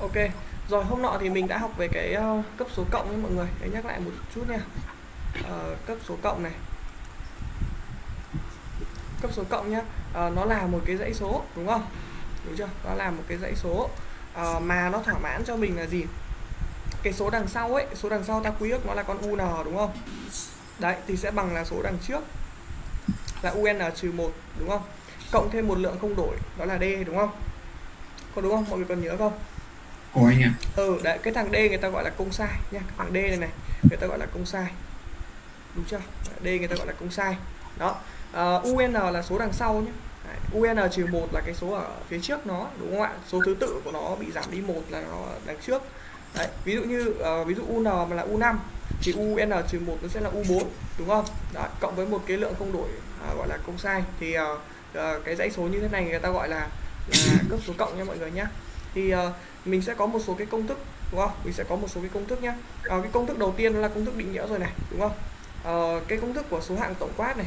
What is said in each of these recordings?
Ok, rồi hôm nọ thì mình đã học về cái ờ, cấp số cộng với mọi người. Để nhắc lại một chút nha. uh, cấp số cộng này. Cấp số cộng nhá. uh, nó là một cái dãy số đúng không? Đúng chưa? Nó là một cái dãy số uh, mà nó thỏa mãn cho mình là gì? Cái số đằng sau ấy, số đằng sau ta quy ước nó là con UN đúng không? Đấy thì sẽ bằng là số đằng trước là UN trừ một đúng không? Cộng thêm một lượng không đổi đó là D đúng không? Có đúng không? Mọi người còn nhớ không? Có anh ạ. ừ đấy cái thằng D người ta gọi là công sai nha cái thằng D này này người ta gọi là công sai. Đúng chưa? D người ta gọi là công sai. Đó ờ, uh, UN là số đằng sau nhé UN trừ một là cái số ở phía trước nó đúng không ạ? Số thứ tự của nó bị giảm đi một là nó đằng trước. Đấy ví dụ như uh, ví dụ UN mà là U5 thì UN trừ một nó sẽ là U4 đúng không? Đó, cộng với một cái lượng không đổi uh, gọi là công sai thì uh, uh, cái dãy số như thế này người ta gọi là là cấp số cộng nha mọi người nhé thì ờ, mình sẽ có một số cái công thức đúng không? Mình sẽ có một số cái công thức nhé à, cái công thức đầu tiên là công thức định nghĩa rồi này đúng không? Ờ, cái công thức của số hạng tổng quát này.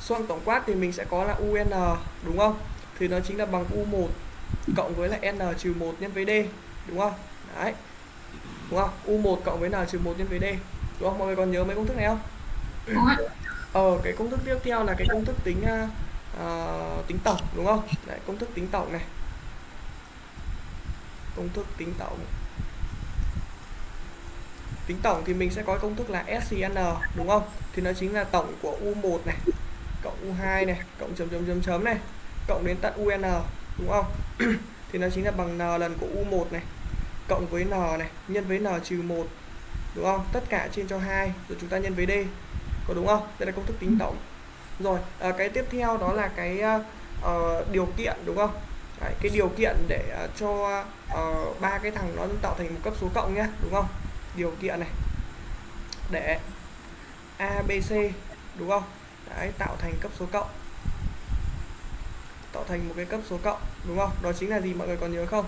Số hạng tổng quát thì mình sẽ có là UN đúng không? Thì nó chính là bằng U1 cộng với là N trừ 1 nhân với D đúng không? Đấy. Đúng không? U1 cộng với N trừ 1 nhân với D. Đúng không? Mọi người còn nhớ mấy công thức này không? Ờ cái công thức tiếp theo là cái công thức tính ờ, tính tổng đúng không? Đấy công thức tính tổng này công thức tính tổng. Tính tổng thì mình sẽ có công thức là SCN đúng không? Thì nó chính là tổng của U1 này cộng U2 này cộng chấm chấm chấm chấm này cộng đến tận UN đúng không? Thì nó chính là bằng n lần của U1 này cộng với n này nhân với n trừ 1 đúng không? Tất cả trên cho 2 rồi chúng ta nhân với D có đúng không? Đây là công thức tính tổng. Rồi à, cái tiếp theo đó là cái uh, điều kiện đúng không? Đấy, cái điều kiện để ờ, cho ờ, ba cái thằng nó tạo thành một cấp số cộng nhá đúng không điều kiện này để A B C đúng không đấy tạo thành cấp số cộng tạo thành một cái cấp số cộng đúng không đó chính là gì mọi người còn nhớ không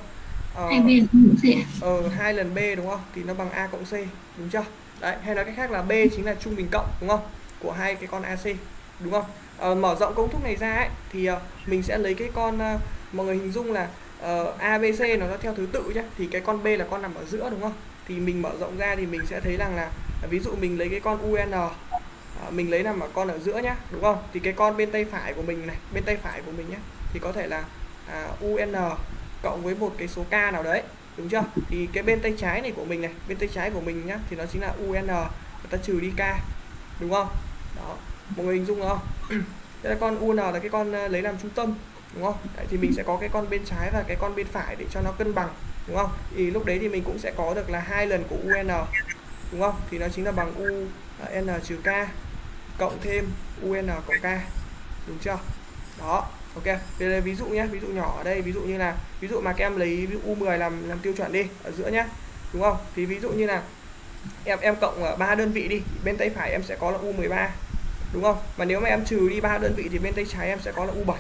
Ờ, Hai ờ, 2 lần B đúng không? Thì nó bằng A cộng C, đúng chưa? Đấy, hay nói cách khác là B chính là trung bình cộng đúng không? Của hai cái con AC, đúng không? Ờ, mở rộng công thức này ra ấy thì ờ, mình sẽ lấy cái con ờ, mọi người hình dung là ờ, uh, ABC nó nó theo thứ tự nhé thì cái con B là con nằm ở giữa đúng không? Thì mình mở rộng ra thì mình sẽ thấy rằng là à, ví dụ mình lấy cái con UN ờ, à, mình lấy nằm ở con ở giữa nhá, đúng không? Thì cái con bên tay phải của mình này, bên tay phải của mình nhé thì có thể là à, UN cộng với một cái số k nào đấy đúng chưa? Thì cái bên tay trái này của mình này bên tay trái của mình nhá thì nó chính là un người ta trừ đi k đúng không? Đó mọi người hình dung không? Đây là con un là cái con à, lấy làm trung tâm đúng không? Đấy, thì mình sẽ có cái con bên trái và cái con bên phải để cho nó cân bằng đúng không? Thì lúc đấy thì mình cũng sẽ có được là hai lần của un đúng không? Thì nó chính là bằng u à, n trừ k cộng thêm un cộng k. Đúng chưa? Đó ok. Đây là ví dụ nhé ví dụ nhỏ ở đây ví dụ như là ví dụ mà các em lấy ví dụ u10 làm làm tiêu chuẩn đi ở giữa nhé. Đúng không? Thì ví dụ như là em em cộng ba đơn vị đi bên tay phải em sẽ có là u13 đúng không? Và nếu mà em trừ đi ba đơn vị thì bên tay trái em sẽ có là u7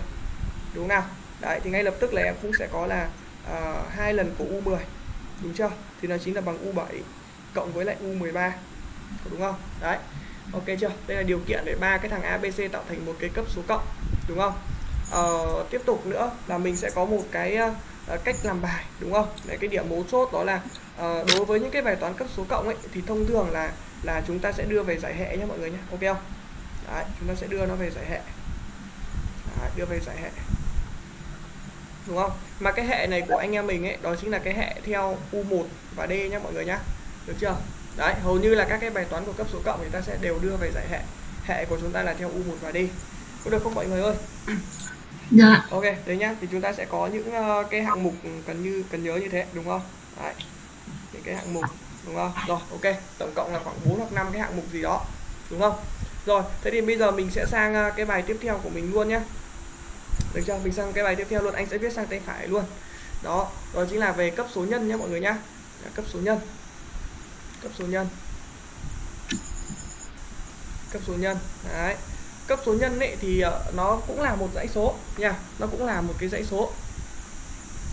đúng không nào. Đấy thì ngay lập tức là em cũng sẽ có là hai hai lần của u10 đúng chưa? Thì nó chính là bằng u7 cộng với lại u13 đúng không? Đấy. Ok chưa? Đây là điều kiện để ba cái thằng abc tạo thành một cái cấp số cộng. Đúng không? Uh, tiếp tục nữa là mình sẽ có một cái uh, cách làm bài. Đúng không? Đấy, cái điểm mấu chốt đó là uh, đối với những cái bài toán cấp số cộng ấy thì thông thường là là chúng ta sẽ đưa về giải hệ nhé mọi người nhé ok không? Đấy, chúng ta sẽ đưa nó về giải hệ. Đấy, đưa về giải hệ đúng không? Mà cái hệ này của anh em mình ấy đó chính là cái hệ theo U1 và D nhé mọi người nhé được chưa? Đấy hầu như là các cái bài toán của cấp số cộng thì ta sẽ đều đưa về giải hệ. Hệ của chúng ta là theo U1 và D. Có được không mọi người ơi? Dạ. Ok đấy nhá thì chúng ta sẽ có những ờ, cái hạng mục cần như cần nhớ như thế đúng không? Đấy. Những cái hạng mục đúng không? Rồi ok tổng cộng là khoảng 4 hoặc 5 cái hạng mục gì đó đúng không? Rồi thế thì bây giờ mình sẽ sang ờ, cái bài tiếp theo của mình luôn nhé được chưa? Mình sang cái bài tiếp theo luôn anh sẽ viết sang tay phải luôn. Đó đó chính là về cấp số nhân nhé mọi người nhá. Cấp số nhân. Cấp số nhân. Cấp số nhân. Đấy. Cấp số nhân ấy thì ờ, nó cũng là một dãy số nha. Nó cũng là một cái dãy số.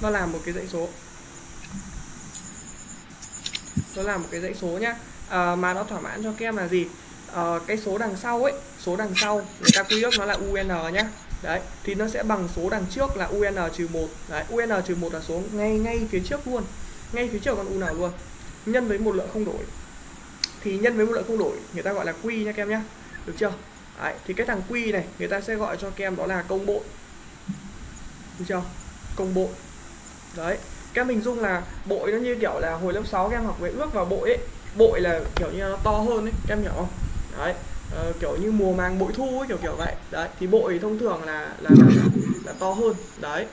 Nó là một cái dãy số. Nó là một cái dãy số nhá. À, mà nó thỏa mãn cho các em là gì? À, cái số đằng sau ấy số đằng sau người ta quy ước nó là un nhá đấy thì nó sẽ bằng số đằng trước là un trừ một. Đấy un trừ một là số ngay ngay phía trước luôn. Ngay phía trước con u nào luôn? Nhân với một lượng không đổi. Thì nhân với một lượng không đổi người ta gọi là Q nha các em nhé được chưa? Đấy, thì cái thằng Q này người ta sẽ gọi cho các em đó là công bộ, được chưa? Công bộ, đấy các mình dung là bội nó như kiểu là hồi lớp 6 các em học về ước vào bội ấy. Bội là kiểu như nó to hơn ấy các em hiểu không? Đấy uh, kiểu như mùa màng bội thu ấy kiểu kiểu vậy. Đấy thì bội thông thường là là, là, là, là to hơn. Đấy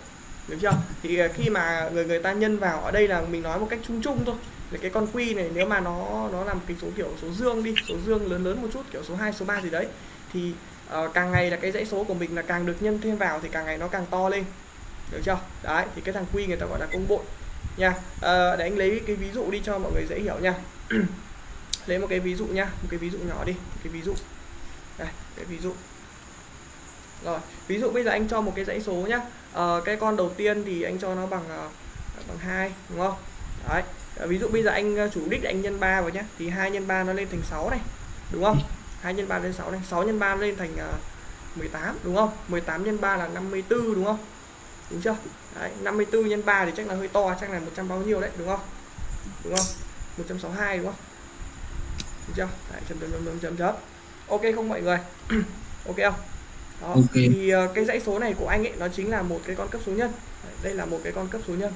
được chưa? Thì ờ, khi mà người người ta nhân vào ở đây là mình nói một cách chung chung thôi. Là cái con quy này nếu mà nó nó làm cái số kiểu số dương đi số dương lớn lớn một chút kiểu số 2 số 3 gì đấy thì uh, càng ngày là cái dãy số của mình là càng được nhân thêm vào thì càng ngày nó càng to lên. Được chưa? Đấy thì cái thằng quy người ta gọi là công bội. Nha. Uh, để anh lấy cái ví dụ đi cho mọi người dễ hiểu nha. lấy một cái ví dụ nhá một cái ví dụ nhỏ đi một cái ví dụ. Đây cái ví dụ. Rồi ví dụ bây giờ anh cho một cái dãy số nhá. À, cái con đầu tiên thì anh cho nó bằng uh, bằng hai đúng không? Đấy à, ví dụ bây giờ anh chủ đích anh nhân 3 vào nhá thì hai nhân 3 nó lên thành 6 này đúng không? 2 nhân 3 lên 6 này 6 nhân 3 lên thành uh, 18 đúng không? 18 nhân 3 là 54 đúng không? Đúng chưa? Đấy 54 nhân 3 thì chắc là hơi to chắc là 100 bao nhiêu đấy đúng không? Đúng không? 162 đúng không? Đúng chưa? Đấy, chấm chấm chấm chấm chấm ok không mọi người? Ok không? Đó okay. thì uh, cái dãy số này của anh ấy nó chính là một cái con cấp số nhân. Đấy, đây là một cái con cấp số nhân.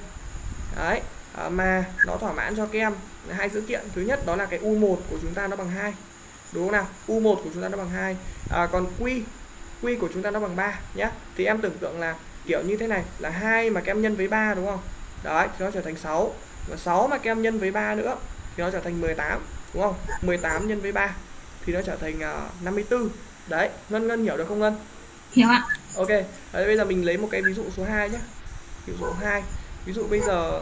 Đấy uh, mà nó thỏa mãn cho các em hai dữ kiện. Thứ nhất đó là cái u1 của chúng ta nó bằng hai. Đúng không nào? U1 của chúng ta nó bằng hai. À, còn q q của chúng ta nó bằng 3 nhé thì em tưởng tượng là kiểu như thế này là hai mà các em nhân với 3 đúng không? Đấy thì nó trở thành 6 và 6 mà các em nhân với 3 nữa thì nó trở thành 18 đúng không? 18 nhân với 3 thì nó trở thành uh, 54 đấy Ngân Ngân hiểu được không Ngân? Hiểu ạ. Ok đấy, bây giờ mình lấy một cái ví dụ số 2 nhé ví dụ 2 ví dụ bây giờ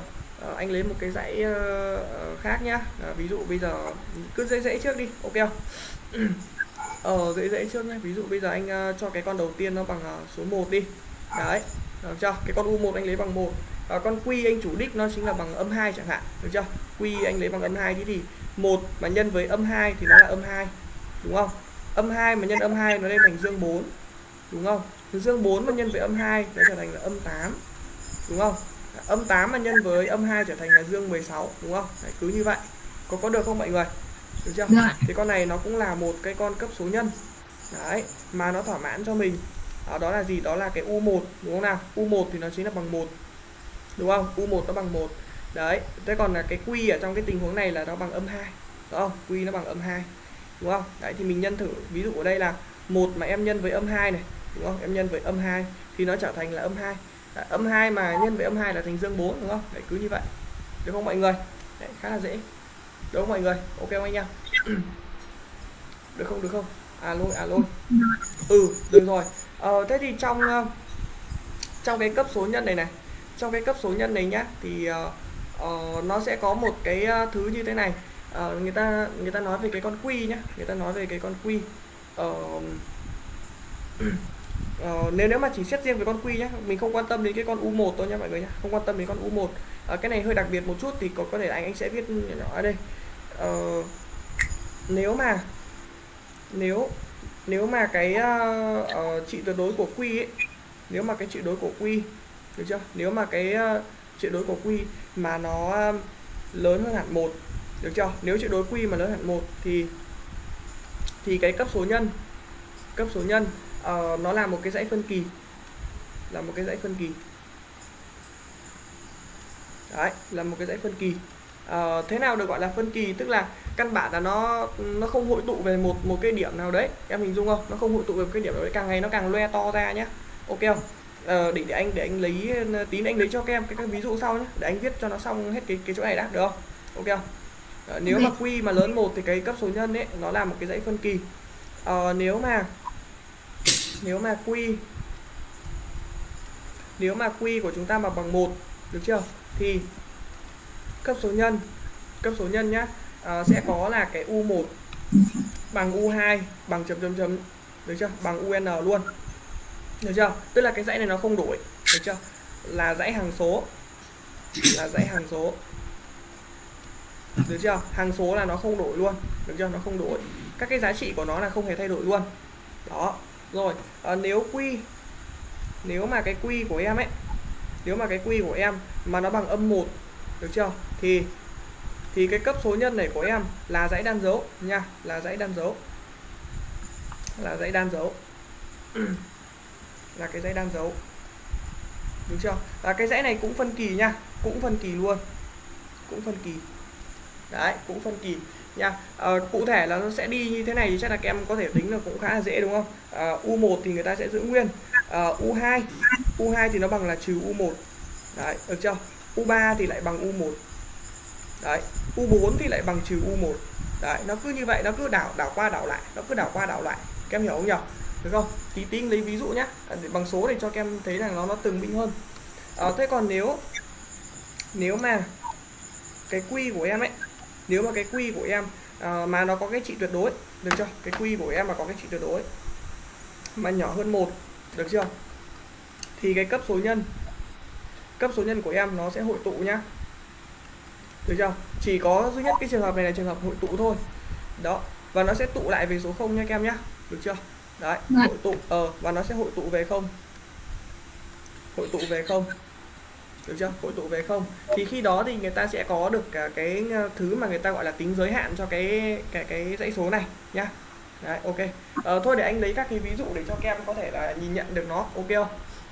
uh, anh lấy một cái dãy uh, khác nhá. Uh, ví dụ bây giờ cứ dãy dãy trước đi ok không? Ờ dãy dãy trước nhé ví dụ bây giờ anh uh, cho cái con đầu tiên nó bằng uh, số 1 đi. Đấy được chưa? Cái con u1 anh lấy bằng một. Và con quy anh chủ đích nó chính là bằng âm 2 chẳng hạn được chưa? Quy anh lấy bằng âm 2 thế thì một mà nhân với âm 2 thì nó là âm 2 đúng không? Âm 2 mà nhân âm 2 nó lên thành dương 4 đúng không? Dương 4 mà nhân với âm 2 nó trở thành là âm 8 đúng không? Âm 8 mà nhân với âm 2 trở thành là dương 16 đúng không? Đấy, cứ như vậy. Có có được không mọi người? Được chưa? Dạ. thì con này nó cũng là một cái con cấp số nhân. Đấy mà nó thỏa mãn cho mình. Đó, đó là gì? Đó là cái u1 đúng không nào? U1 thì nó chính là bằng một đúng không? U1 nó bằng một đấy thế còn là cái quy ở trong cái tình huống này là nó bằng âm 2 đúng không? Quy nó bằng âm 2 đúng không? Đấy thì mình nhân thử ví dụ ở đây là một mà em nhân với âm 2 này đúng không? Em nhân với âm 2 thì nó trở thành là âm 2 đấy, âm 2 mà nhân với âm 2 là thành dương 4 đúng không? Đấy cứ như vậy. Được không mọi người? Đấy, khá là dễ. Đúng không mọi người? Ok không anh em? Được không được không? Alo alo. Ừ được rồi. Ờ, thế thì trong ờ, trong cái cấp số nhân này này trong cái cấp số nhân này nhá thì uh, uh, nó sẽ có một cái uh, thứ như thế này. Uh, người ta người ta nói về cái con quy nhá. Người ta nói về cái con quy. Uh, uh, nếu nếu mà chỉ xét riêng về con quy nhé mình không quan tâm đến cái con u1 thôi nha mọi người nhé không quan tâm đến con u1 uh, cái này hơi đặc biệt một chút thì có có thể anh anh sẽ viết nhỏ ở đây. Uh, nếu mà nếu nếu mà cái uh, uh, trị tuyệt đối của quy ấy nếu mà cái trị đối của quy được chưa? Nếu mà cái uh, trị đối của quy mà nó um, lớn hơn hẳn một. Được chưa? Nếu chữ đối quy mà lớn hẳn một thì thì cái cấp số nhân cấp số nhân uh, nó là một cái dãy phân kỳ. Là một cái dãy phân kỳ. Đấy là một cái dãy phân kỳ. Uh, thế nào được gọi là phân kỳ? Tức là căn bản là nó nó không hội tụ về một một cái điểm nào đấy. Em hình dung không? Nó không hội tụ về một cái điểm nào đấy. Càng ngày nó càng loe to ra nhá. Ok không? Uh, để để anh để anh lấy tí anh lấy cho các em cái, cái ví dụ sau nhé để anh viết cho nó xong hết cái cái chỗ này đã được không? Ok không? Uh, nếu mà quy mà lớn một thì cái cấp số nhân ấy nó là một cái dãy phân kỳ. Uh, nếu mà nếu mà quy nếu mà quy của chúng ta mà bằng một được chưa? Thì cấp số nhân cấp số nhân nhá uh, sẽ có là cái u1 bằng u2 bằng chấm chấm chấm được chưa? Bằng un luôn được chưa? Tức là cái dãy này nó không đổi. Được chưa? Là dãy hàng số. Là dãy hàng số. Được chưa? Hàng số là nó không đổi luôn. Được chưa? Nó không đổi. Các cái giá trị của nó là không hề thay đổi luôn. Đó. Rồi à, nếu quy nếu mà cái quy của em ấy nếu mà cái quy của em mà nó bằng âm 1 được chưa? Thì thì cái cấp số nhân này của em là dãy đan dấu nha là dãy đan dấu. Là dãy đan dấu là cái dãy đang giấu. Đúng chưa? Và cái dãy này cũng phân kỳ nha cũng phân kỳ luôn cũng phân kỳ. Đấy cũng phân kỳ nha. À, cụ thể là nó sẽ đi như thế này thì chắc là các em có thể tính là cũng khá là dễ đúng không? Ờ, à, U1 thì người ta sẽ giữ nguyên. À, U2 U2 thì nó bằng là trừ U1 đấy được chưa? U3 thì lại bằng U1 đấy U4 thì lại bằng trừ U1 đấy nó cứ như vậy nó cứ đảo đảo qua đảo lại nó cứ đảo qua đảo lại. Các em hiểu không nhỉ được không? Tí tính lấy ví dụ nhé ờ, bằng số để cho các em thấy rằng nó nó từng minh hơn. À, thế còn nếu nếu mà cái quy của em ấy nếu mà cái quy của em à, mà nó có cái trị tuyệt đối được chưa? Cái quy của em mà có cái trị tuyệt đối mà nhỏ hơn một được chưa? Thì cái cấp số nhân cấp số nhân của em nó sẽ hội tụ nhá. Được chưa? Chỉ có duy nhất cái trường hợp này là trường hợp hội tụ thôi. Đó và nó sẽ tụ lại về số 0 nha các em nhá. Được chưa? Đấy Dạ. hội tụ ờ và nó sẽ hội tụ về không? Hội tụ về không? Được chưa? Hội tụ về không? Thì khi đó thì người ta sẽ có được cả cái ờ, thứ mà người ta gọi là tính giới hạn cho cái cái cái dãy số này nhá. Đấy ok. Ờ, thôi để anh lấy các cái ví dụ để cho các em có thể là nhìn nhận được nó ok không?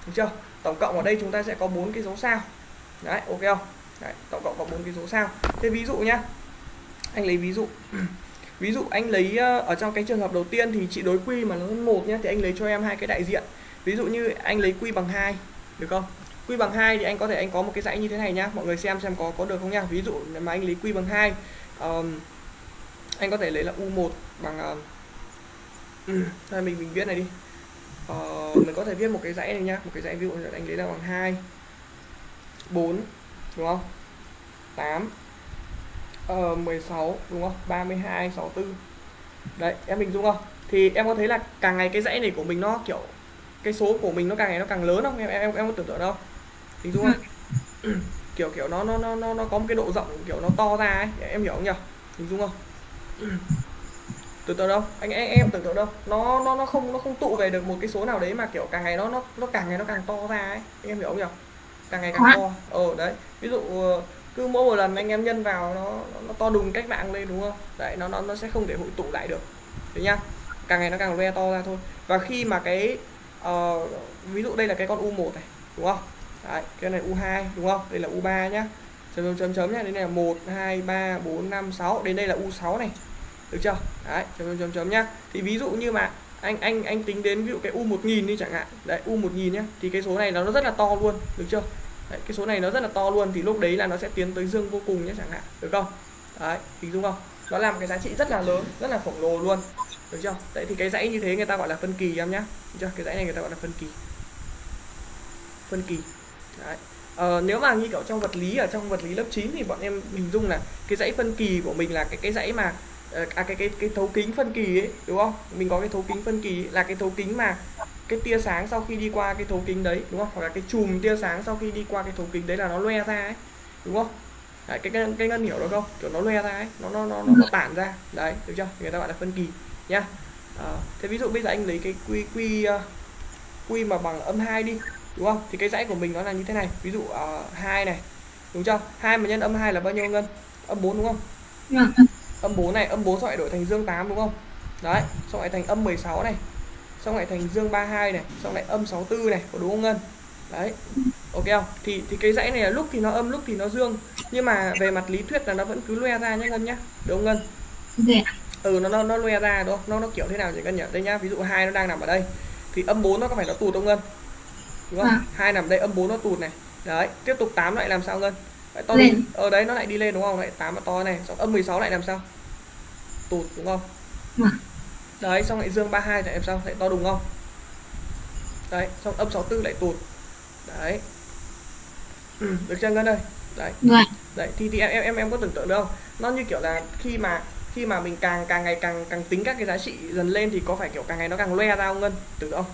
Được chưa? Tổng cộng ở đây chúng ta sẽ có bốn cái dấu sao. Đấy ok không? Đấy, tổng cộng có bốn cái dấu sao. Thế ví dụ nhá. Anh lấy ví dụ ví dụ anh lấy ờ, ở trong cái trường hợp đầu tiên thì chị đối quy mà nó hơn một nhé thì anh lấy cho em hai cái đại diện. Ví dụ như anh lấy quy bằng 2 được không? Quy bằng 2 thì anh có thể anh có một cái dãy như thế này nhá mọi người xem xem có có được không nhá? Ví dụ mà anh lấy quy bằng 2 um, anh có thể lấy là u1 bằng uh, thôi mình mình viết này đi. Uh, mình có thể viết một cái dãy này nhá một cái dãy ví dụ là anh lấy là bằng 2 4 đúng không? 8 ờ, 16 đúng không? 32 64 đấy em hình dung không? Thì em có thấy là càng ngày cái dãy này của mình nó kiểu cái số của mình nó càng ngày nó càng lớn không? Em em em có tưởng tượng đâu. Hình dung không? Kiểu kiểu nó nó nó nó nó có một cái độ rộng kiểu nó to ra ấy. Em hiểu không nhỉ? Hình dung không? Tưởng tượng đâu? Anh em, em tưởng tượng đâu? Nó nó nó không nó không tụ về được một cái số nào đấy mà kiểu càng ngày nó nó nó càng ngày nó càng to ra ấy. Em hiểu không nhỉ? Càng ngày càng to. Ờ đấy. Ví dụ ờ, cứ mỗi một lần anh em nhân vào nó nó, to đùng cách mạng lên đúng không? Đấy nó nó nó sẽ không thể hội tụ lại được. Thế nhá. Càng ngày nó càng loe to ra thôi. Và khi mà cái uh, ví dụ đây là cái con u1 này đúng không? Đấy cái này u2 đúng không? Đây là u3 nhá. Chấm chấm chấm chấm nhá. Đây là 1 2 3 4 5 6 đến đây là u6 này. Được chưa? Đấy chấm chấm chấm chấm nhá. Thì ví dụ như mà anh anh anh tính đến ví dụ cái u 1000 đi chẳng hạn. Đấy u 1000 nhá. Thì cái số này nó rất là to luôn. Được chưa? Đấy, cái số này nó rất là to luôn thì lúc đấy là nó sẽ tiến tới dương vô cùng nhé chẳng hạn được không? Đấy hình dung không? Nó làm cái giá trị rất là lớn rất là khổng lồ luôn được chưa? Đấy thì cái dãy như thế người ta gọi là phân kỳ em nhá được chưa? Cái dãy này người ta gọi là phân kỳ. Phân kỳ đấy. Ờ, nếu mà như kiểu trong vật lý ở trong vật lý lớp 9 thì bọn em hình dung là cái dãy phân kỳ của mình là cái cái dãy mà à cái cái cái thấu kính phân kỳ ấy đúng không? Mình có cái thấu kính phân kỳ là cái thấu kính mà cái tia sáng sau khi đi qua cái thấu kính đấy đúng không? Hoặc là cái chùm tia sáng sau khi đi qua cái thấu kính đấy là nó loe ra ấy đúng không? Đấy, cái, cái cái ngân hiểu được không? Kiểu nó loe ra ấy nó nó nó nó, nó tản ra. Đấy được chưa? Người ta gọi là phân kỳ nhá. Ờ, thế ví dụ bây giờ anh lấy cái quy quy ờ, quy mà bằng âm 2 đi đúng không? Thì cái dãy của mình nó là như thế này. Ví dụ uh, 2 này đúng chưa? Hai mà nhân âm 2 là bao nhiêu ngân? Âm 4 đúng không? Vâng. Âm 4 này âm 4 xong lại đổi thành dương 8 đúng không? Đấy xong lại thành âm 16 này. Xong lại thành dương 32 này. Xong lại âm 64 này có đúng không ngân? Đấy ok không? Thì thì cái dãy này là lúc thì nó âm lúc thì nó dương. Nhưng mà về mặt lý thuyết là nó vẫn cứ loe ra nhá ngân nhá đúng không ngân? Dạ. ừ nó nó nó loe ra đúng không? Nó nó kiểu thế nào chỉ cần nhớ đây nhá ví dụ hai nó đang nằm ở đây. Thì âm 4 nó có phải nó tụt không ngân? Đúng không? Vâng. hai nằm đây âm 4 nó tụt này. Đấy tiếp tục 8 lại làm sao ngân lại to Lên. ở đấy nó lại đi lên đúng không? Lại 8 nó to này. Xong âm 16 lại làm sao? Tụt đúng không? Vâng. đấy xong lại dương 32 lại làm sao? Lại to đùng không? Đấy xong âm 64 lại tụt. Đấy. Ừ, được chưa ngân ơi? Đấy. Vâng. đấy thì thì em em em có tưởng tượng được không? Nó như kiểu là khi mà khi mà mình càng càng ngày càng càng tính các cái giá trị dần lên thì có phải kiểu càng ngày nó càng loe ra không ngân? Tưởng không?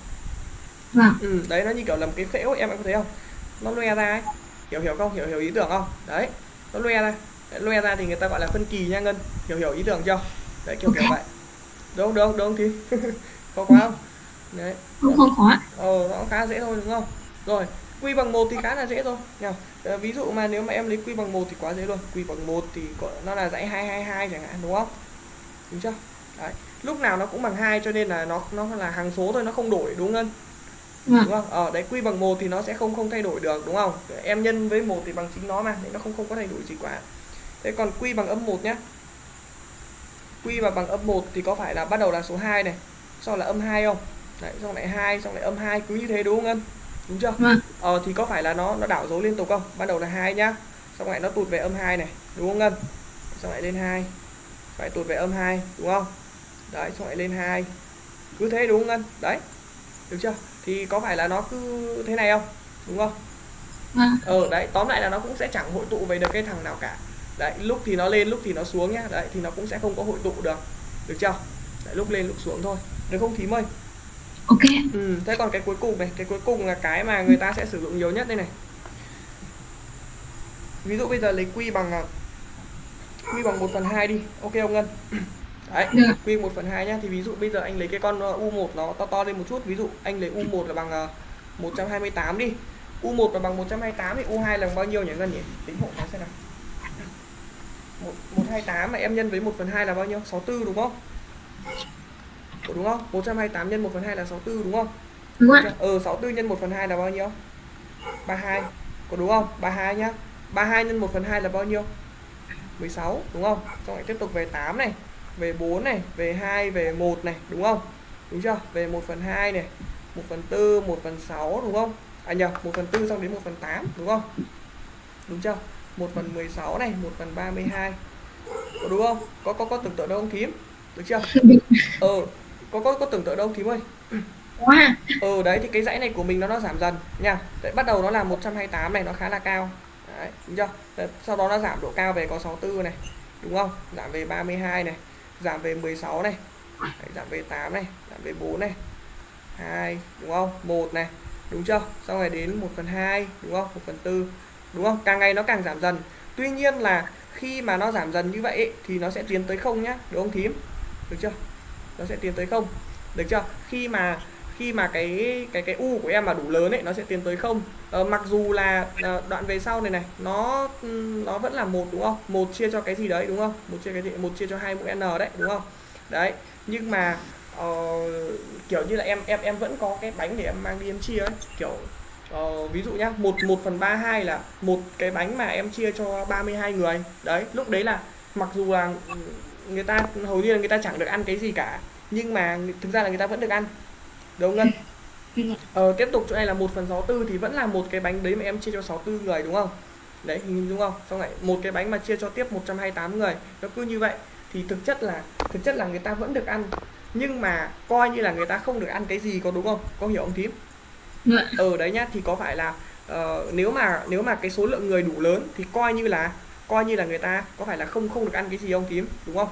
Vâng. ừ, đấy nó như kiểu là một cái phễu em em có thấy không? Nó loe ra ấy hiểu hiểu không? Hiểu hiểu ý tưởng không? Đấy nó loe ra. Đấy, loe ra thì người ta gọi là phân kỳ nha ngân. Hiểu hiểu ý tưởng chưa? Đấy kiểu kiểu Ok. vậy. Đúng đúng đúng thì có quá không? Đấy. Không không khó ờ nó cũng khá dễ thôi đúng không? Rồi quy bằng một thì khá là dễ thôi. Nhỉ Ờ, ví dụ mà nếu mà em lấy quy bằng một thì quá dễ luôn. Quy bằng một thì có- nó là dãy 222 chẳng hạn đúng không? Đúng chưa? Đấy. Lúc nào nó cũng bằng hai cho nên là nó nó là hàng số thôi nó không đổi đúng không Ngân? Đúng không? Ờ đấy quy bằng một thì nó sẽ không không thay đổi được đúng không? Em nhân với một thì bằng chính nó mà nên nó không không có thay đổi gì cả thế còn quy bằng âm một nhá. Quy và bằng âm một thì có phải là bắt đầu là số 2 này sau là âm 2 không? Đấy xong lại 2 xong lại âm 2 cứ như thế đúng không Ngân đúng chưa? Vâng. Ờ thì có phải là nó nó đảo dấu liên tục không? Ban đầu là hai nhá xong lại nó tụt về âm 2 này đúng không Ngân xong lại lên 2 phải tụt về âm 2 đúng không? Đấy xong lại lên 2 cứ thế đúng không Ngân đấy được chưa thì có phải là nó cứ thế này không? Đúng không? Vâng ờ đấy tóm lại là nó cũng sẽ chẳng hội tụ về được cái thằng nào cả. Đấy lúc thì nó lên lúc thì nó xuống nhá. Đấy thì nó cũng sẽ không có hội tụ được. Được chưa? Đấy, lúc lên lúc xuống thôi. Được không thím ơi? Ok. Ừ, thế còn cái cuối cùng này, cái cuối cùng là cái mà người ta sẽ sử dụng nhiều nhất đây này. Ví dụ bây giờ lấy quy bằng à, quy bằng 1 phần 2 đi. Ok không Ngân? Đấy, quy 1 phần 2 nhá. Thì ví dụ bây giờ anh lấy cái con uh, U1 nó to to lên một chút. Ví dụ anh lấy U1 là bằng uh, 128 đi. U1 là bằng 128 thì U2 là bằng bao nhiêu nhỉ Ngân nhỉ? Tính hộ nó xem nào. 1, 128 mà em nhân với 1 phần 2 là bao nhiêu? 64 đúng không? Ủa, Đúng không? 128 nhân 1 phần 2 là 64 đúng không? đúng ạ Ừ 64 nhân 1 phần 2 là bao nhiêu? 32 Có đúng không? 32 nhá 32 nhân 1 phần 2 là bao nhiêu? 16 đúng không? Xong lại tiếp tục về 8 này Về 4 này Về 2 về 1 này đúng không? Đúng chưa? Về 1 phần 2 này 1 phần 4 1 phần 6 đúng không? À nhầm 1 phần 4 xong đến 1 phần 8 đúng không? Đúng chưa? 1 phần 16 này 1 phần 32 Có đúng không? Có có có tưởng tượng đâu không thím? Được chưa? Ừ có có có tưởng tượng đâu thím ơi? quá Ừ đấy thì cái dãy này của mình nó nó giảm dần nha. Đấy bắt đầu nó là 128 này nó khá là cao. Đấy, đúng chưa? Đấy, sau đó nó giảm độ cao về có 64 này. Đúng không? Giảm về 32 này, giảm về 16 này. Đấy, giảm về 8 này, giảm về 4 này. 2 đúng không? 1 này. Đúng chưa? Xong rồi đến 1 phần 2 đúng không? 1 phần 4 đúng không? Càng ngày nó càng giảm dần. Tuy nhiên là khi mà nó giảm dần như vậy ấy, thì nó sẽ tiến tới không nhá, đúng không thím? Được chưa? Nó sẽ tiến tới không. Được chưa? Khi mà khi mà cái cái cái u của em mà đủ lớn ấy nó sẽ tiến tới không. Ờ, mặc dù là ờ, đoạn về sau này này nó nó vẫn là một đúng không? Một chia cho cái gì đấy đúng không? Một chia cái gì một chia cho hai mũ n đấy đúng không? Đấy nhưng mà uh, kiểu như là em em em vẫn có cái bánh để em mang đi em chia ấy kiểu uh, ví dụ nhá một một phần ba hai là một cái bánh mà em chia cho 32 người. Đấy lúc đấy là mặc dù là ừ, người ta hầu như là người ta chẳng được ăn cái gì cả nhưng mà thực ra là người ta vẫn được ăn đúng không Ngân? Ờ, tiếp tục chỗ này là 1 phần 64 thì vẫn là một cái bánh đấy mà em chia cho 64 người đúng không? Đấy, hình đúng không? Xong lại một cái bánh mà chia cho tiếp 128 người Nó cứ như vậy Thì thực chất là thực chất là người ta vẫn được ăn Nhưng mà coi như là người ta không được ăn cái gì có đúng không? Có hiểu không thím? Dạ. Ờ đấy nhá, thì có phải là ờ, nếu mà nếu mà cái số lượng người đủ lớn thì coi như là coi như là người ta có phải là không không được ăn cái gì không thím, đúng không?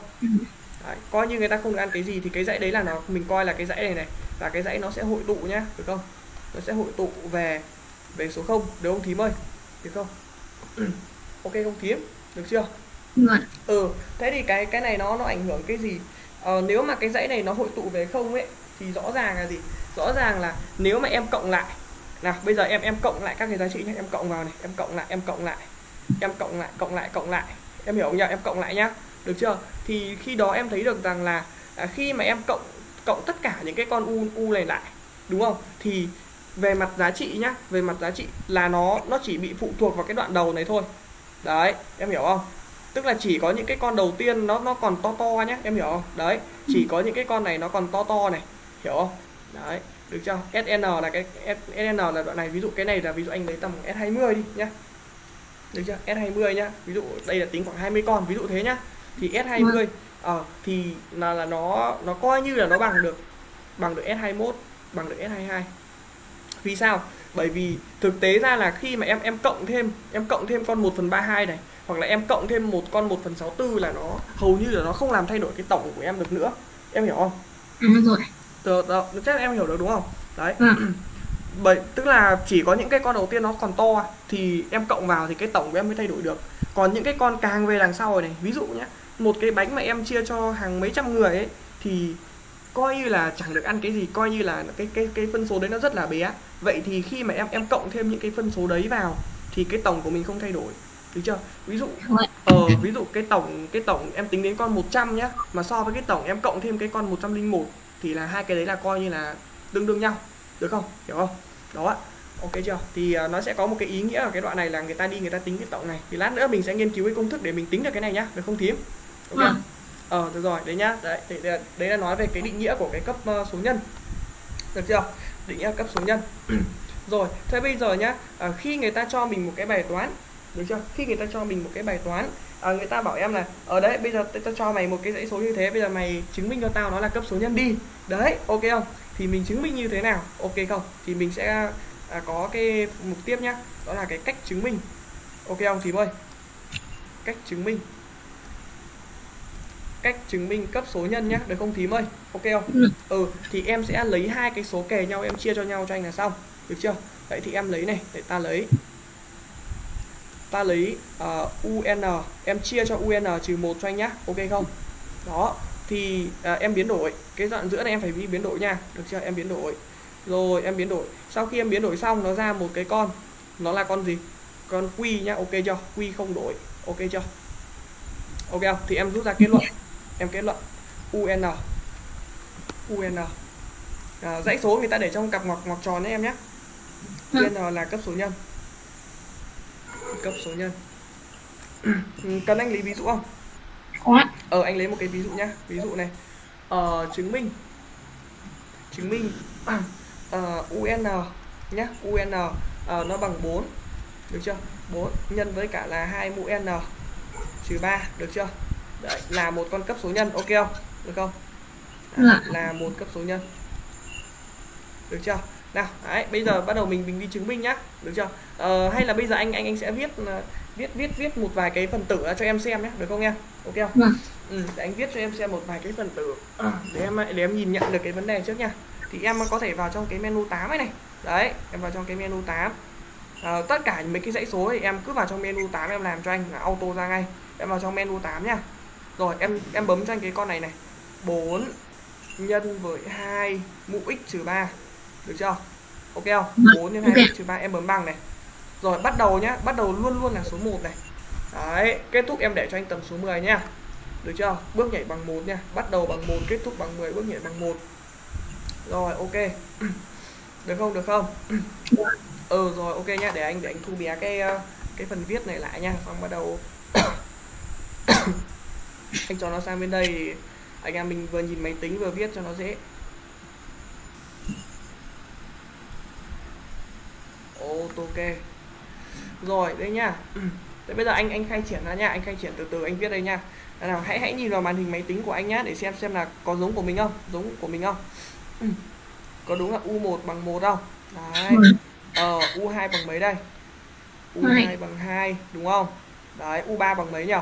Đấy, coi như người ta không được ăn cái gì thì cái dãy đấy là nó mình coi là cái dãy này này và cái dãy nó sẽ hội tụ nhá được không? Nó sẽ hội tụ về về số 0 được không thím ơi? Được không? Ok không thím? Được chưa? Ừ thế thì cái cái này nó nó ảnh hưởng cái gì? Ờ, nếu mà cái dãy này nó hội tụ về không ấy thì rõ ràng là gì? Rõ ràng là nếu mà em cộng lại nào bây giờ em em cộng lại các cái giá trị nhé em cộng vào này em cộng lại em cộng lại em cộng lại cộng lại cộng lại. Em hiểu không nhỉ? Em cộng lại nhá được chưa? Thì khi đó em thấy được rằng là à, khi mà em cộng cộng tất cả những cái con u u này lại đúng không? Thì về mặt giá trị nhá về mặt giá trị là nó nó chỉ bị phụ thuộc vào cái đoạn đầu này thôi. Đấy em hiểu không? Tức là chỉ có những cái con đầu tiên nó nó còn to to nhá em hiểu không? Đấy chỉ có những cái con này nó còn to to này hiểu không? Đấy được chưa? SN là cái SN là đoạn này ví dụ cái này là ví dụ anh lấy tầm S20 đi nhá. Được chưa? S20 nhá ví dụ đây là tính khoảng 20 con ví dụ thế nhá thì S20 ờ thì là là nó nó coi như là nó bằng được bằng được S21 bằng được S22 vì sao? Bởi vì thực tế ra là khi mà em em cộng thêm em cộng thêm con 1 phần 32 này hoặc là em cộng thêm một con 1 phần 64 là nó hầu như là nó không làm thay đổi cái tổng của em được nữa. Em hiểu không? À, rồi. được, được, chắc em hiểu được đúng không? Đấy. Vâng. bởi tức là chỉ có những cái con đầu tiên nó còn to thì em cộng vào thì cái tổng của em mới thay đổi được. Còn những cái con càng về đằng sau này ví dụ nhé một cái bánh mà em chia cho hàng mấy trăm người ấy thì coi như là chẳng được ăn cái gì coi như là cái cái cái phân số đấy nó rất là bé. Vậy thì khi mà em em cộng thêm những cái phân số đấy vào thì cái tổng của mình không thay đổi. Được chưa? Ví dụ ờ ví dụ cái tổng cái tổng em tính đến con 100 nhá mà so với cái tổng em cộng thêm cái con 101 thì là hai cái đấy là coi như là tương đương nhau. Được không? Hiểu không? Đó ạ. Ok chưa? Thì uh, nó sẽ có một cái ý nghĩa ở cái đoạn này là người ta đi người ta tính cái tổng này. Thì lát nữa mình sẽ nghiên cứu cái công thức để mình tính được cái này nhá được không thím ok Vâng. ờ được rồi đấy nhá. Đấy đấy, đấy, đấy là nói về cái định nghĩa của cái cấp uh, số nhân. Được chưa? Định nghĩa cấp số nhân. Rồi thế bây giờ nhá à, khi người ta cho mình một cái bài toán được chưa? Khi người ta cho mình một cái bài toán à, người ta bảo em là ở đấy bây giờ tao cho mày một cái dãy số như thế bây giờ mày chứng minh cho tao nó là cấp số nhân đi. Đấy ok không? Thì mình chứng minh như thế nào? Ok không? Thì mình sẽ à, có cái mục tiếp nhá. Đó là cái cách chứng minh. Ok không? Thì ơi cách chứng minh cách chứng minh cấp số nhân nhá. Được không thím ơi? Ok không? Ừ. ừ thì em sẽ lấy hai cái số kề nhau em chia cho nhau cho anh là xong. Được chưa? Đấy thì em lấy này để ta lấy. Ta lấy uh, UN em chia cho UN trừ một cho anh nhá. Ok không? Đó thì à, em biến đổi. Cái đoạn giữa này em phải đi biến đổi nha. Được chưa? Em biến đổi. Rồi em biến đổi. Sau khi em biến đổi xong nó ra một cái con. Nó là con gì? Con quy nhá. Ok chưa? Quy không đổi. Ok chưa? Ok không? Thì em rút ra kết luận em kết luận. UN UN à, dãy số người ta để trong cặp ngoặc ngoặc tròn đấy em nhé. Vâng. UN là cấp số nhân. Cấp số nhân. Ừ, cần anh lấy ví dụ không? Có ờ anh lấy một cái ví dụ nhá. Ví dụ này. Ờ, chứng minh. Chứng minh. Ờ, UN nhá. UN ờ, nó bằng 4 được chưa? 4 nhân với cả là 2 mũ N. Trừ 3 được chưa Đấy, là một con cấp số nhân ok không? Được không? Đấy, Dạ. là một cấp số nhân. Được chưa? Nào đấy bây giờ bắt đầu mình mình đi chứng minh nhá. Được chưa? Ờ, hay là bây giờ anh anh anh sẽ viết ờ, viết viết viết một vài cái phần tử cho em xem nhé được không em? Ok không? Vâng. ừ, để anh viết cho em xem một vài cái phần tử. Để em để em nhìn nhận được cái vấn đề trước nha thì em có thể vào trong cái menu 8 ấy này. Đấy em vào trong cái menu 8 à, tất cả mấy cái dãy số thì em cứ vào trong menu 8 em làm cho anh là auto ra ngay. Em vào trong menu 8 nha rồi em em bấm cho anh cái con này này. 4 nhân với 2 mũ x trừ 3 được chưa? Ok không? Vâng, 4 nhân 2 ok. mũ x trừ 3 em bấm bằng này. Rồi bắt đầu nhá bắt đầu luôn luôn là số 1 này. Đấy kết thúc em để cho anh tầm số 10 nhá. Được chưa? Bước nhảy bằng 1 nha. Bắt đầu bằng 1 kết thúc bằng 10 bước nhảy bằng 1 rồi ok. Được không? Được không? Ừ rồi ok nhá. Để anh để anh thu bé cái ờ, cái phần viết này lại nha. Xong bắt đầu anh cho nó sang bên đây thì anh em mình vừa nhìn máy tính vừa viết cho nó dễ. Ok. Rồi đây nha. Thế bây giờ anh anh khai triển ra nha. Anh khai triển từ từ anh viết đây nha. Nào hãy hãy nhìn vào màn hình máy tính của anh nhá để xem xem là có giống của mình không? Giống của mình không? Ừ. có đúng là U1 bằng 1 không? Đấy. Vâng. ờ U2 bằng mấy đây? U2 Hai. bằng 2 đúng không? Đấy U3 bằng mấy nhỉ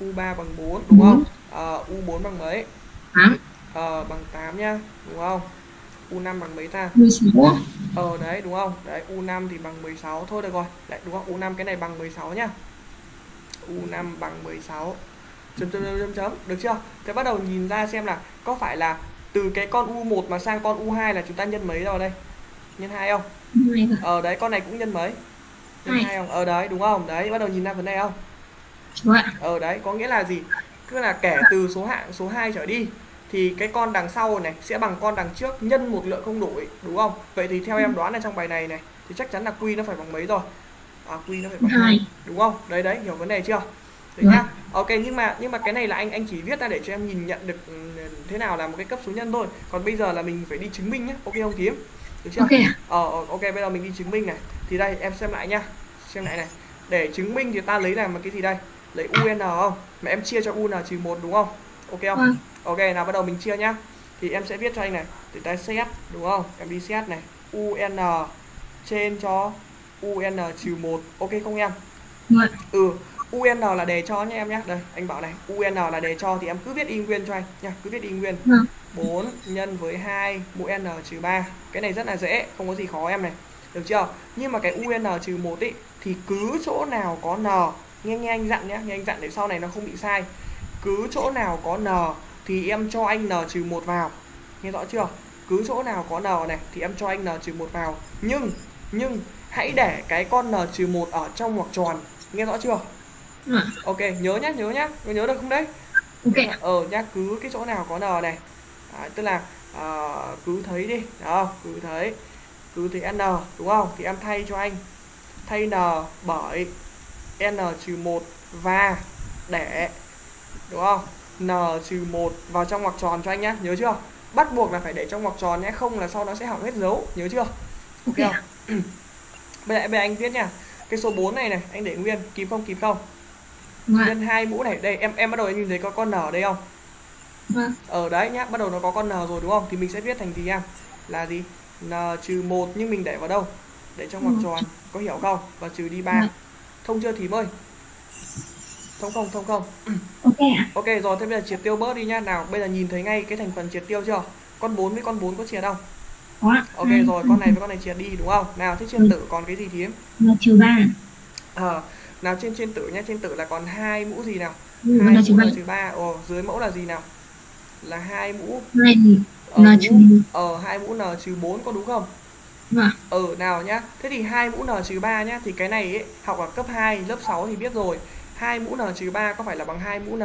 U3 bằng 4 đúng Bốn. không ờ, U4 bằng mấy tám ờ bằng 8 nhá đúng không U5 bằng mấy ta mười sáu Ờ đấy đúng không? Đấy U5 thì bằng 16 thôi được rồi. Đấy đúng không? U5 cái này bằng 16 nhá. U5 bằng 16. Chấm chấm chấm chấm. Được chưa? Thế bắt đầu nhìn ra xem là có phải là từ cái con U1 mà sang con U2 là chúng ta nhân mấy rồi đây? Nhân 2 không? hai rồi Ờ đấy con này cũng nhân mấy? Nhân Hai. 2 không? Ờ đấy đúng không? Đấy bắt đầu nhìn ra vấn đề không? Chú ạ Ờ đấy có nghĩa là gì? Cứ là kể từ số hạng số 2 trở đi thì cái con đằng sau này sẽ bằng con đằng trước nhân một lượng không đổi đúng không? Vậy thì theo em đoán là trong bài này này thì chắc chắn là quy nó phải bằng mấy rồi? À quy nó phải bằng hai hai đúng không? Đấy đấy hiểu vấn đề chưa? Đấy nhá. Ok nhưng mà nhưng mà cái này là anh anh chỉ viết ra để cho em nhìn nhận được ừ, thế nào là một cái cấp số nhân thôi. Còn bây giờ là mình phải đi chứng minh nhé. Ok không Kiếm? Được chưa? ok Ờ ờ, ok bây giờ mình đi chứng minh này. Thì đây em xem lại nhá. Xem lại này. Để chứng minh thì ta lấy là một cái gì đây? Lấy UN không? Mà em chia cho UN trừ 1 đúng không? Ok không? vâng Ok nào bắt đầu mình chia nhá. Thì em sẽ viết cho anh này. Thì ta xét đúng không? Em đi xét này. UN trên cho UN trừ 1. Ok không em? Vâng. Ừ, UN là đề cho nha em nhé. Đây, anh bảo này, UN là đề cho thì em cứ viết y nguyên cho anh nha, cứ viết y nguyên. Vâng. 4 nhân với 2 mũ n trừ 3. Cái này rất là dễ, không có gì khó em này. Được chưa? Nhưng mà cái UN trừ 1 ý thì cứ chỗ nào có n, nghe nghe anh dặn nhé, nghe anh dặn để sau này nó không bị sai. Cứ chỗ nào có n thì em cho anh n trừ 1 vào. nghe rõ chưa? Cứ chỗ nào có n này thì em cho anh n trừ một vào. Nhưng nhưng hãy để cái con n trừ một ở trong ngoặc tròn. Nghe rõ chưa? Dạ. ok nhớ nhá nhớ nhá. Có nhớ được không đấy? Ok. Ạ. ờ nhá cứ cái chỗ nào có n này. Đấy, tức là ờ, cứ thấy đi. Đó cứ thấy. Cứ thấy n đúng không? Thì em thay cho anh. Thay n bởi n trừ một và để đúng không? N trừ một vào trong ngoặc tròn cho anh nhá nhớ chưa? Bắt buộc là phải để trong ngoặc tròn nhé không là sau nó sẽ hỏng hết dấu nhớ chưa? Ok không? Bây giờ, bây giờ anh viết nha cái số 4 này này anh để nguyên kịp không? Kịp không? Vâng ạ. nhân hai mũ này đây em em bắt đầu em nhìn thấy có con n ở đây không? Vâng. ở đấy nhá bắt đầu nó có con n rồi đúng không? Thì mình sẽ viết thành gì nha là gì? N trừ một nhưng mình để vào đâu? Để trong ngoặc tròn có hiểu không? Và trừ đi ba. Vâng. Thông chưa thím ơi. Thông không thông không Ok ok rồi thế bây giờ triệt tiêu bớt đi nhá. Nào bây giờ nhìn thấy ngay cái thành phần triệt tiêu chưa? Con 4 với con 4 có triệt không? Có ok rồi con này với con này triệt đi đúng không? Nào thế trên Ừ. tử còn cái gì thím? Trừ ba. ờ nào trên trên tử nhá. Trên tử là còn hai mũ gì nào? Ừ, hai mũ trừ ba. ồ dưới mẫu là gì nào? Là hai mũ. Hai ờ, N trừ ờ hai mũ n trừ 4 có đúng không Vâng. ừ nào nhá. Thế thì 2 mũ n 3 nhá. Thì cái này ấy, học ở cấp 2 lớp 6 thì biết rồi. 2 mũ n 3 có phải là bằng 2 mũ n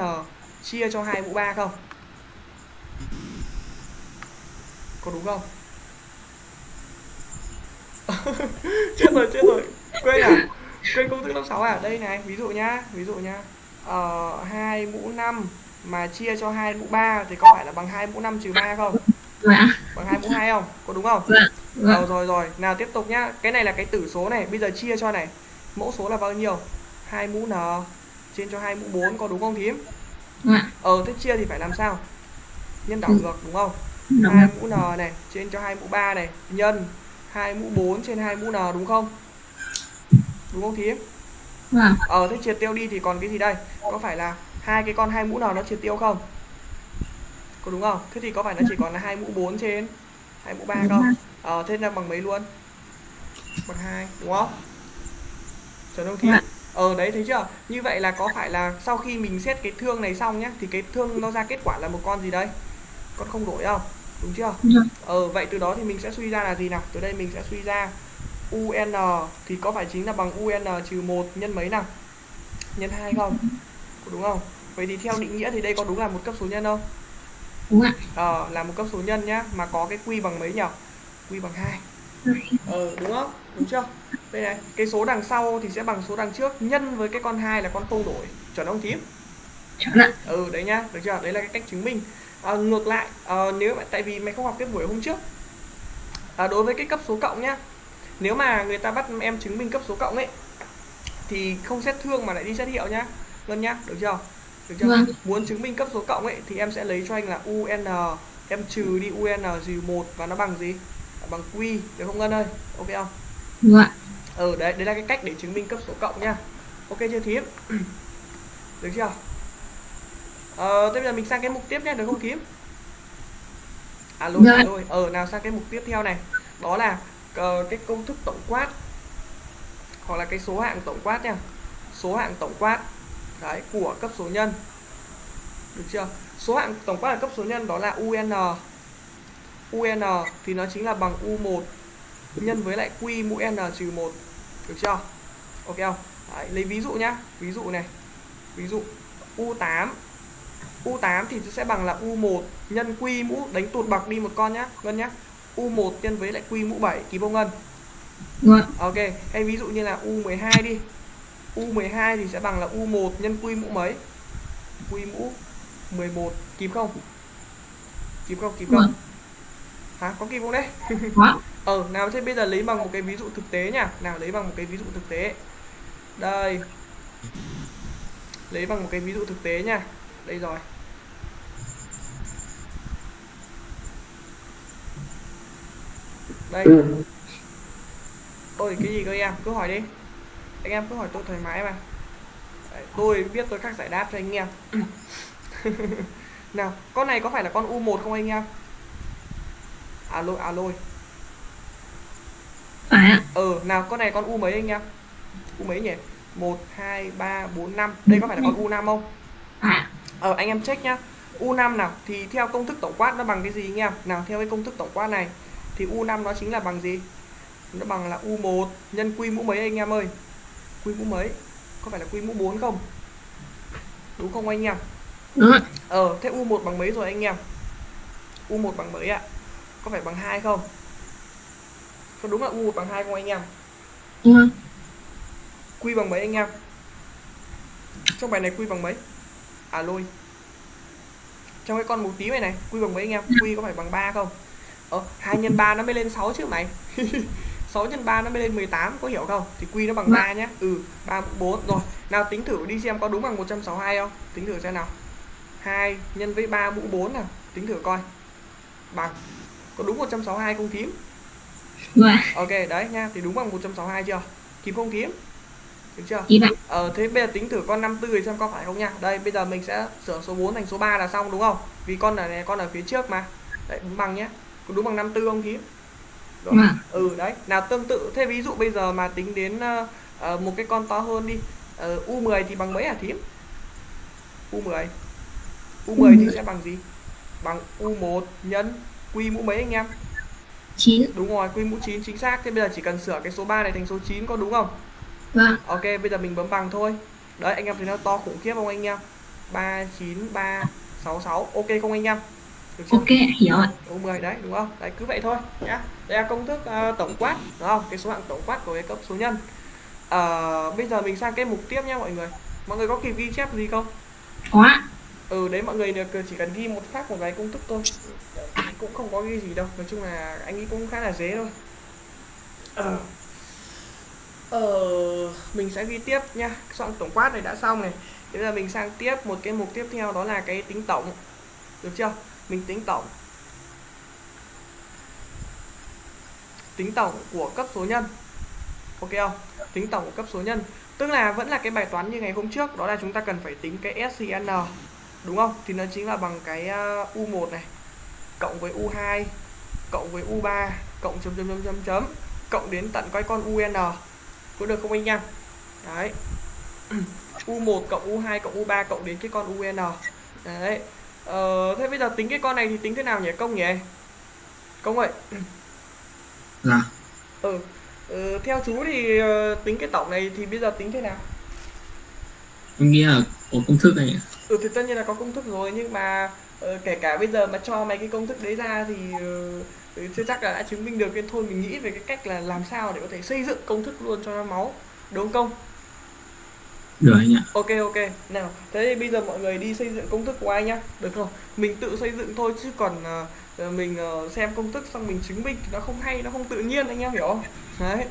chia cho 2 mũ 3 không? Có đúng không? Chết rồi chết rồi. Quên à? Quên công thức lớp 6 à? Đây này ví dụ nhá ví dụ nhá. Ờ, 2 mũ 5 mà chia cho 2 mũ 3 thì có phải là bằng 2 mũ 5 3 không? Vâng ạ. bằng hai mũ 2 không? Có đúng không? Vâng. Ờ, Vâng. rồi rồi. Nào tiếp tục nhá. Cái này là cái tử số này. Bây giờ chia cho này. Mẫu số là bao nhiêu? Hai mũ n trên cho hai mũ 4 có đúng không thím? Vâng ạ. ờ thế chia thì phải làm sao? Nhân đảo Ừ. ngược đúng không? Đúng hai ạ. mũ n này trên cho hai mũ 3 này. Nhân hai mũ 4 trên hai mũ n đúng không? Đúng không thím? Vâng. ờ thế triệt tiêu đi thì còn cái gì đây? Có phải là hai cái con hai mũ n nó triệt tiêu không có đúng không? Thế thì có phải nó chỉ còn là hai mũ 4 trên? Hai mũ 3 Đúng không? ờ thế là bằng mấy luôn? Bằng hai đúng không? Chuẩn không Dạ. ờ đấy thấy chưa? Như vậy là có phải là sau khi mình xét cái thương này xong nhá thì cái thương nó ra kết quả là một con gì đây? Con không đổi không? Đúng chưa? Ờ vậy từ đó thì mình sẽ suy ra là gì nào? Từ đây mình sẽ suy ra UN thì có phải chính là bằng UN trừ 1 nhân mấy nào? Nhân 2 không? Có đúng không? Vậy thì theo định nghĩa thì đây có đúng là một cấp số nhân không Đúng ạ. ờ là một cấp số nhân nhá mà có cái quy bằng mấy nhỉ? Quy bằng 2 ờ đúng không? Đúng chưa? Đây này cái số đằng sau thì sẽ bằng số đằng trước. Nhân với cái con hai là con không đổi. Chuẩn không thím? Chuẩn ạ. ừ đấy nhá được chưa? Đấy là cái cách chứng minh. À, ngược lại à, nếu mà tại vì mày không học cái buổi hôm trước. À, đối với cái cấp số cộng nhá nếu mà người ta bắt em chứng minh cấp số cộng ấy thì không xét thương mà lại đi xét hiệu nhá. Ngân nhá được chưa được chưa Vâng. muốn chứng minh cấp số cộng ấy thì em sẽ lấy cho anh là un em trừ đi un trừ một và nó bằng gì? Bằng q được không ngân ơi? Ok không? Vâng ạ. ừ đấy đấy là cái cách để chứng minh cấp số cộng nha. Ok chưa thím? Được chưa? Ờ thế bây giờ mình sang cái mục tiếp nhé được không thím? Alo Dạ. alo ờ nào sang cái mục tiếp theo này. Đó là ờ, cái công thức tổng quát hoặc là cái số hạng tổng quát nha. Số hạng tổng quát đấy của cấp số nhân. Được chưa? Số hạng tổng quát là cấp số nhân đó là un un thì nó chính là bằng u1 nhân với lại q mũ n trừ 1 được chưa? Ok không? Đấy, lấy ví dụ nhá. Ví dụ này. Ví dụ u8 u8 thì sẽ bằng là u1 nhân q mũ đánh tụt bậc đi một con nhá ngân nhá. U1 nhân với lại q mũ 7 ký vô ngân. Vâng. Ạ. ok hay ví dụ như là u12 đi u12 thì sẽ bằng là u1 nhân q mũ mấy q mũ 11 kịp không kịp không kịp không hả có kịp không đấy. Ờ, nào thế bây giờ lấy bằng một cái ví dụ thực tế nhá. Nào lấy bằng một cái ví dụ thực tế. Đây. Lấy bằng một cái ví dụ thực tế nha. Đây rồi. Đây. Ôi cái gì cơ em? Cứ hỏi đi. Anh em cứ hỏi tôi thoải mái mà. Đấy, tôi biết tôi khác giải đáp cho anh em. nào, con này có phải là con U1 không anh em? Alo alo. Phải ạ. Ừ, nào con này con U mấy anh em? U mấy nhỉ? 1 2 3 4 5. Đây có phải là con U5 không? Phải. Ờ anh em check nhá. U5 nào thì theo công thức tổng quát nó bằng cái gì anh em? Nào theo cái công thức tổng quát này thì U5 nó chính là bằng gì? Nó bằng là U1 nhân quy mũ mấy anh em ơi? Quy mũ mấy? Có phải là quy mũ 4 không? Đúng không anh em? ạ Ờ, thế U1 bằng mấy rồi anh em? U1 bằng mấy ạ? Có phải bằng 2 không? Có đúng là U1 bằng 2 không anh em? ạ Quy bằng mấy anh em? Trong bài này quy bằng mấy? À lôi. Trong cái con màu tím này này, quy bằng mấy anh em? Quy có phải bằng 3 không? Ờ, 2 nhân 3 nó mới lên 6 chứ mày. 6 nhân 3 nó mới lên 18, có hiểu không? Thì quy nó bằng 3 nhá. Ừ, 3 mũ 4 rồi. Nào tính thử đi xem có đúng bằng 162 không? Tính thử xem nào. 2 nhân với 3 mũ 4 nào, tính thử coi. Bằng có đúng 162 không thím? ạ Ok, đấy nha, thì đúng bằng 162 chưa? Kịp không thím? Được chưa? Ờ thế bây giờ tính thử con 54 thì xem có phải không nha. Đây bây giờ mình sẽ sửa số 4 thành số 3 là xong đúng không? Vì con này con ở phía trước mà. Đấy đúng bằng nhé. Có đúng bằng 54 không thím? Rồi. Vâng. Ừ đấy. Nào tương tự thế ví dụ bây giờ mà tính đến ờ, một cái con to hơn đi. Ờ, U10 thì bằng mấy hả thím? U10. U10 thì sẽ bằng gì? Bằng U1 nhân quy mũ mấy anh em? chín Đúng rồi, quy mũ 9 chính xác. Thế bây giờ chỉ cần sửa cái số 3 này thành số 9 có đúng không? vâng Ok, bây giờ mình bấm bằng thôi. Đấy, anh em thấy nó to khủng khiếp không anh em? 39366. Ok không anh em? Được chưa? ok hiểu ạ Số 10 đấy, đúng không? Đấy, cứ vậy thôi nhá. Đây là công thức ờ, tổng quát, đúng không? Cái số hạng tổng quát của cái cấp số nhân. Ờ, bây giờ mình sang cái mục tiếp nhá mọi người. Mọi người có kịp ghi chép gì không? có ạ Ừ, đấy mọi người được chỉ cần ghi một phát một vài công thức thôi. Cũng không có ghi gì đâu. Nói chung là anh ấy cũng khá là dễ thôi. Ờ. Ờ, mình sẽ ghi tiếp nha. Soạn tổng quát này đã xong này. Thế là mình sang tiếp một cái mục tiếp theo đó là cái tính tổng. Được chưa? Mình tính tổng. Tính tổng của cấp số nhân. Ok không? Tính tổng của cấp số nhân. Tức là vẫn là cái bài toán như ngày hôm trước, đó là chúng ta cần phải tính cái SCN đúng không? Thì nó chính là bằng cái ờ, U1 này cộng với U2 cộng với U3 cộng chấm chấm chấm chấm chấm cộng đến tận cái con UN có được không anh em? Đấy. U1 cộng U2 cộng U3 cộng đến cái con UN. Đấy. Ờ, thế bây giờ tính cái con này thì tính thế nào nhỉ công nhỉ? Công ơi. Dạ. Ừ. ừ theo chú thì ờ, tính cái tổng này thì bây giờ tính thế nào? Em nghĩ là có công thức này. Ừ thì tất nhiên là có công thức rồi nhưng mà ờ, kể cả bây giờ mà cho mấy cái công thức đấy ra thì ờ, ừ, chưa chắc là đã chứng minh được nên thôi mình nghĩ về cái cách là làm sao để có thể xây dựng công thức luôn cho nó máu đúng không Được anh ạ. ok ok nào thế thì bây giờ mọi người đi xây dựng công thức của ai nhá được không mình tự xây dựng thôi chứ còn ờ, ờ, mình ờ, xem công thức xong mình chứng minh thì nó không hay nó không tự nhiên anh em hiểu không đấy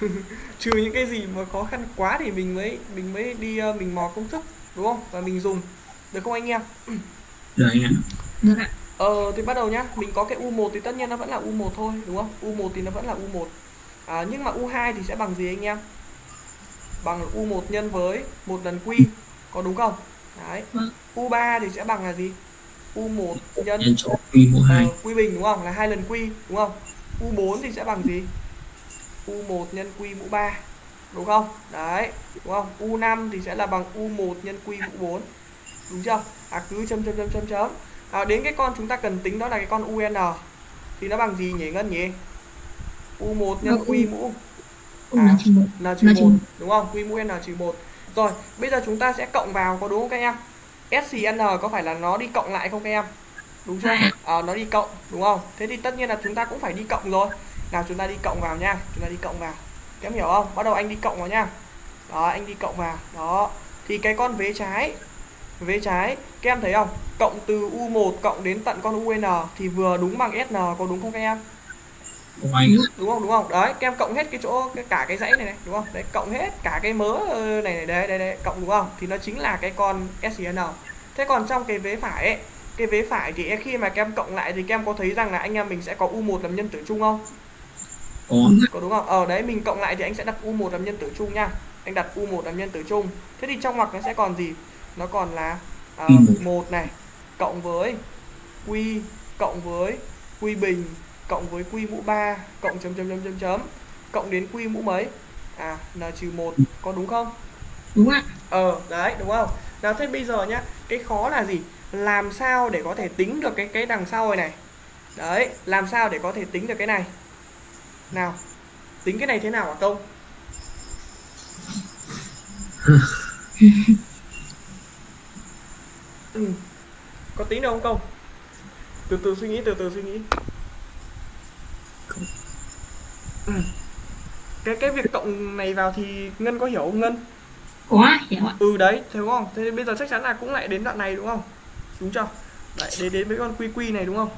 trừ những cái gì mà khó khăn quá thì mình mới mình mới đi ờ, mình mò công thức đúng không và mình dùng được không anh em Được anh ạ. được ạ Ờ thì bắt đầu nhá, mình có cái U1 thì tất nhiên nó vẫn là U1 thôi, đúng không? U1 thì nó vẫn là U1. À, nhưng mà U2 thì sẽ bằng gì anh em? Bằng U1 nhân với một lần Q, có đúng không? Đấy. Vâng. U3 thì sẽ bằng là gì? U1 nhân Nhân cho quy mũ ờ, 2. Q bình đúng không? Là hai lần Q, đúng không? U4 thì sẽ bằng gì? U1 nhân Q mũ 3. Đúng không? Đấy, đúng không? U5 thì sẽ là bằng U1 nhân Q mũ 4. Đúng chưa? À cứ chấm chấm chấm chấm chấm. À, đến cái con chúng ta cần tính đó là cái con UN thì nó bằng gì nhỉ Ngân nhỉ? U1 nhân Q mũ U là chỉ một n N trừ trừ 1 một. đúng không? Q mũ n trừ 1. Rồi, bây giờ chúng ta sẽ cộng vào có đúng không các em? SCN có phải là nó đi cộng lại không các em? Đúng chưa? Phải. Ờ, nó đi cộng đúng không? Thế thì tất nhiên là chúng ta cũng phải đi cộng rồi. Nào chúng ta đi cộng vào nha, chúng ta đi cộng vào. Các em hiểu không? Bắt đầu anh đi cộng vào nha. Đó, anh đi cộng vào. Đó. Thì cái con vế trái vế trái các em thấy không? Cộng từ U1 cộng đến tận con UN thì vừa đúng bằng SN có đúng không các em? Của anh đúng không đúng không? Đấy các em cộng hết cái chỗ cái, cả cái dãy này này đúng không? Đấy cộng hết cả cái mớ ờ, này này đấy đấy đấy cộng đúng không? Thì nó chính là cái con SCN thế còn trong cái vế phải ấy cái vế phải thì khi mà các em cộng lại thì các em có thấy rằng là anh em mình sẽ có U1 làm nhân tử chung không? Có. có đúng không? Ở đấy mình cộng lại thì anh sẽ đặt U1 làm nhân tử chung nha. Anh đặt U1 làm nhân tử chung. Thế thì trong ngoặc nó sẽ còn gì? Nó còn là uh, Q một. một này cộng với Q cộng với Q bình cộng với Q mũ 3 cộng chấm chấm chấm chấm chấm cộng đến Q mũ mấy? À n trừ 1 có đúng không? Đúng ạ. Ờ đấy đúng không? Nào thế bây giờ nhá cái khó là gì? Làm sao để có thể tính được cái cái đằng sau này này? Đấy làm sao để có thể tính được cái này? Nào tính cái này thế nào hả công ừ. có tính được không công từ từ suy nghĩ từ từ suy nghĩ ừ. cái cái việc cộng này vào thì ngân có hiểu không ngân? Có hiểu ạ. Ừ đấy đúng không? Thế bây giờ chắc chắn là cũng lại đến đoạn này đúng không? Đúng chưa? Đấy đến đến với con quy quy này đúng không?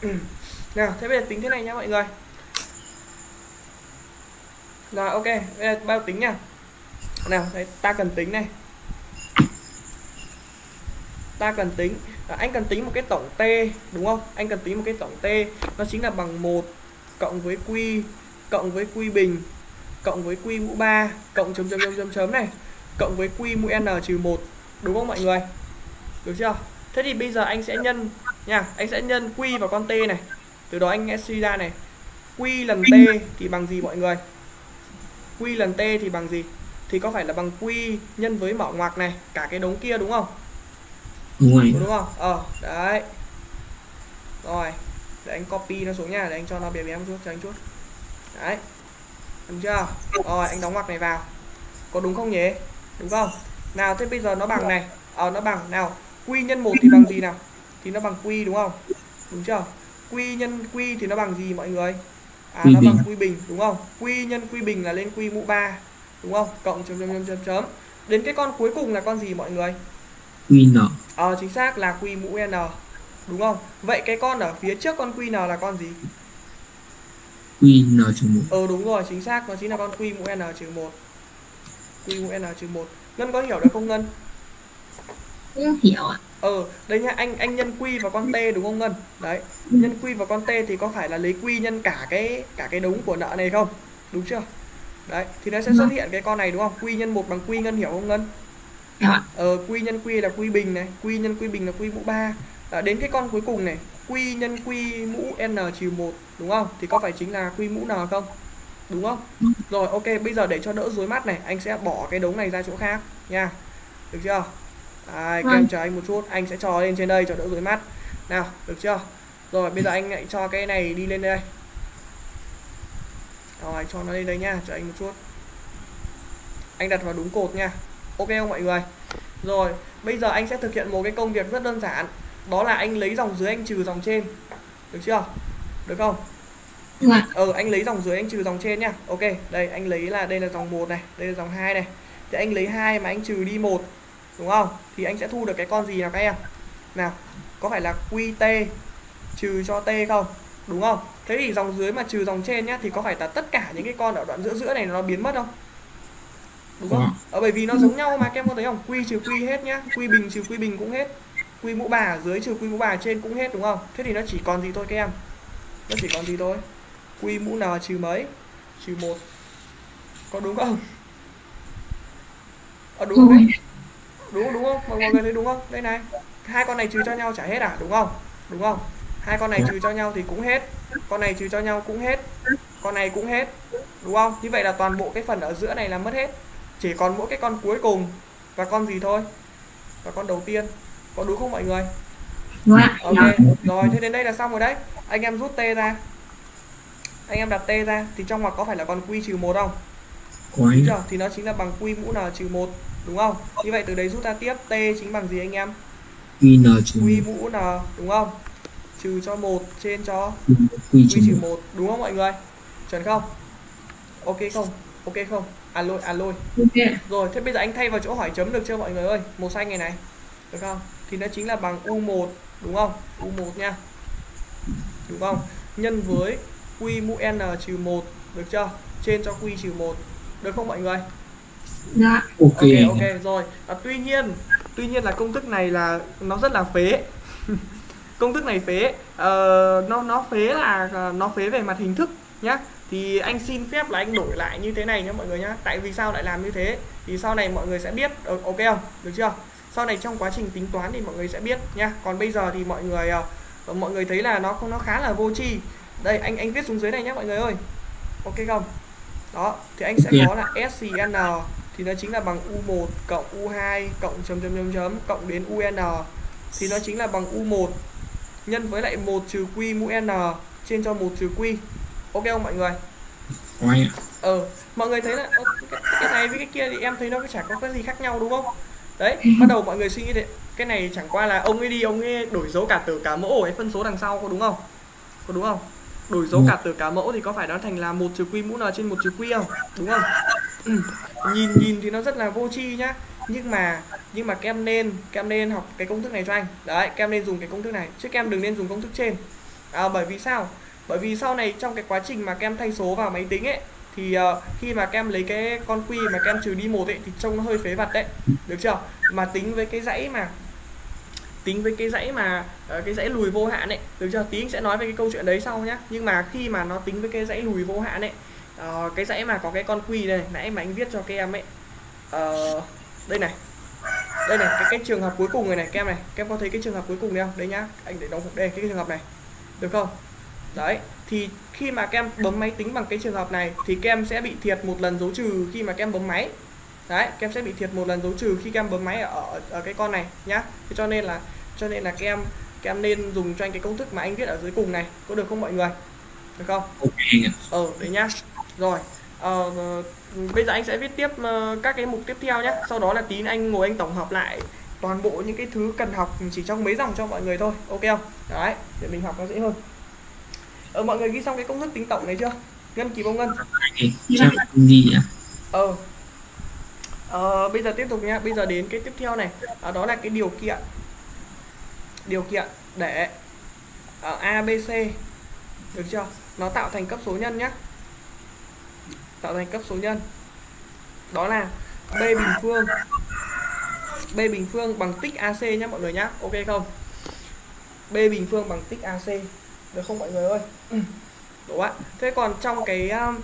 Ừ. nào thế bây giờ tính thế này nhá mọi người. Rồi ok bây giờ bao tính nha nào đấy, ta cần tính này. Ta cần tính. À, anh cần tính một cái tổng t đúng không? Anh cần tính một cái tổng t. Nó chính là bằng 1 cộng với q cộng với q bình cộng với q mũ 3 cộng chấm chấm chấm chấm chấm này cộng với q mũ n trừ 1 đúng không mọi người? Được chưa? Thế thì bây giờ anh sẽ nhân nha anh sẽ nhân q vào con t này. Từ đó anh sẽ suy ra này q lần t thì bằng gì mọi người? Q lần t thì bằng gì? Thì có phải là bằng q nhân với mở ngoặc này cả cái đống kia đúng không? Đúng rồi. Đúng không? Ờ đấy. Rồi để anh copy nó xuống nha để anh cho nó bé bé một chút cho anh chút. Đấy. Được chưa? Rồi anh đóng ngoặc này vào. Có đúng không nhỉ? Đúng không? Nào thế bây giờ nó bằng này. Ờ nó bằng. Nào q nhân một thì bằng gì nào? Thì nó bằng q đúng không? Đúng chưa? Q nhân q thì nó bằng gì mọi người? À Quy nó bằng bình. q bình đúng không? Q nhân q bình là lên q mũ 3 đúng không? Cộng chấm chấm chấm chấm chấm. Đến cái con cuối cùng là con gì mọi người? Qn Ờ chính xác là Q mũ N Đúng không? Vậy cái con ở phía trước con QN là con gì? qn trừ một Ờ đúng rồi, chính xác Nó chính là con Q mũ N trừ 1 Q mũ N trừ 1 Ngân có hiểu được không Ngân? cũng hiểu ạ Ờ, đây nha, anh anh nhân Q vào con T đúng không Ngân? Đấy, nhân Q vào con T thì có phải là lấy Q nhân cả cái cả cái đống của nợ này không? Đúng chưa? Đấy, thì nó sẽ xuất hiện cái con này đúng không? Q nhân 1 bằng Q Ngân hiểu không Ngân? Ờ, Q nhân Q là Q bình này, Q nhân Q bình là Q mũ 3 à, Đến cái con cuối cùng này, Q nhân Q mũ N trừ 1 đúng không? Thì có phải chính là Q mũ N không? Đúng không? Rồi, ok, bây giờ để cho đỡ rối mắt này, anh sẽ bỏ cái đống này ra chỗ khác nha Được chưa? Đấy, các em chờ anh một chút, anh sẽ cho lên trên đây cho đỡ rối mắt Nào, được chưa? Rồi, bây giờ anh lại cho cái này đi lên đây Rồi, cho nó lên đây nha, chờ anh một chút Anh đặt vào đúng cột nha Ok không mọi người? Rồi, bây giờ anh sẽ thực hiện một cái công việc rất đơn giản Đó là anh lấy dòng dưới anh trừ dòng trên Được chưa? Được không? Ờ, anh lấy dòng dưới anh trừ dòng trên nhá Ok, đây anh lấy là đây là dòng 1 này Đây là dòng 2 này Thì anh lấy 2 mà anh trừ đi 1 Đúng không? Thì anh sẽ thu được cái con gì nào các em? Nào, có phải là QT trừ cho T không? Đúng không? Thế thì dòng dưới mà trừ dòng trên nhá Thì có phải là tất cả những cái con ở đoạn giữa giữa này nó biến mất không? Đúng không? Ở bởi vì nó giống nhau mà các em có thấy không? Q trừ Q hết nhá Q bình trừ Q bình cũng hết quy mũ 3 ở dưới trừ quy mũ 3 ở trên cũng hết, đúng không? Thế thì nó chỉ còn gì thôi các em? Nó chỉ còn gì thôi? quy mũ N trừ mấy? Trừ 1 Có đúng không? Ờ đúng không đấy? Đúng đúng không? Mọi mọi người thấy đúng không? Đây này Hai con này trừ cho nhau chả hết à? Đúng không? Đúng không? Hai con này trừ cho nhau thì cũng hết Con này trừ cho nhau cũng hết Con này cũng hết Đúng không? Như vậy là toàn bộ cái phần ở giữa này là mất hết Chỉ còn mỗi cái con cuối cùng Và con gì thôi? Và con đầu tiên có đúng không mọi người? đúng ạ Ok, rồi thế đến đây là xong rồi đấy. Anh em rút t ra. Anh em đặt t ra thì trong ngoặc có phải là còn q trừ 1 không? Đúng chưa? Thì nó chính là bằng q mũ n trừ 1, đúng không? Như vậy từ đấy rút ra tiếp t chính bằng gì anh em? qn trừ q một mũ n đúng không? Trừ cho 1 trên cho q trừ q một 1, đúng không mọi người? Chuẩn không? Ok không? Ok không? À lôi, à lôi. ok Rồi, thế bây giờ anh thay vào chỗ hỏi chấm được chưa mọi người ơi? Màu xanh này này. Được không? Thì nó chính là bằng U1, đúng không? U1 nha. Đúng không? Nhân với Q mũ N trừ 1, được chưa? Trên cho Q trừ 1. Được không mọi người? dạ ok Ok rồi. À, tuy nhiên, tuy nhiên là công thức này là nó rất là phế. công thức này phế. Ờ, nó nó phế là ờ, nó phế về mặt hình thức nhá. Thì anh xin phép là anh đổi lại như thế này nhá mọi người nhá. Tại vì sao lại làm như thế? Thì sau này mọi người sẽ biết Ờ, ok không? Được chưa? Sau này trong quá trình tính toán thì mọi người sẽ biết nhá. Còn bây giờ thì mọi người ờ, mọi người thấy là nó nó khá là vô tri. Đây anh anh viết xuống dưới này nhé mọi người ơi. Ok không? Đó, thì anh sẽ Ok. có là SCN thì nó chính là bằng U1 cộng U2 cộng chấm chấm chấm chấm cộng đến UN thì nó chính là bằng U1 nhân với lại 1 trừ Q mũ N trên cho 1 trừ Q. Ok không mọi người? Ờ, mọi người thấy là cái, cái này với cái kia thì em thấy nó chả có cái gì khác nhau đúng không? Đấy, bắt đầu mọi người suy nghĩ thế cái này chẳng qua là ông ấy đi ông ấy đổi dấu cả tử cả mẫu ở cái phân số đằng sau có đúng không? Có đúng không? Đổi dấu Ừ. cả tử cả mẫu thì có phải nó thành là 1 trừ Q mũ N trên 1 trừ Q không? Đúng không? Ừ. Nhìn nhìn thì nó rất là vô tri nhá. Nhưng mà nhưng mà các em nên các em nên học cái công thức này cho anh. Đấy, các em nên dùng cái công thức này chứ các em đừng nên dùng công thức trên. À, bởi vì sao? Bởi vì sau này trong cái quá trình mà các em thay số vào máy tính ấy thì uh, khi mà các em lấy cái con quy mà các em trừ đi một ấy thì trông nó hơi phế vật đấy được chưa? Mà tính với cái dãy mà tính với cái dãy mà uh, cái dãy lùi vô hạn ấy được chưa? Tí anh sẽ nói về cái câu chuyện đấy sau nhá. Nhưng mà khi mà nó tính với cái dãy lùi vô hạn ấy uh, cái dãy mà có cái con quy này nãy mà anh viết cho các em ấy uh, đây này đây này cái, cái trường hợp cuối cùng này này các em này các em có thấy cái trường hợp cuối cùng này không? Đây nhá anh để đóng đây cái trường hợp này được không? Đấy thì khi mà các em bấm máy tính bằng cái trường hợp này thì các em sẽ bị thiệt một lần dấu trừ khi mà các em bấm máy. Đấy các em sẽ bị thiệt một lần dấu trừ khi các em bấm máy ở ở, cái con này nhá. Thế cho nên là cho nên là các em các em nên dùng cho anh cái công thức mà anh viết ở dưới cùng này. Có được không mọi người? Được không? Ok. Ờ đấy nhá. Rồi ờ, bây giờ anh sẽ viết tiếp ờ, các cái mục tiếp theo nhé sau đó là tí anh ngồi anh tổng hợp lại toàn bộ những cái thứ cần học chỉ trong mấy dòng cho mọi người thôi. Ok không? Đấy để mình học nó dễ hơn ờ mọi người ghi xong cái công thức tính tổng này chưa? Ngân kỳ bông ngân. Gì ạ. Ờ. Ờ, bây giờ tiếp tục nhá bây giờ đến cái tiếp theo này. À, đó là cái điều kiện. Điều kiện để ở A B C. Được chưa? Nó tạo thành cấp số nhân nhá. Tạo thành cấp số nhân. Đó là B bình phương. B bình phương bằng tích AC nhá mọi người nhá. Ok không? B bình phương bằng tích AC được không mọi người ơi? Ừ. đúng ạ. Thế còn trong cái um,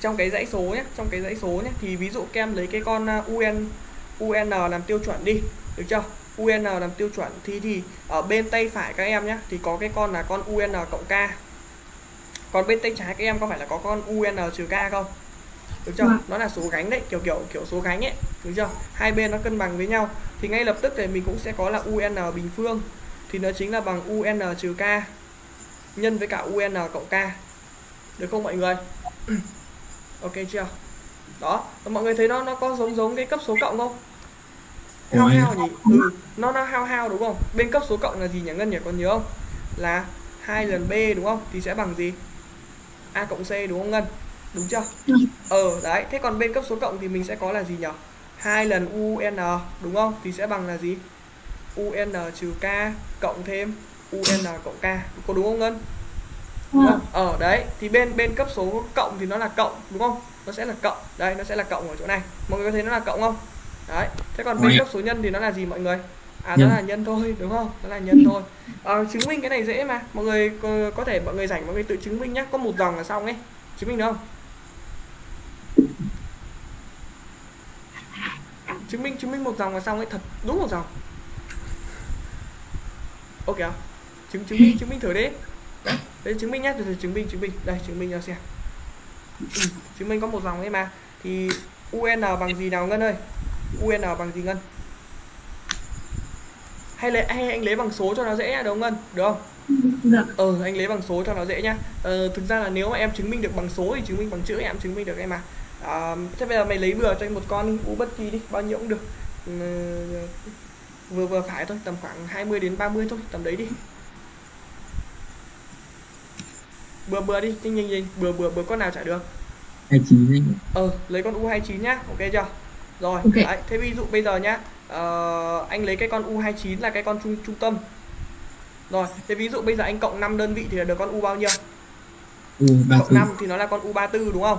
trong cái dãy số nhé trong cái dãy số nhé thì ví dụ các em lấy cái con uh, UN UN làm tiêu chuẩn đi được chưa? UN làm tiêu chuẩn thì thì ở bên tay phải các em nhé thì có cái con là con UN cộng K. Còn bên tay trái các em có phải là có con UN trừ K không? Được chưa? Vâng. nó là số gánh đấy kiểu kiểu kiểu số gánh ấy được chưa? Hai bên nó cân bằng với nhau. Thì ngay lập tức thì mình cũng sẽ có là UN bình phương. Thì nó chính là bằng UN trừ K nhân với cả UN cộng K. Được không mọi người? Ok chưa? Đó mọi người thấy nó nó có giống giống cái cấp số cộng không? Hao Ôi. hao nhỉ? Ừ nó nó hao hao đúng không? Bên cấp số cộng là gì nhỉ? Ngân nhỉ? Còn nhớ không? Là hai lần b đúng không? Thì sẽ bằng gì? A cộng c đúng không ngân? Đúng chưa? Ừ. ờ đấy. Thế còn bên cấp số cộng thì mình sẽ có là gì nhỉ? Hai lần un đúng không? Thì sẽ bằng là gì? Un trừ k cộng thêm un cộng k có đúng không ngân đúng không? Ờ đấy thì bên bên cấp số cộng thì nó là cộng đúng không? Nó sẽ là cộng. Đây nó sẽ là cộng ở chỗ này. Mọi người có thấy nó là cộng không? Đấy. Thế còn bên cấp số nhân thì nó là gì mọi người? À Nhân. nó là nhân thôi đúng không? Nó là nhân thôi. Ờ, chứng minh cái này dễ mà. Mọi người có, có thể mọi người rảnh mọi người tự chứng minh nhá. Có một dòng là xong ấy. Chứng minh được không? Chứng minh chứng minh một dòng là xong ấy thật đúng một dòng. Ok không? Chứng chứng minh chứng minh thử đi. Đấy chứng minh nhé, từ từ chứng minh chứng minh. Đây chứng minh cho xem. Ừ, chứng minh có một dòng ấy mà. Thì UN bằng gì nào Ngân ơi? UN bằng gì Ngân? Hay lấy hay anh lấy bằng số cho nó dễ nhá, được không Ngân? Được không? Được. Ờ anh lấy bằng số cho nó dễ nhá. Ờ, thực ra là nếu mà em chứng minh được bằng số thì chứng minh bằng chữ em chứng minh được em mà. À, thế bây giờ mày lấy bừa cho anh một con u bất kỳ đi, bao nhiêu cũng được. Ừ, vừa vừa phải thôi, tầm khoảng 20 đến 30 thôi, tầm đấy đi. Bừa bừa đi, nhanh nhanh nhanh, bừa bừa bừa con nào trả được. hai chín anh ạ. Ờ, lấy con U29 nhá, ok chưa? Rồi, Ok. đấy, thế ví dụ bây giờ nhá, ờ, anh lấy cái con U29 là cái con trung trung tâm. Rồi, thế ví dụ bây giờ anh cộng 5 đơn vị thì là được con U bao nhiêu? u ba Cộng tư 5 thì nó là con U34 đúng không?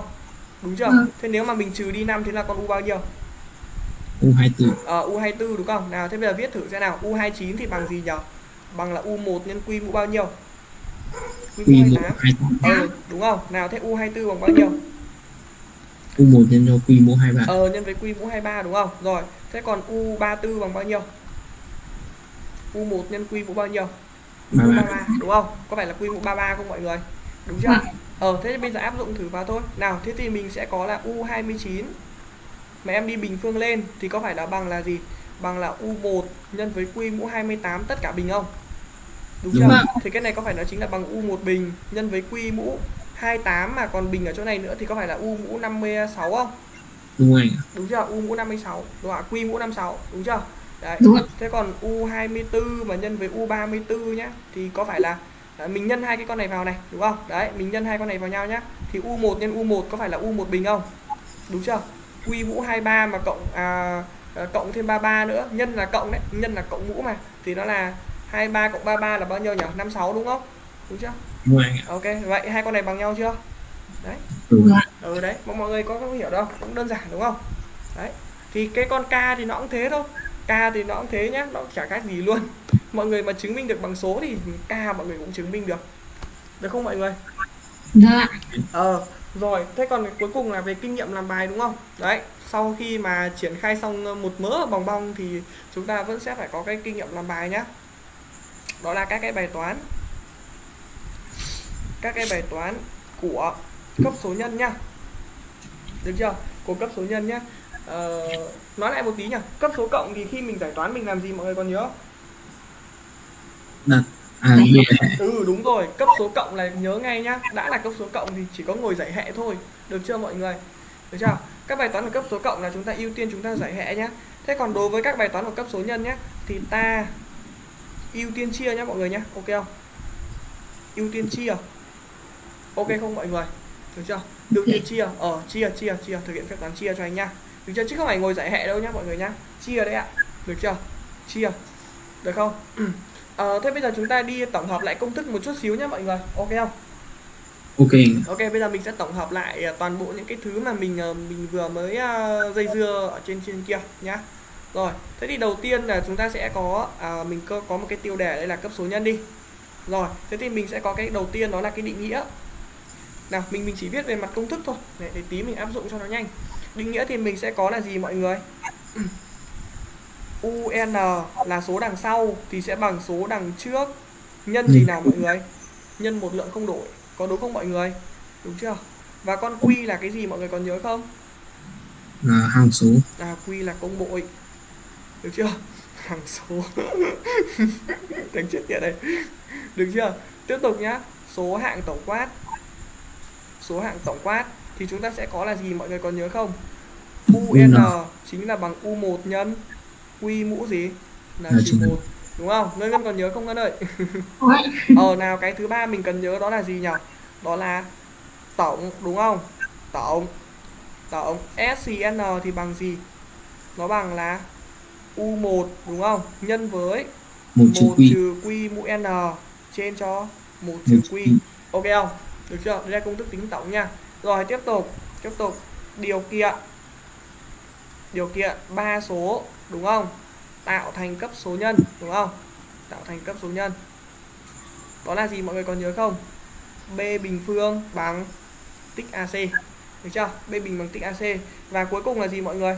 Đúng chưa? Vâng. Thế nếu mà mình trừ đi 5 thì là con U bao nhiêu? u hai tư Ờ, U24 đúng không? Nào, thế bây giờ viết thử xem nào, U29 thì bằng gì nhỉ? Bằng là U1 nhân Q mũ bao nhiêu? Q quy mũ một 28. hai tám Ờ, đúng không? Nào, thế U24 bằng bao nhiêu? u một nhân cho quy hai ba Ờ nhân với Q mũ 23 đúng không? Rồi, thế còn U34 bằng bao nhiêu? U1 nhân Q mũ bao nhiêu? Q Ba mũ ba. 33 đúng không? Có phải là Q mũ 33 không mọi người? Đúng chưa? Ờ thế bây giờ áp dụng thử vào thôi. Nào, thế thì mình sẽ có là U29 mà em đi bình phương lên thì có phải là bằng là gì? bằng là U1 nhân với Q mũ 28 tất cả bình không? Đúng Đúng chưa? ạ. Thì cái này có phải nó chính là bằng U1 bình nhân với Q mũ 28 mà còn bình ở chỗ này nữa thì có phải là U mũ 56 không? đúng rồi Đúng chưa? U mũ 56, đúng ạ? Q mũ 56, đúng chưa? Đấy. đúng Thế còn U24 mà nhân với U34 nhá thì có phải là à, mình nhân hai cái con này vào này, đúng không? Đấy, mình nhân hai con này vào nhau nhá. Thì U1 nhân U1 có phải là U1 bình không? Đúng chưa? Q mũ 23 mà cộng à, à, cộng thêm 33 nữa, nhân là cộng đấy, nhân là cộng mũ mà. Thì nó là 23 cộng 33 là bao nhiêu nhỉ? 56 đúng không? Đúng chưa? đúng rồi Ok, vậy hai con này bằng nhau chưa? Đấy. đúng đúng ạ Ừ đấy, mọi mọi người có, có hiểu đâu, cũng đơn giản đúng không? Đấy. Thì cái con K thì nó cũng thế thôi. K thì nó cũng thế nhá, nó chả khác gì luôn. Mọi người mà chứng minh được bằng số thì K mọi người cũng chứng minh được. Được không mọi người? dạ Ờ, rồi, thế còn cuối cùng là về kinh nghiệm làm bài đúng không? Đấy, sau khi mà triển khai xong một mớ bong bong thì chúng ta vẫn sẽ phải có cái kinh nghiệm làm bài nhá. Đó là các cái bài toán. Các cái bài toán của cấp số nhân nhá. Được chưa? Của cấp số nhân nhá. Ờ, nói lại một tí nhá. Cấp số cộng thì khi mình giải toán mình làm gì mọi người còn nhớ không? à như vậy Ừ đúng rồi, cấp số cộng là nhớ ngay nhá. Đã là cấp số cộng thì chỉ có ngồi giải hệ thôi. Được chưa mọi người? Được chưa? Các bài toán của cấp số cộng là chúng ta ưu tiên chúng ta giải hệ nhá. Thế còn đối với các bài toán của cấp số nhân nhá thì ta ưu tiên chia nhá mọi người nhá. Ok không? Ưu tiên chia. Ok không mọi người? Được chưa? Ưu tiên chia. Ờ chia chia chia thực hiện phép toán chia cho anh nhá. Được chưa? Chứ không phải ngồi giải hệ đâu nhá mọi người nhá. Chia đấy ạ. Được chưa? Chia. Được không? Ờ, thế bây giờ chúng ta đi tổng hợp lại công thức một chút xíu nhé mọi người Ok không? ok. Ok bây giờ mình sẽ tổng hợp lại ờ, toàn bộ những cái thứ mà mình ờ, mình vừa mới ờ, dây dưa ở trên trên kia nhá Rồi thế thì đầu tiên là chúng ta sẽ có à, mình có, có một cái tiêu đề đây là cấp số nhân đi Rồi thế thì mình sẽ có cái đầu tiên đó là cái định nghĩa Nào mình mình chỉ viết về mặt công thức thôi để, để tí mình áp dụng cho nó nhanh Định nghĩa thì mình sẽ có là gì mọi người? UN là số đằng sau thì sẽ bằng số đằng trước nhân gì nào mọi người? Nhân một lượng không đổi. Có đúng không mọi người? Đúng chưa? Và con Q là cái gì mọi người còn nhớ không? là hàng số À Q là công bội. Được chưa? Hàng số. Đánh chết tiệt đây. Được chưa? Tiếp tục nhá. Số hạng tổng quát. Số hạng tổng quát thì chúng ta sẽ có là gì mọi người còn nhớ không? UN chính là bằng U1 nhân Q mũ gì? Là trừ 1 Đúng không? Ngân Ngân còn nhớ không Ngân ơi? Ờ nào cái thứ ba mình cần nhớ đó là gì nhỉ? Đó là tổng đúng không? Tổng tổng SCN thì bằng gì? Nó bằng là U1 đúng không? Nhân với một chữ 1 quy trừ Q mũ N trên cho 1 một trừ Q. Ok không? Được chưa? Đây là công thức tính tổng nha. Rồi tiếp tục, tiếp tục điều kiện. Điều kiện ba số đúng không? Tạo thành cấp số nhân đúng không? Tạo thành cấp số nhân. Đó là gì mọi người còn nhớ không? B bình phương bằng tích AC. Được chưa? B bình bằng tích AC. Và cuối cùng là gì mọi người?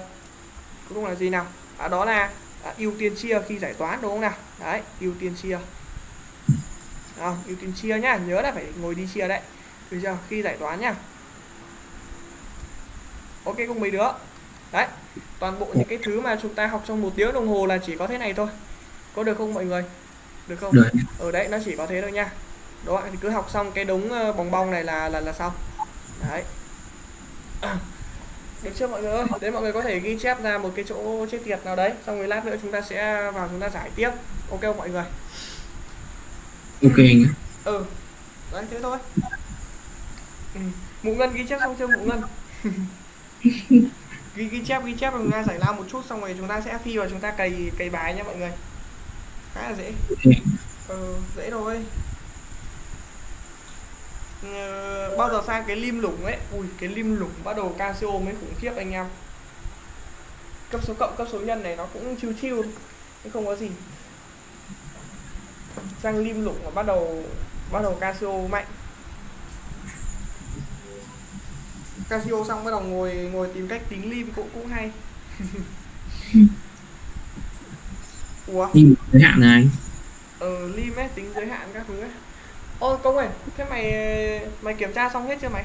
Cuối cùng là gì nào? À, đó là à, ưu tiên chia khi giải toán đúng không nào? Đấy, ưu tiên chia. À, ưu tiên chia nhá, nhớ là phải ngồi đi chia đấy. Được chưa? Khi giải toán nhá. Ok cùng mấy đứa. Đấy, toàn bộ những cái thứ mà chúng ta học trong một tiếng đồng hồ là chỉ có thế này thôi. Có được không mọi người? Được không? được ở đấy nó chỉ có thế thôi nha đó thì cứ học xong cái đống ờ, bong bong này là là là xong đấy được chưa mọi người ơi? Đấy mọi người có thể ghi chép ra một cái chỗ chết tiệt nào đấy xong rồi lát nữa chúng ta sẽ vào chúng ta giải tiếp. Ok không mọi người? Ok anh ừ. Đấy thế thôi. Ừ. mụ ngân ghi chép xong chưa mụ ngân? Ghi ghi chép ghi chép rồi nga giải lao một chút xong rồi chúng ta sẽ phi vào chúng ta cày cày bài nha mọi người. Khá là dễ. Ừ, dễ thôi ờ, bao giờ sang cái lim lủng ấy? Ui cái lim lủng bắt đầu casio mới khủng khiếp anh em. Cấp số cộng cấp số nhân này nó cũng chiêu chiêu chứ không có gì. Sang lim lủng là bắt đầu bắt đầu casio mạnh. Casio xong bắt đầu ngồi ngồi tìm cách tính lim cũng cũng hay. Ủa? Nhưng giới hạn anh ờ lim ấy tính giới hạn các thứ ấy ôi công ơi thế mày mày kiểm tra xong hết chưa mày?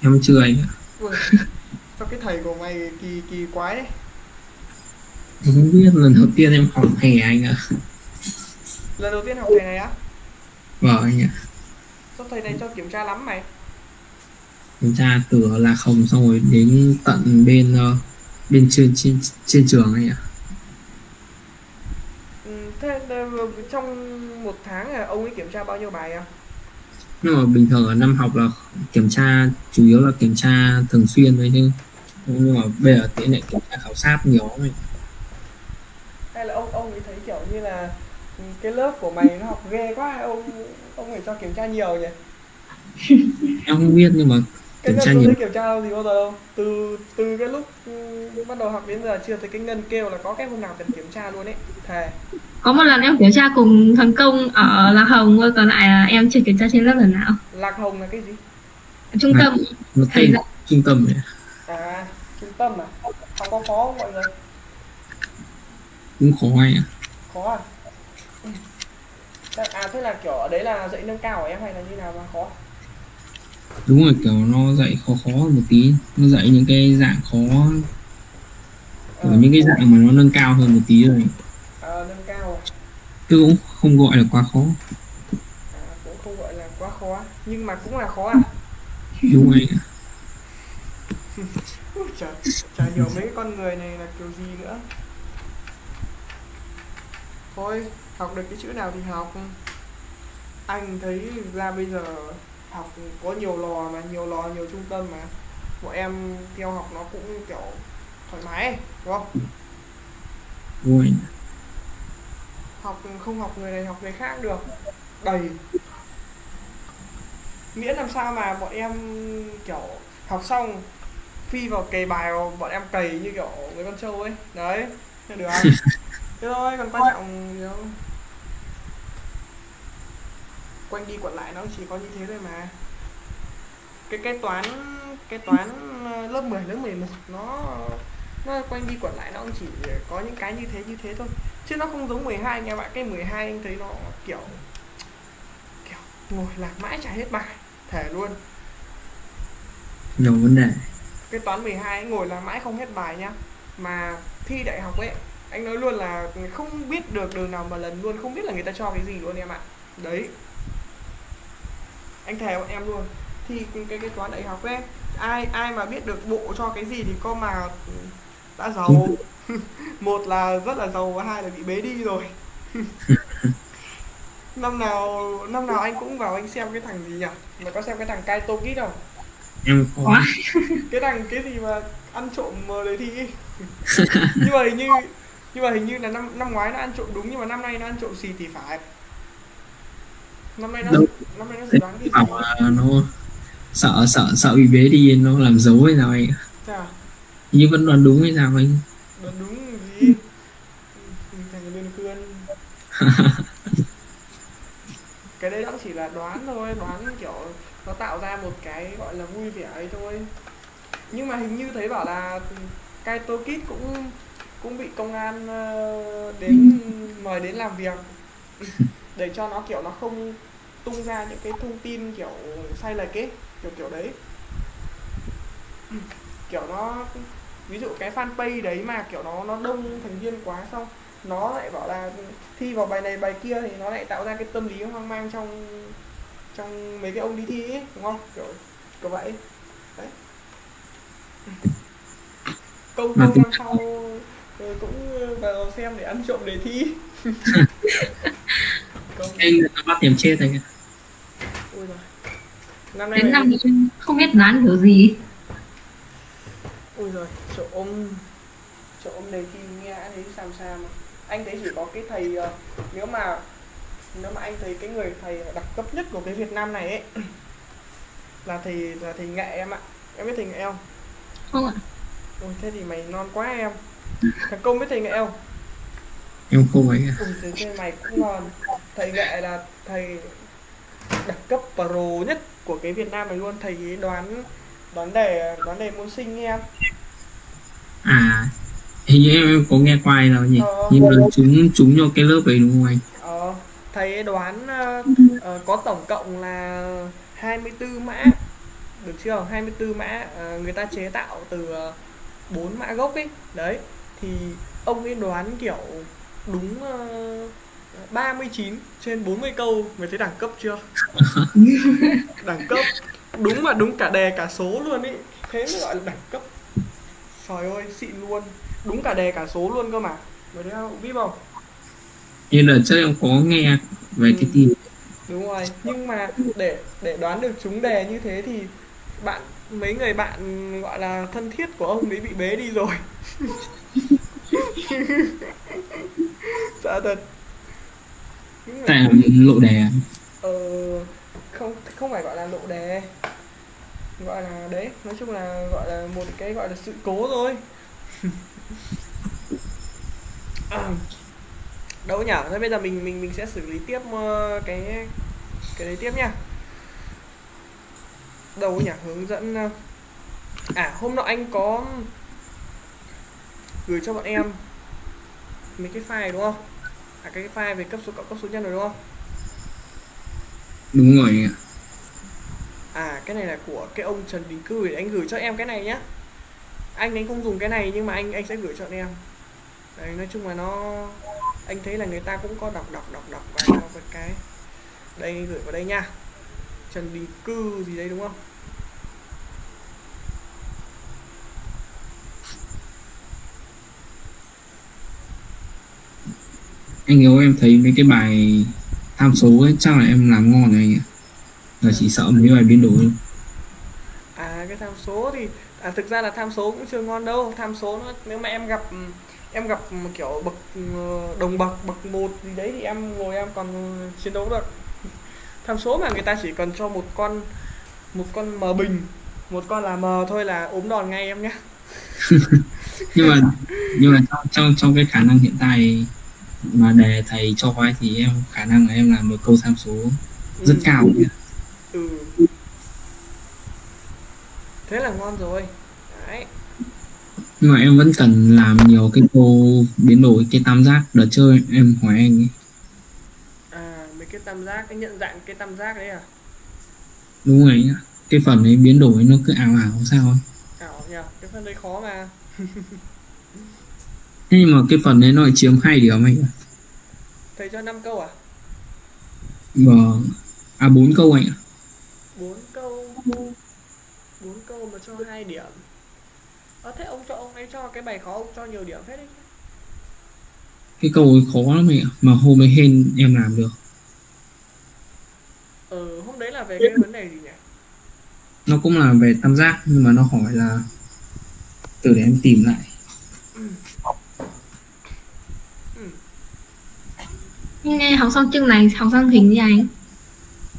Em chưa anh ạ. Ui, sao cái thầy của mày kỳ kỳ quái đấy Em không biết lần đầu tiên em học hè anh ạ. Lần đầu tiên học thầy này á? Vâng anh ạ. Sao thầy này cho kiểm tra lắm mày? Kiểm tra từ lạc hồng xong rồi đến tận bên ờ, bên trên trên trên trường anh ạ thế trong một tháng là ông ấy kiểm tra bao nhiêu bài à nhưng mà bình thường ở năm học là kiểm tra chủ yếu là kiểm tra thường xuyên thôi chứ. Nhưng mà bây giờ tỷ lệ kiểm tra khảo sát nhiều lắm ấy. hay là ông ông ấy thấy kiểu như là cái lớp của mày nó học ghê quá ông ông phải cho kiểm tra nhiều nhỉ? Em không biết nhưng mà cái kiểm ngân thấy kiểm tra gì bao giờ? Đâu từ từ cái lúc ừ, bắt đầu học đến giờ chưa thấy cái ngân kêu là có cái hôm nào cần kiểm tra luôn ấy thề. Có một lần em kiểm tra cùng thằng công ở lạc hồng thôi còn lại là em chưa kiểm tra trên lớp lần nào. Lạc hồng là cái gì? Trung tâm. Thay dạy. Trung tâm này à trung tâm à? Không có khó không mọi người? Cũng khó anh ạ khó à? Ừ. Thế- à thế là kiểu ở đấy là dạy nâng cao của em hay là như nào mà khó đúng rồi kiểu nó dạy khó khó một tí. Nó dạy những cái dạng khó. Ờ, kiểu những cái dạng mà nó nâng cao hơn một tí rồi à, nâng cao. Chứ cũng không gọi là quá khó. À cũng không gọi là quá khó nhưng mà cũng là khó à đúng rồi. Chả, chả hiểu mấy con người này là kiểu gì nữa. Thôi học được cái chữ nào thì học. Anh thấy ra bây giờ học có nhiều lò mà nhiều lò nhiều trung tâm mà. Bọn em theo học nó cũng kiểu thoải mái ấy, đúng không? Ạ. học không học người này học người khác được. Đầy. Miễn làm sao mà bọn em kiểu học xong phi vào cày bài vào bọn em cày như kiểu mấy con trâu ấy. Đấy được thế thôi còn quan trọng gì đâu quanh đi quẩn lại nó chỉ có như thế thôi mà. Cái cái toán cái toán ờ, lớp 10 lớp 11 nó nó quanh đi quẩn lại nó cũng chỉ có những cái như thế như thế thôi. Chứ nó không giống 12 anh em ạ cái 12 anh thấy nó kiểu kiểu ngồi làm mãi chả hết bài thể luôn. Nhiều vấn đề. Cái toán 12 ấy ngồi làm mãi không hết bài nhá. Mà thi đại học ấy anh nói luôn là không biết được đường nào mà lần luôn không biết là người ta cho cái gì luôn em ạ. Đấy anh thề bọn em luôn. Thì cái cái, cái toán đại học ấy ai ai mà biết được bộ cho cái gì thì có mà đã giàu. Một là rất là giàu và hai là bị bế đi rồi. Năm nào năm nào anh cũng vào anh xem cái thằng gì nhỉ? Mà có xem cái thằng Kaito Kid không? Em có Quá. cái thằng cái gì mà ăn trộm đề thi nhưng mà hình như nhưng mà hình như là năm năm ngoái nó ăn trộm đúng nhưng mà năm nay nó ăn trộm xì thì phải năm nay nó Đâu. năm nay nó dự đoán cái bảo là nó sợ sợ sợ bị bế đi nó làm dấu hay sao anh chà. Nhưng vẫn đoán đúng hay sao anh? Đoán đúng gì thằng bên khươn cái đấy cũng chỉ là đoán thôi đoán kiểu nó tạo ra một cái gọi là vui vẻ ấy thôi. Nhưng mà hình như thấy bảo là Kaito Kid cũng cũng bị công an ờ, đến mời đến làm việc để cho nó kiểu nó không tung ra những cái thông tin kiểu sai lệch ấy kiểu kiểu đấy. Kiểu nó ví dụ cái fanpage đấy mà kiểu nó nó đông thành viên quá xong nó lại bảo là thi vào bài này bài kia thì nó lại tạo ra cái tâm lý hoang mang trong trong mấy cái ông đi thi ấy đúng không? Kiểu kiểu vậy. Đấy. Câu câu năm sau ờ, cũng vào xem để ăn trộm đề thi anh nó bắt tìm chết anh ạ. ui rồi năm nay đến năm thì không biết đoán kiểu gì. Ui rồi trộm trộm đề thi nghe đã thấy sam sam anh thấy chỉ có cái thầy ờ, nếu mà nếu mà anh thấy cái người thầy đặc cấp nhất của cái Việt Nam này ấy là thầy là thầy nghệ em ạ. Em biết thầy nghệ không? Không ạ. Ui thế thì mày non quá em. Thằng công biết thầy nghệ không em không ấy ui thế thế mày cũng ngon. Thầy nghệ là thầy đặc cấp pro nhất của cái Việt Nam này luôn. Thầy ấy đoán đoán đề đoán đề môn sinh em. À hình như em, có nghe qua nào nhỉ? Ờ. nhưng mà chúng chúng cho cái lớp ấy đúng không anh? Ờ, thầy ấy đoán ờ, có tổng cộng là 24 mã. Được chưa? 24 mã ờ, người ta chế tạo từ ờ, 4 mã gốc ấy. Đấy thì ông ấy đoán kiểu đúng uh, 39 trên 40 câu mày thấy đẳng cấp chưa? Đẳng cấp. Đúng mà đúng cả đề cả số luôn ý. Thế mới gọi là đẳng cấp. Trời ơi xịn luôn. Đúng cả đề cả số luôn cơ mà. Mày thấy không? Vip không? Như là chắc em có nghe về Ừ. cái tin. Đúng rồi. Nhưng mà để để đoán được trúng đề như thế thì bạn mấy người bạn gọi là thân thiết của ông ấy bị bế đi rồi dạ thật. Tại lộ đề ờ, không không phải gọi là lộ đề. Gọi là đấy nói chung là gọi là một cái gọi là sự cố thôi. À, đâu nhở thế bây giờ mình mình mình sẽ xử lý tiếp ờ, cái cái đấy tiếp nha đâu nhỉ? Hướng dẫn ờ, à hôm nọ anh có gửi cho bọn em mấy cái file đúng không à cái file về cấp số cộng cấp số nhân rồi đúng không? Đúng rồi ạ. À cái này là của cái ông Trần Đình Cư để anh gửi cho em cái này nhá. Anh anh không dùng cái này nhưng mà anh anh sẽ gửi cho em. Đấy nói chung là nó Anh thấy là người ta cũng có đọc đọc đọc đọc vào cái. Đây gửi vào đây nha. Trần Đình Cư gì đấy đúng không anh hiếu em thấy mấy cái bài tham số ấy chắc là em làm ngon rồi anh ạ. Là chỉ sợ mấy bài biến đổi. À cái tham số thì à, thực ra là tham số cũng chưa ngon đâu. Tham số nó nếu mà em gặp em gặp kiểu bậc ừ, đồng bậc bậc một gì đấy thì em ngồi em còn chiến đấu được. Tham số mà người ta chỉ cần cho một con một con m bình một con là m thôi là ốm đòn ngay em nhé nhưng mà nhưng mà trong trong trong cái khả năng hiện tại mà đề thầy cho ấy thì em khả năng là em làm được câu tham số rất cao. Nhỉ. ừ. Thế là ngon rồi. Đấy. Nhưng mà em vẫn cần làm nhiều cái câu biến đổi cái tam giác. Đợt chơi em hỏi anh ấy. à mấy cái tam giác cái nhận dạng cái tam giác đấy à? Đúng rồi cái phần ấy biến đổi nó cứ ảo ảo sao? Ấy. ảo nhỉ cái phần đấy khó mà nhưng mà cái phần đấy nó chiếm hai điểm anh ạ. Thầy cho 5 câu à? Vâng à bốn câu anh ạ. Bốn câu. Bốn câu mà cho hai điểm. Ờ thế ông cho ông ấy cho cái bài khó ông cho nhiều điểm phết đấy cái câu ấy khó lắm ạ mà hôm ấy hên em làm được. Ờ hôm đấy là về cái vấn đề gì nhỉ? Nó cũng là về tam giác nhưng mà nó hỏi là từ để em tìm lại ừ Nghe học xong chương này học xong hình như anh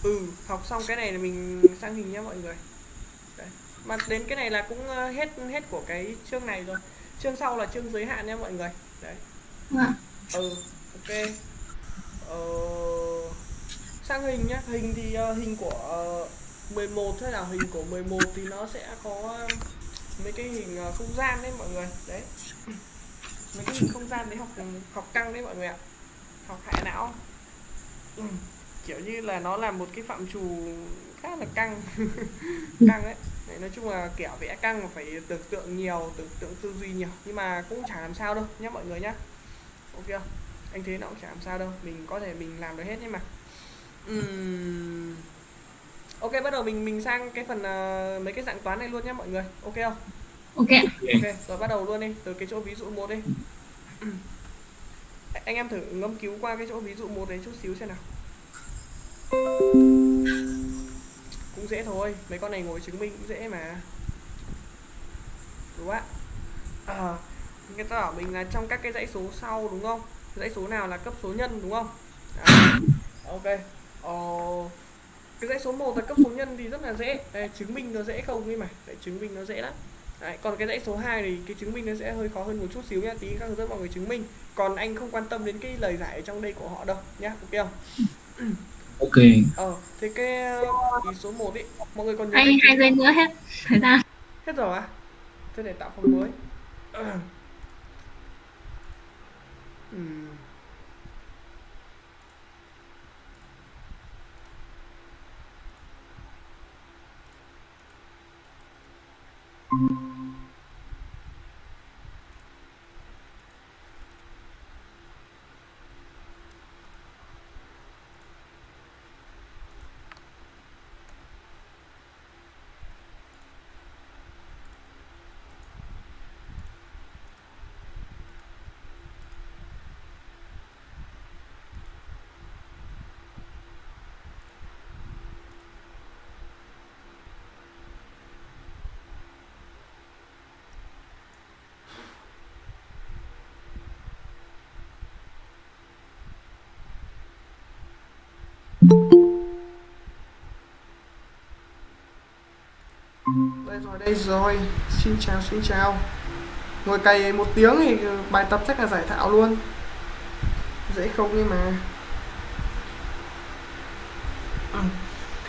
ừ học xong cái này là mình sang hình nhá mọi người. Đấy. mà đến cái này là cũng ờ, hết hết của cái chương này rồi. Chương sau là chương giới hạn nha mọi người. Đấy. Vâng. ừ ok. Ờ, sang hình nhá. Hình thì ờ, hình của ờ, 11 hay là hình của 11 thì nó sẽ có ờ, mấy cái hình ờ, không gian đấy mọi người. Đấy. Mấy cái hình không gian đấy học học căng đấy mọi người ạ học hại não. Ừ. kiểu như là nó là một cái phạm trù khá là căng. Căng đấy Đấy, nói chung là kiểu vẽ căng mà phải tưởng tượng nhiều tưởng tượng tư duy nhiều. Nhưng mà cũng chẳng làm sao đâu nhá mọi người nhá. Ok anh thấy nó cũng chẳng làm sao đâu. Mình có thể mình làm được hết nhưng mà. Ừm. ok bắt đầu mình mình sang cái phần ờ, mấy cái dạng toán này luôn nhá mọi người. Ok không? Ok ok rồi bắt đầu luôn đi. Từ cái chỗ ví dụ một đi anh em thử ngâm cứu qua cái chỗ ví dụ một đấy chút xíu xem nào. Cũng dễ thôi mấy con này ngồi chứng minh cũng dễ mà. Đúng ạ. À, người ta bảo mình là trong các cái dãy số sau đúng không? Dãy số nào là cấp số nhân đúng không? À, ok. Ờ, cái dãy số 1 là cấp số nhân thì rất là dễ. Đây, chứng minh nó dễ không ấy mà. Đấy, chứng minh nó dễ lắm. Đấy, còn cái dãy số 2 thì cái chứng minh nó sẽ hơi khó hơn một chút xíu nha tí các hướng dẫn mọi người chứng minh còn anh không quan tâm đến cái lời giải ở trong đây của họ đâu nhá ok không? Ok. Ờ thế cái ý số 1 ý mọi người còn nhớ Anh hai giây nữa hết thời gian. hết rồi à thế để tạo phòng mới. Ừm. Đây rồi. Xin chào xin chào. Ngồi cày một tiếng thì bài tập chắc là giải thạo luôn. Dễ không nhưng mà.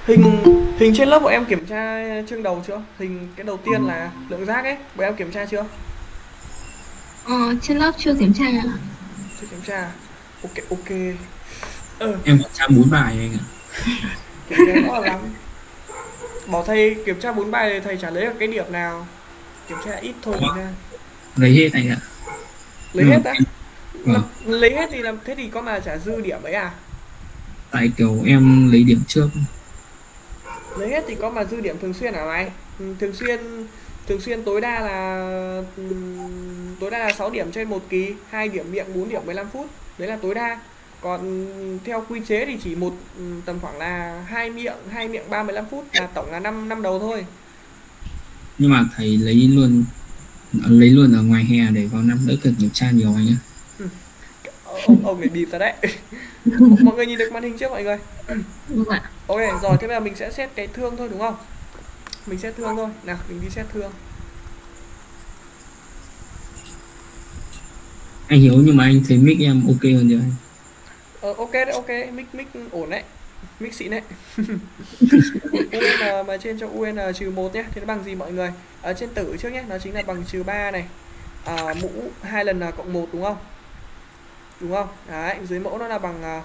Hình hình trên lớp của em kiểm tra chương đầu chưa? Hình cái đầu tiên là lượng rác ấy. Bọn em kiểm tra chưa? Ờ, trên lớp chưa kiểm tra ạ. chưa kiểm tra ok ok. Ờ. Em kiểm tra bốn bài anh ạ. Kiểm tra rõ lắm bảo thầy kiểm tra bốn bài thì thầy trả lấy được cái điểm nào. Kiểm tra ít thôi Ủa? nha. Lấy hết anh ạ. Lấy Ừ, hết á? Vâng. lấy hết thì làm thế thì có mà trả dư điểm ấy à? Tại kiểu em lấy điểm trước. Lấy hết thì có mà dư điểm thường xuyên hả mày? Ừ, thường xuyên thường xuyên tối đa là ừm, tối đa là 6 điểm trên một kỳ 2 điểm miệng 4 điểm 15 phút. Đấy là tối đa còn theo quy chế thì chỉ một ừm, tầm khoảng là hai miệng hai miệng 3 15 phút là tổng là 5 năm đầu thôi. Nhưng mà thầy lấy luôn lấy luôn ở ngoài hè để vào năm đỡ cần kiểm tra nhiều anh ạ Ờ, ông ông để bịp ra đấy. Mọi người nhìn được màn hình trước mọi người? Vâng ạ. ok rồi thế bây giờ mình sẽ xét cái thương thôi đúng không? Mình xét thương thôi. Nào mình đi xét thương. Anh hiểu nhưng mà anh thấy mic em ok hơn chưa? anh Ờ, ok đấy, ok, mic mic ổn đấy. Mic xịn đấy. UN mà trên cho UN trừ 1 nhé, thì nó bằng gì mọi người? Ở trên tử trước nhé, nó chính là bằng trừ 3 này. À, mũ hai lần là cộng 1 đúng không? Đúng không? Đấy, dưới mẫu nó là bằng à,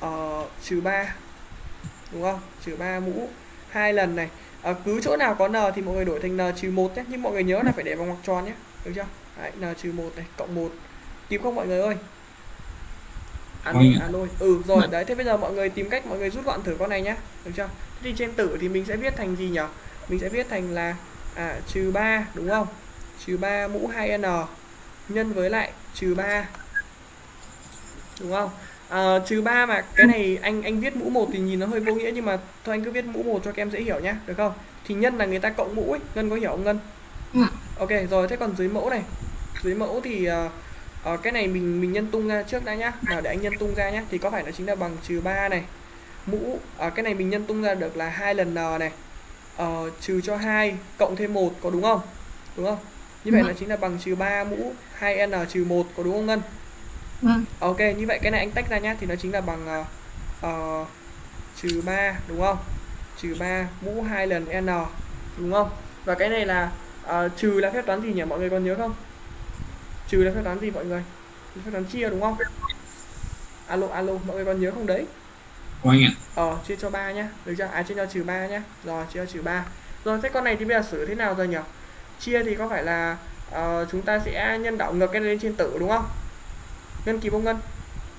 ờ, trừ 3. Đúng không? Trừ 3 mũ hai lần này. À, cứ chỗ nào có n thì mọi người đổi thành n trừ 1 nhé, nhưng mọi người nhớ là phải để bằng ngoặc tròn nhé. Được chưa? Đấy, n trừ 1 này, cộng 1. Tìm không mọi người ơi? Alo ạ. alo ừ rồi đấy thế bây giờ mọi người tìm cách mọi người rút gọn thử con này nhá. Được chưa? Thế thì trên tử thì mình sẽ viết thành gì nhỉ mình sẽ viết thành là à, trừ 3 đúng không? Trừ 3 mũ 2n nhân với lại trừ 3 đúng không? À, trừ 3 mà cái này anh anh viết mũ 1 thì nhìn nó hơi vô nghĩa nhưng mà thôi anh cứ viết mũ 1 cho các em dễ hiểu nhá được không? Thì nhân là người ta cộng mũ ấy ngân có hiểu không ngân? Ừ. ok rồi thế còn dưới mẫu này. Dưới mẫu thì ờ, ờ, cái này mình mình nhân tung ra trước đã nhá. Nào để anh nhân tung ra nhá. Thì có phải nó chính là bằng trừ 3 này? Mũ ờ, cái này mình nhân tung ra được là hai lần n này. Ờ, trừ cho 2 cộng thêm 1 có đúng không? Đúng không? Như vậy nó chính là bằng trừ 3 mũ 2n trừ 1 có đúng không ngân? Vâng. ok như vậy cái này anh tách ra nhá. Thì nó chính là bằng ờ, trừ 3 đúng không? Trừ 3 mũ 2 lần n đúng không? Và cái này là ờ, trừ là phép toán gì nhỉ? Mọi người còn nhớ không trừ là phép toán gì mọi người? Phép toán chia đúng không? Alo alo mọi người còn nhớ không đấy? Anh ạ? Ờ chia cho 3 nhá. Được chưa? À chia cho trừ 3 nhá. Rồi chia cho trừ 3 rồi thế con này thì bây giờ xử thế nào rồi nhỉ? Chia thì có phải là ờ, chúng ta sẽ nhân đảo ngược cái này lên trên tử đúng không? Ngân kịp không ngân.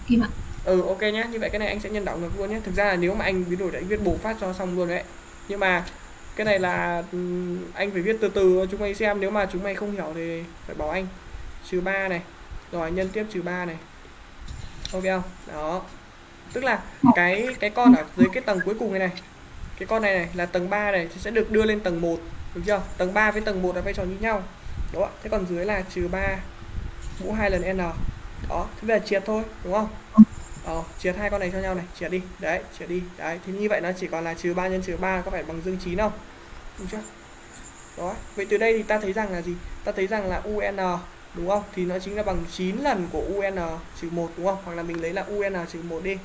Kịp ạ. ừ ok nhá. Như vậy cái này anh sẽ nhân đảo ngược luôn nhé thực ra là nếu mà anh biến đổi thì anh viết bổ phát cho xong luôn đấy nhưng mà cái này là anh phải viết từ từ chúng mày xem nếu mà chúng mày không hiểu thì phải bảo anh trừ 3 này. Rồi, nhân tiếp trừ 3 này. Ok không? Đó. Tức là cái cái con ở dưới cái tầng cuối cùng này này. Cái con này này là tầng 3 này, thì sẽ được đưa lên tầng 1 được chưa? Tầng 3 với tầng 1 là vai trò như nhau. Đó thế còn dưới là trừ 3 mũ hai lần n. Đó, thế bây giờ triệt thôi, đúng không? Ờ triệt hai con này cho nhau này, triệt đi. Đấy, triệt đi. Đấy, thì như vậy nó chỉ còn là trừ 3 nhân trừ 3 có phải bằng dương 9 không? Đúng chưa? Đó, vậy từ đây thì ta thấy rằng là gì? Ta thấy rằng là un đúng không? Thì nó chính là bằng 9 lần của un trừ 1 đúng không? Hoặc là mình lấy là un trừ 1 đi.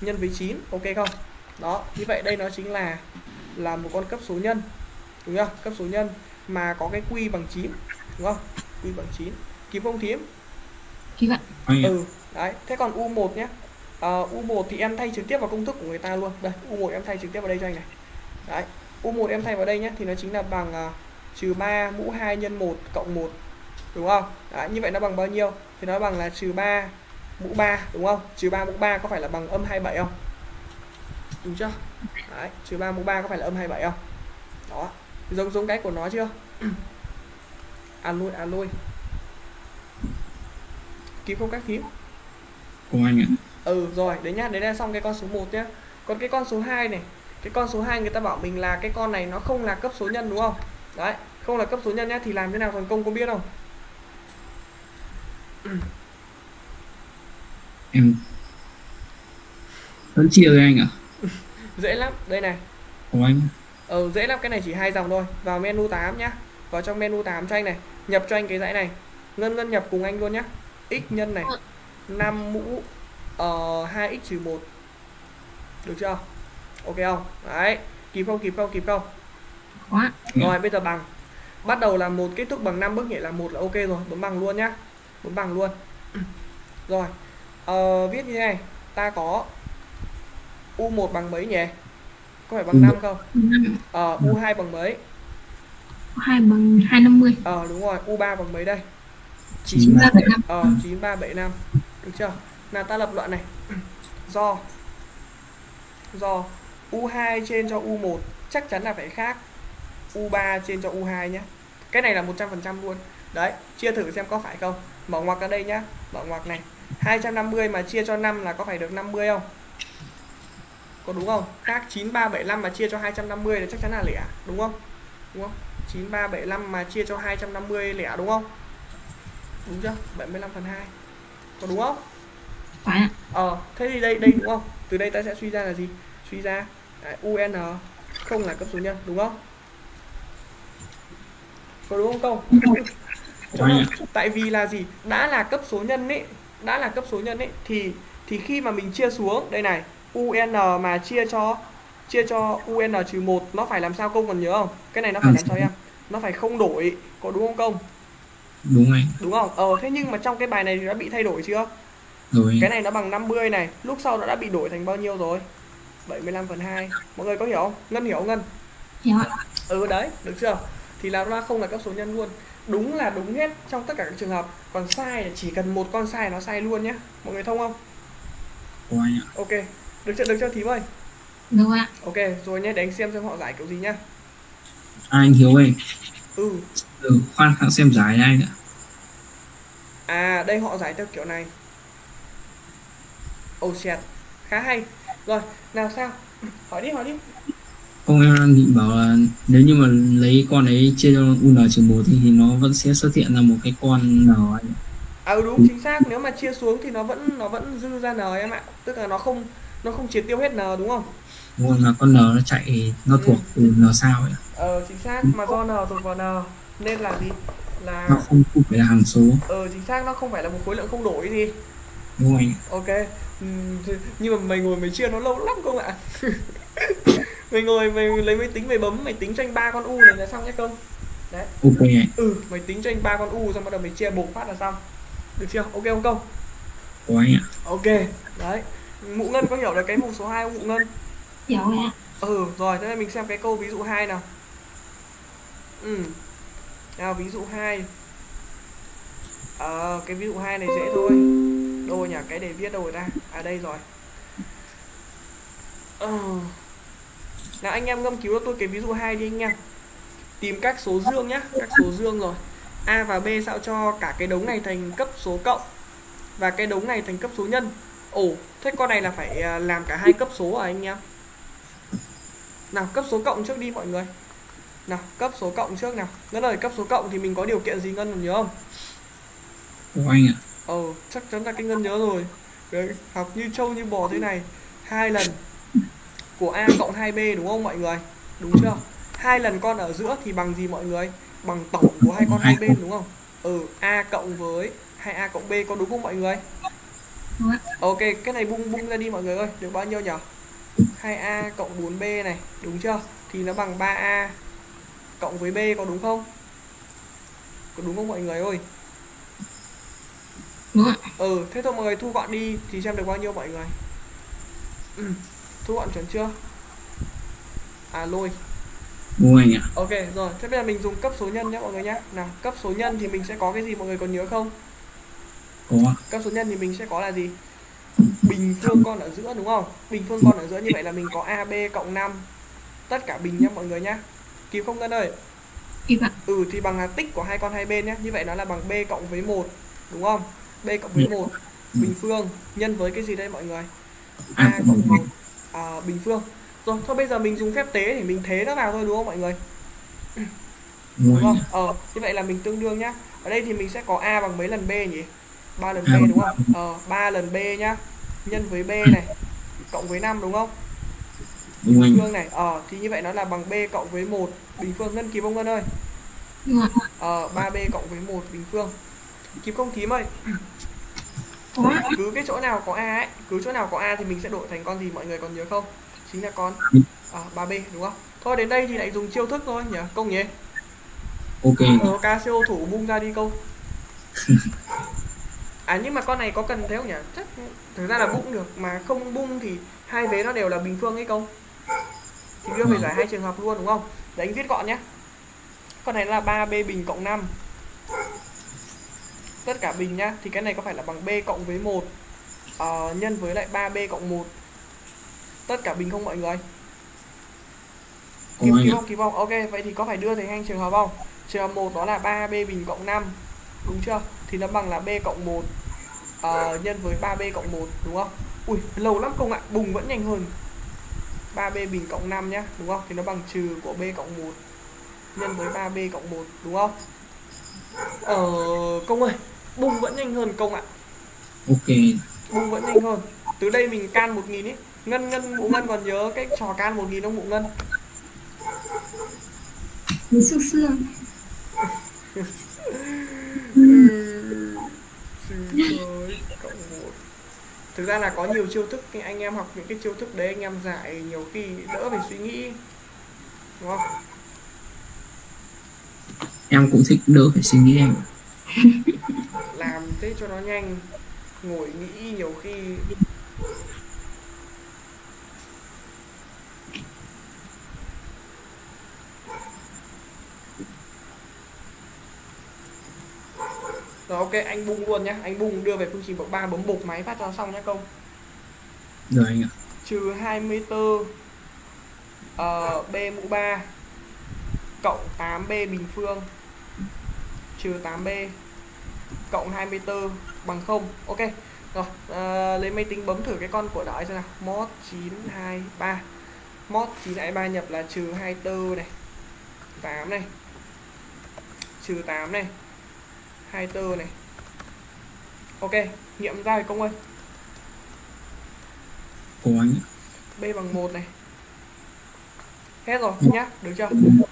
Nhân với 9 ok không? Đó như vậy đây nó chính là là một con cấp số nhân. Đúng không cấp số nhân mà có cái quy bằng 9 đúng không? Quy bằng 9 kịp không thím? Kịp ạ. ừ đấy. Thế còn u1 nhé. Ờ, u1 thì em thay trực tiếp vào công thức của người ta luôn. Đây u1 em thay trực tiếp vào đây cho anh này. Đấy. U1 em thay vào đây nhé thì nó chính là bằng à, trừ 3 mũ 2 nhân 1 cộng 1 đúng không? Đấy, như vậy nó bằng bao nhiêu? Thì nó bằng là trừ 3 mũ 3 đúng không? Trừ 3 mũ 3 có phải là bằng âm 27 không? Đúng chưa? Đấy trừ 3 mũ 3 có phải là âm 27 không? Đó. Giống giống cái của nó chưa? Alôi alôi kịp không các thím? Của anh ạ. Ừ rồi, đấy nhá, đấy là xong cái con số 1 nhá. Còn cái con số 2 này, cái con số 2 người ta bảo mình là cái con này nó không là cấp số nhân đúng không? Đấy, không là cấp số nhân nhá thì làm thế nào thành công có biết không? Em vẫn chia với anh ạ Dễ lắm, đây này. của anh. Ờ dễ lắm cái này chỉ hai dòng thôi. Vào menu 8 nhá. Vào trong menu 8 cho anh này. Nhập cho anh cái dãy này. Ngân ngân nhập cùng anh luôn nhá. X nhân này. 5 mũ uh, 2x trừ 1 được chưa? Ok không? Đấy. Kịp không kịp không kịp không? Quá. rồi bây giờ bằng. Bắt đầu là một kết thúc bằng 5 bước nhảy là một là ok rồi. Bấm bằng luôn nhá bấm bằng luôn. Rồi ờ, viết như thế này. Ta có u1 bằng mấy nhỉ? Có phải bằng 5 không? Ờ, u2 bằng mấy? Hai bằng 250 ờ đúng rồi u3 bằng mấy đây? chín ba bảy 935 ờ 9375 được chưa? Nào ta lập luận này. Do. Do u2 trên cho u1 chắc chắn là phải khác u3 trên cho u2 nhé. Cái này là 100% luôn. Đấy chia thử xem có phải không mở ngoặc ở đây nhá. Mở ngoặc này. 250 mà chia cho 5 là có phải được 50 không? Có đúng không? Khác 9375 mà chia cho 250 là chắc chắn là lẻ đúng không? Đúng không? 9375 mà chia cho 250 lẻ đúng không? Đúng chưa? 75 phần 2 có đúng không? Ờ thế thì đây đây đúng không? Từ đây ta sẽ suy ra là gì? Suy ra đấy, un không là cấp số nhân đúng không? Có đúng không không Ạ. tại vì là gì? Đã là cấp số nhân ấy đã là cấp số nhân ấy thì thì khi mà mình chia xuống đây này un mà chia cho chia cho un trừ 1 nó phải làm sao công còn nhớ không? Cái này nó phải làm sao em? Nó phải không đổi có đúng không công? Đúng anh đúng không? Ờ thế nhưng mà trong cái bài này thì đã bị thay đổi chưa? Rồi. Cái này nó bằng 50 này lúc sau nó đã bị đổi thành bao nhiêu rồi? 75 phần 2 mọi người có hiểu không? Ngân hiểu không ngân? Hiểu ạ. Ừ đấy được chưa? Thì là nó không là cấp số nhân luôn đúng là đúng hết trong tất cả các trường hợp. Còn sai là chỉ cần một con sai nó sai luôn nhé mọi người thông không? Ok được chưa được chưa thím ơi? Được ạ. Ok rồi nhé để anh xem xem họ giải kiểu gì nhá. À, anh hiếu ơi. Ừ. Ừ, khoan hãng xem giải anh ạ. À đây họ giải theo kiểu này. Oh shit khá hay. Rồi nào sao? Hỏi đi hỏi đi Không em đang định bảo là nếu như mà lấy con ấy chia cho UN trừ 1 thì, thì nó vẫn sẽ xuất hiện ra một cái con N anh ạ. à ừ, đúng chính xác. Nếu mà chia xuống thì nó vẫn nó vẫn dư ra n em ạ. Tức là nó không nó không triệt tiêu hết n đúng không? Đúng không? Là con N nó chạy nó thuộc từ N sao ấy. Ờ chính xác. Mà do n thuộc vào n nên là gì? Là Nó không không phải là hàng số. Ờ chính xác. Nó không phải là một khối lượng không đổi gì. Đúng ạ? ok. Thì- nhưng mà mày ngồi mày chia nó lâu lắm không ạ mày ngồi mày lấy máy tính mày bấm mày tính cho anh ba con u này là xong nhé không Ok anh ừ mày tính cho anh ba con u xong bắt đầu mày chia bột phát là xong. Được chưa? Ok không công? Có anh ạ. Ok đấy. Mụ ngân có hiểu được cái mục số 2 không mụ ngân? Hiểu ạ. Ừ rồi thế nên mình xem cái câu ví dụ 2 nào. Ừ. Nào ví dụ 2 ờ cái ví dụ 2 này dễ thôi. Đâu nhỉ cái để viết đâu rồi ta? À đây rồi. Ờ. nào anh em ngâm cứu cho tôi cái ví dụ 2 đi anh em. Tìm các số dương nhá các số dương rồi. A và b sao cho cả cái đống này thành cấp số cộng và cái đống này thành cấp số nhân? Ồ thế con này là phải à, làm cả hai cấp số à anh em? Nào cấp số cộng trước đi mọi người. Nào cấp số cộng trước nào. Ngân ơi cấp số cộng thì mình có điều kiện gì ngân còn nhớ không? Anh ạ? Ờ chắc chắn là cái ngân nhớ rồi. Đấy, học như trâu như bò thế này. Hai lần của a cộng 2b đúng không mọi người? Đúng chưa? Hai lần con ở giữa thì bằng gì mọi người? Bằng tổng của hai con hai bên, đúng không? Ừ a cộng với hai a cộng b có đúng không mọi người? Ok, cái này bung bung ra đi mọi người ơi, được bao nhiêu nhỉ? 2a cộng 4b này, đúng chưa? Thì nó bằng 3a cộng với b có đúng không? Có đúng không mọi người ơi? Đúng ừ thế thôi mọi người thu gọn đi, thì xem được bao nhiêu mọi người? Ừ thu gọn chuẩn chưa? À lôi. Đúng anh ạ. Ok rồi. Thế bây giờ mình dùng cấp số nhân nhé mọi người nhé. Nào cấp số nhân thì mình sẽ có cái gì mọi người còn nhớ không? Có cấp số nhân thì mình sẽ có là gì? Bình phương con ở giữa đúng không? Bình phương con ở giữa như vậy là mình có ab cộng 5 tất cả bình nhé mọi người nhé. Kịp không ngân ơi. Kịp ạ. Ừ thì bằng là tích của hai con hai bên nhé. Như vậy nó là bằng b cộng với một đúng không? B cộng với một. Bình phương nhân với cái gì đây mọi người? A cộng một à, bình phương. Rồi thôi bây giờ mình dùng phép tế để mình thế nó vào thôi đúng không mọi người? Đúng không? Ờ như vậy là mình tương đương nhá. Ở đây thì mình sẽ có a bằng mấy lần b nhỉ? Ba lần b đúng ba. không ờ ba lần b nhá. Nhân với b này cộng với 5 đúng không? Bình phương này ờ thì như vậy nó là bằng b cộng với một. Bình phương ngân kịp không ngân ơi. Dạ. ờ 3b cộng với một bình phương. Kịp không? Thím ơi Cứ cái chỗ nào có a ấy cứ chỗ nào có a thì mình sẽ đổi thành con gì mọi người còn nhớ không? Chính là con à, 3b đúng không? Thôi đến đây thì lại dùng chiêu thức thôi nhỉ công nhỉ? Ok. Ờ, Casio thủ bung ra đi câu. À nhưng mà con này có cần thế không nhỉ? Chắc thực ra là bung được mà không bung thì hai vế nó đều là bình phương ấy không thì đưa về giải hai trường hợp luôn đúng không? Để anh viết gọn nhé. Con này là 3b bình cộng 5 tất cả bình nhá thì cái này có phải là bằng b cộng với 1 ờ, nhân với lại 3b cộng 1 tất cả bình không mọi người? Kịp anh ạ. không kịp không ok vậy thì có phải đưa thành hai trường hợp không? Trường hợp một đó là 3b bình cộng 5 đúng chưa? Thì nó bằng là b cộng 1 ờ, nhân với 3b cộng 1 đúng không? Ui lâu lắm không ạ. Bùng vẫn nhanh hơn. 3b bình cộng 5 nhá đúng không? Thì nó bằng trừ của b cộng 1 nhân với 3b cộng 1 đúng không? Ờ công ơi bùng vẫn nhanh hơn công ạ? Ok. Bùng vẫn nhanh hơn. Từ đây mình can 1000 ấy. Ngân ngân bộ ngân còn nhớ cái trò can 1000 không bộ ngân. Xương xương. một thực ra là có nhiều chiêu thức anh em học những cái chiêu thức đấy anh em giải nhiều khi đỡ phải suy nghĩ đúng không? Em cũng thích đỡ phải suy nghĩ anh làm thế cho nó nhanh ngồi nghĩ nhiều khi rồi ok anh bung luôn nhá. Anh bung đưa về phương trình bậc 3 bấm bục máy phát cho xong nhá công. Rồi anh ạ. Trừ 24 ờ, b mũ 3 cộng 8b bình phương. Trừ 8b cộng 24 bằng 0 ok. Rồi ờ, lấy máy tính bấm thử cái con của đợi xem nào. Mod 923 mod 923 nhập là trừ 24 này. 8 này. Trừ 8 này. 24 này. Ok nghiệm ra rồi công ơi có anh B bằng 1 này. Hết rồi nhá, được chưa?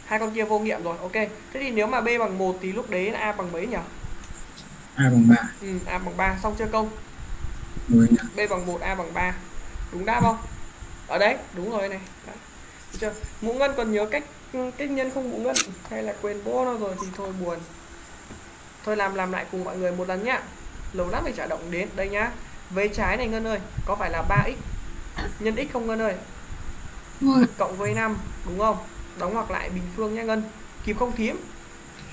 Hai con kia vô nghiệm rồi, ok. Thế thì nếu mà B bằng 1 thì lúc đấy là A bằng mấy nhỉ? A bằng ba. Ừ, A bằng 3, xong chưa ạ B bằng 1, A bằng 3 Đúng đáp không? Ở đấy, đúng rồi này. Đấy. Được chưa? Mũ ngân còn nhớ cách cách nhân không mũ ngân? Hay là quên bố nó rồi thì thôi buồn. Thôi làm làm lại cùng mọi người một lần nhá. Lâu lắm phải trả động đến. Đây nhá. Vế trái này Ngân ơi Có phải là 3x Nhân x không Ngân ơi? Cộng với 5 đúng không? Đóng ngoặc lại bình phương nhá ngân. Kịp không thím?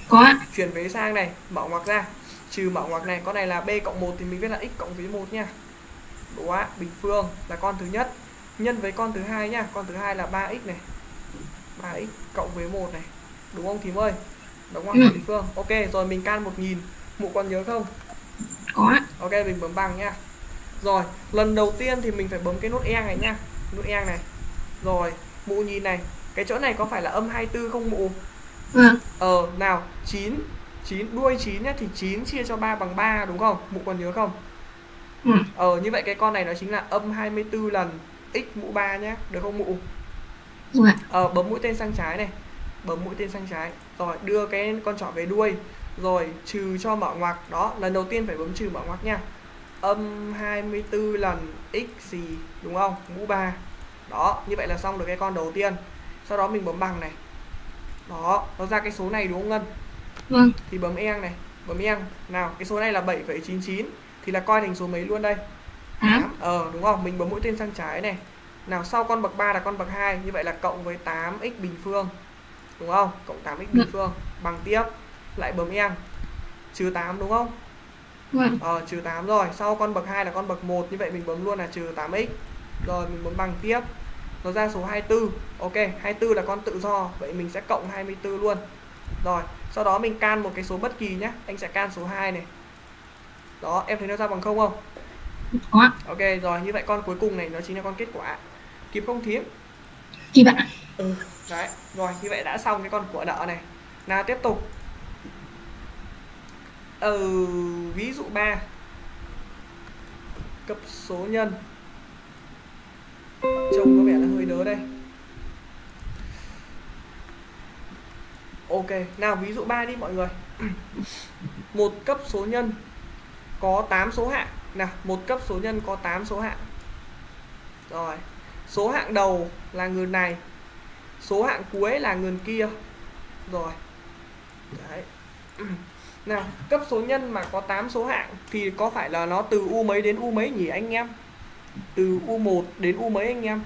Có ạ. chuyển vế sang này mở ngoặc ra trừ mở ngoặc này con này là b cộng 1 thì mình viết là x cộng với 1 nha. Đúng ạ bình phương là con thứ nhất. Nhân với con thứ hai nhá con thứ hai là 3x này. 3x cộng với 1 này. Đúng không thím ơi? Đóng ngoặc Ừ. bình phương. Ok rồi mình can 1000 mụ còn nhớ không? Có. Ok mình bấm bằng nha. Rồi lần đầu tiên thì mình phải bấm cái nút E này nha. Nút E này. Rồi mụ nhìn này. Cái chỗ này có phải là âm 24 không mụ? Vâng. Ờ nào 9 9 đuôi 9 nhá Thì 9 chia cho 3 bằng 3 đúng không? Mụ còn nhớ không? Ừ. Ờ như vậy cái con này nó chính là âm 24 lần x mũ 3 nhá Được không mụ? Ạ. Ờ bấm mũi tên sang trái này. Bấm mũi tên sang trái. Rồi đưa cái con trỏ về đuôi. Rồi trừ cho mở ngoặc. Đó lần đầu tiên phải bấm trừ mở ngoặc nha Âm 24 lần x gì Đúng không? Mũ 3 Đó như vậy là xong được cái con đầu tiên. Sau đó mình bấm bằng này. Đó nó ra cái số này đúng không Ngân Vâng. Thì bấm eng này Bấm eng Nào cái số này là 7,99 Thì là coi thành số mấy luôn đây 8. Ờ đúng không? Mình bấm mũi tên sang trái này. Nào sau con bậc 3 là con bậc 2, như vậy là cộng với 8x bình phương. Đúng không? Cộng 8x bình phương bằng tiếp lại bấm eng. Trừ 8 đúng không? Vâng. Ờ trừ 8 rồi, sau con bậc 2 là con bậc 1, như vậy mình bấm luôn là trừ 8x. Rồi mình bấm bằng tiếp. Nó ra số 24. Ok, 24 là con tự do, vậy mình sẽ cộng 24 luôn. Rồi, sau đó mình can một cái số bất kỳ nhé Anh sẽ can số 2 này. Đó, em thấy nó ra bằng không không? Có. Ok rồi như vậy con cuối cùng này nó chính là con kết quả. Kịp không thím? Kịp ạ. Ừ Đấy. Rồi như vậy đã xong cái con của nợ này. Nào tiếp tục. Ừ ví dụ 3 Cấp số nhân. Trông có vẻ là hơi đớ đây Ok, nào ví dụ 3 đi mọi người. một cấp số nhân có 8 số hạng. Nào, một cấp số nhân có 8 số hạng. Rồi. Số hạng đầu là người này. Số hạng cuối là người kia. Rồi. Đấy. Nào, cấp số nhân mà có 8 số hạng thì có phải là nó từ U mấy đến U mấy nhỉ anh em? Từ U1 đến U mấy anh em?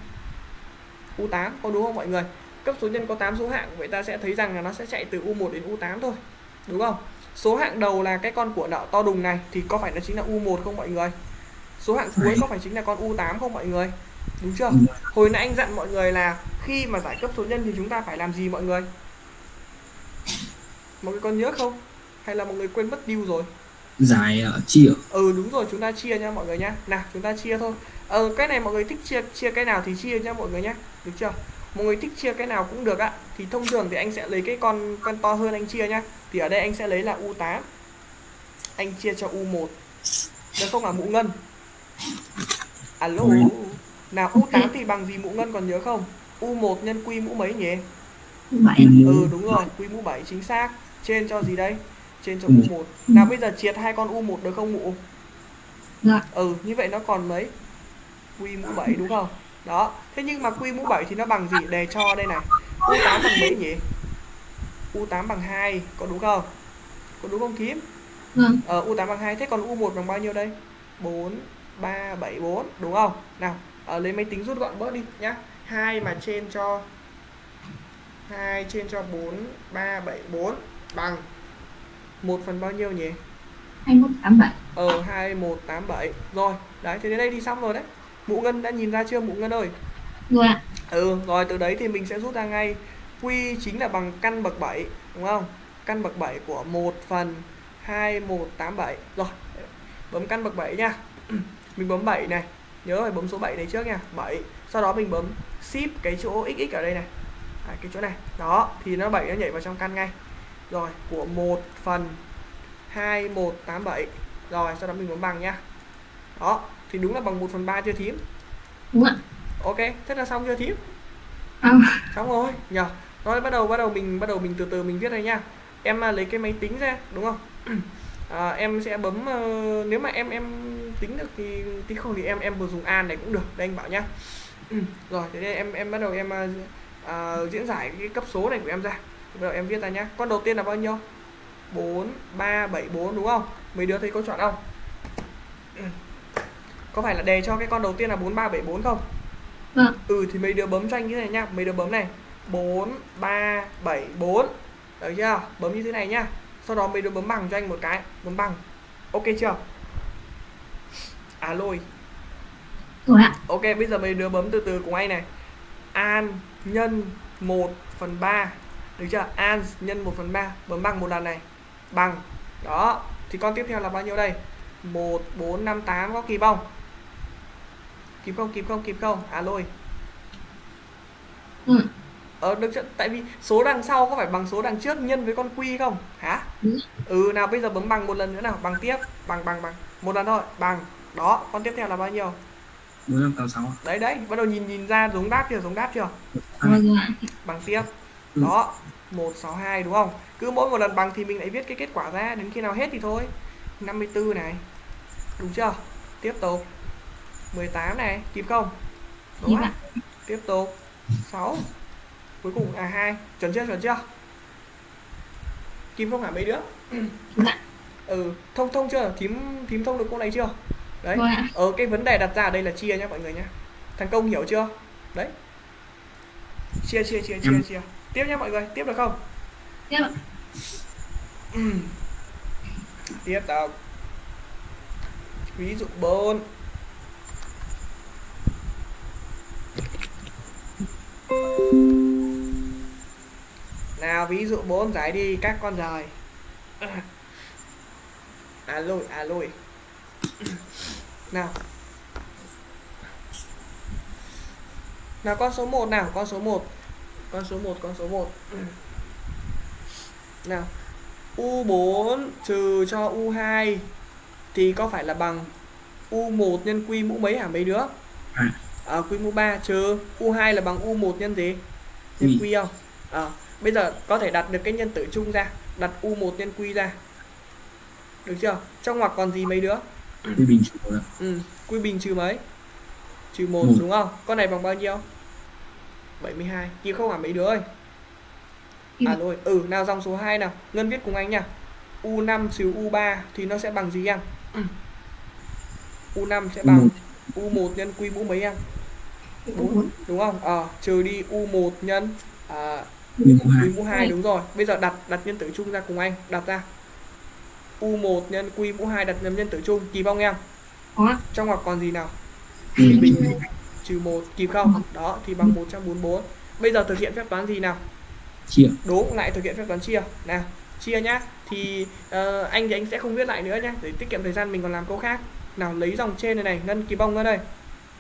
U8 có đúng không mọi người? Cấp số nhân có 8 số hạng vậy ta sẽ thấy rằng là nó sẽ chạy từ U1 đến U8 thôi. Đúng không? Số hạng đầu là cái con của nợ to đùng này thì có phải nó chính là U1 không mọi người? Số hạng cuối có phải chính là con U8 không mọi người? Đúng chưa? Hồi nãy anh dặn mọi người là khi mà giải cấp số nhân thì chúng ta phải làm gì mọi người? Mọi người còn nhớ không? Hay là mọi người quên mất deal rồi? giải uh, chia Ừ đúng rồi, chúng ta chia nha mọi người nhá. Nào, chúng ta chia thôi. Ờ cái này mọi người thích chia chia cái nào thì chia nha mọi người nhá. Được chưa? Mọi người thích chia cái nào cũng được ạ. Thì thông thường thì anh sẽ lấy cái con con to hơn anh chia nhá. Thì ở đây anh sẽ lấy là U8. Anh chia cho U1. Được không là mũ ngân? Alo. Nào U8 thì bằng gì mũ ngân còn nhớ không? U1 nhân quy mũ mấy nhỉ? Vậy. Ừ đúng rồi, quy mũ 7 chính xác. Trên cho gì đây? Trên cho U1. Nào bây giờ triệt hai con U1 được không mụ? Dạ. Ừ, như vậy nó còn mấy? Quy mũ 7 đúng không? Đó. Thế nhưng mà quy mũ 7 thì nó bằng gì? Đề cho đây này. U8 bằng mấy nhỉ? U8 bằng 2, có đúng không? Có đúng không thím? Vâng. Ờ, U8 bằng 2, thế còn U1 bằng bao nhiêu đây? 4, 3, 7, 4, đúng không? Nào, ờ, lấy máy tính rút gọn bớt đi nhá. 2 mà trên cho 2 trên cho 4, 3, 7, 4 bằng 1 phần bao nhiêu nhỉ? 2187. Ờ 2187 Rồi đấy thì đến đây thì xong rồi đấy Mụ Ngân đã nhìn ra chưa Mụ Ngân ơi? Rồi ạ. Ừ rồi từ đấy thì mình sẽ rút ra ngay. Quy chính là bằng căn bậc 7 Đúng không? Căn bậc 7 của 1 phần 2187 Rồi bấm căn bậc 7 nha. Mình bấm 7 này. Nhớ phải bấm số 7 này trước nha. 7 Sau đó mình bấm ship cái chỗ XX ở đây này. À, Cái chỗ này. Đó thì nó 7 nó nhảy vào trong căn ngay. Rồi của 1 phần 2187 Rồi sau đó mình bấm bằng nha. Đó thì đúng là bằng 1 phần 3 chưa thím. Đúng ạ. Ok thế là xong chưa thím? À, xong rồi nhờ. Rồi bắt đầu bắt đầu mình bắt đầu mình từ từ mình viết đây nha. Em à, lấy cái máy tính ra đúng không? À, em sẽ bấm ờ, nếu mà em em tính được thì thì không thì em em vừa dùng an này cũng được. Đây anh bảo nhá. Rồi thế nên em em bắt đầu em à, diễn giải cái cấp số này của em ra. Bắt đầu em viết ra nhá. Con đầu tiên là bao nhiêu? 4 3 7 4 đúng không? Mấy đứa thấy có chọn không có phải là đề cho cái con đầu tiên là 4 3 7 4 không? Vâng. Ừ thì mấy đứa bấm cho anh như thế này nhá. Mấy đứa bấm này. 4, 3, 7, 4 Được chưa? Bấm như thế này nhá. Sau đó mấy đứa bấm bằng cho anh một cái. Bấm bằng. Ok chưa? À lôi Rồi ạ. Ok bây giờ mấy đứa bấm từ từ cùng anh này. An nhân 1 phần 3 Được chưa? An nhân 1 phần 3 Bấm bằng một lần này. Bằng. Đó. Thì con tiếp theo là bao nhiêu đây? 1, 4, 5, 8 có kịp không? Kịp không? Kịp không? Kịp không? À lôi Ừ. Ờ được chưa? Tại vì số đằng sau có phải bằng số đằng trước nhân với con quy không? Hả? Ừ. Ừ nào bây giờ bấm bằng một lần nữa nào Bằng tiếp Bằng bằng bằng Một lần thôi Bằng Đó Con tiếp theo là bao nhiêu? 4586 Đấy đấy Bắt đầu nhìn nhìn ra giống đáp chưa? Giống đáp chưa? Ạ. Bằng tiếp Ừ. Đó 162 đúng không? Cứ mỗi một lần bằng thì mình lại viết cái kết quả ra Đến khi nào hết thì thôi 54 này Đúng chưa? Tiếp tục 18 này Kịp không? Đúng không? ạ. Tiếp tục 6 Cuối cùng à 2 Chuẩn chưa? Chuẩn chưa? Kịp không hả mấy đứa? Dạ. Ừ Thông thông chưa? Thím thím thông được câu này chưa? Đấy Rồi ạ. Ờ cái vấn đề đặt ra ở đây là chia nhá mọi người nhá Thằng Công hiểu chưa? Đấy Chia chia chia chia chia Tiếp nhá mọi người Tiếp được không? Tiếp ạ. Tiếp tục Ví dụ 4 Nào ví dụ 4 giải đi các con rời. À lùi à lùi. Nào. Nào con số 1 nào Con số 1 Con số 1 con số 1 Nào. U4 trừ cho U2 thì có phải là bằng U1 nhân quy mũ mấy hả mấy đứa? À. Quy mũ 3 trừ U2 là bằng U1 nhân gì? Nhân Quy. quy không? À, bây giờ có thể đặt được cái nhân tử chung ra đặt u1 nhân q ra. Được chưa? Trong ngoặc còn gì mấy đứa? Quy bình trừ một ạ. ừ q bình trừ mấy? Trừ một Một. đúng không? Con này bằng bao nhiêu? 72 kịp không hả mấy đứa ơi? À rồi ừ nào dòng số 2 nào. Ngân viết cùng anh nha. U5 trừ u3 thì nó sẽ bằng gì em? U5 sẽ bằng u1 nhân q mũ mấy em? Bốn. Đúng không? Ờ trừ đi u1 nhân à, q mũ 2 đúng rồi. Bây giờ đặt đặt nhân tử chung ra cùng anh. Đặt ra. U1 nhân q mũ 2 đặt nhầm nhân tử chung. Kịp không em? Trong ngoặc còn gì nào? Bình trừ một trừ 1 kịp không? Đó thì bằng 144 bây giờ thực hiện phép toán gì nào? Chia. Đúng lại thực hiện phép toán chia. Nào chia nhá. Thì ờ, anh thì anh sẽ không viết lại nữa nhá. Để tiết kiệm thời gian mình còn làm câu khác nào lấy dòng trên này này ngân ký bông ra đây.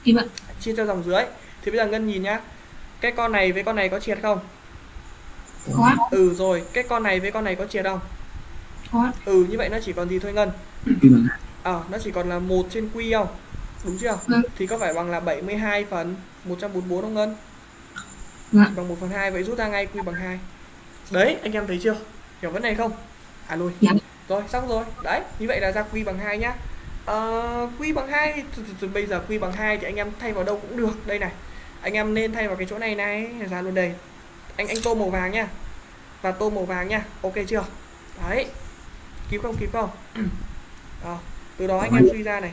Kịp ạ. chia cho dòng dưới. Thì bây giờ ngân nhìn nhá. Cái con này với con này có triệt không? Có ạ. ừ rồi. Cái con này với con này có triệt không? Có ạ. ừ như vậy nó chỉ còn gì thôi ngân? Ờ nó chỉ còn là một trên quy không? Đúng chưa? Vâng. thì có phải bằng là 72 phần 144 không ngân? Vâng. bằng 1 phần 2 vậy rút ra ngay quy bằng 2 đấy anh em thấy chưa? Hiểu vấn đề không? À lùi. Dạ. rồi xong rồi. Đấy như vậy là ra quy bằng 2 nhá ờ, quy bằng 2 thì, thì, thì bây giờ quy bằng 2 thì anh em thay vào đâu cũng được. Đây này anh em nên thay vào cái chỗ này này ra luôn đây. Anh anh tô màu vàng nha. Và tô màu vàng nha. Ok chưa? Đấy. Kịp không kịp không? Đó. từ đó anh em suy ra này.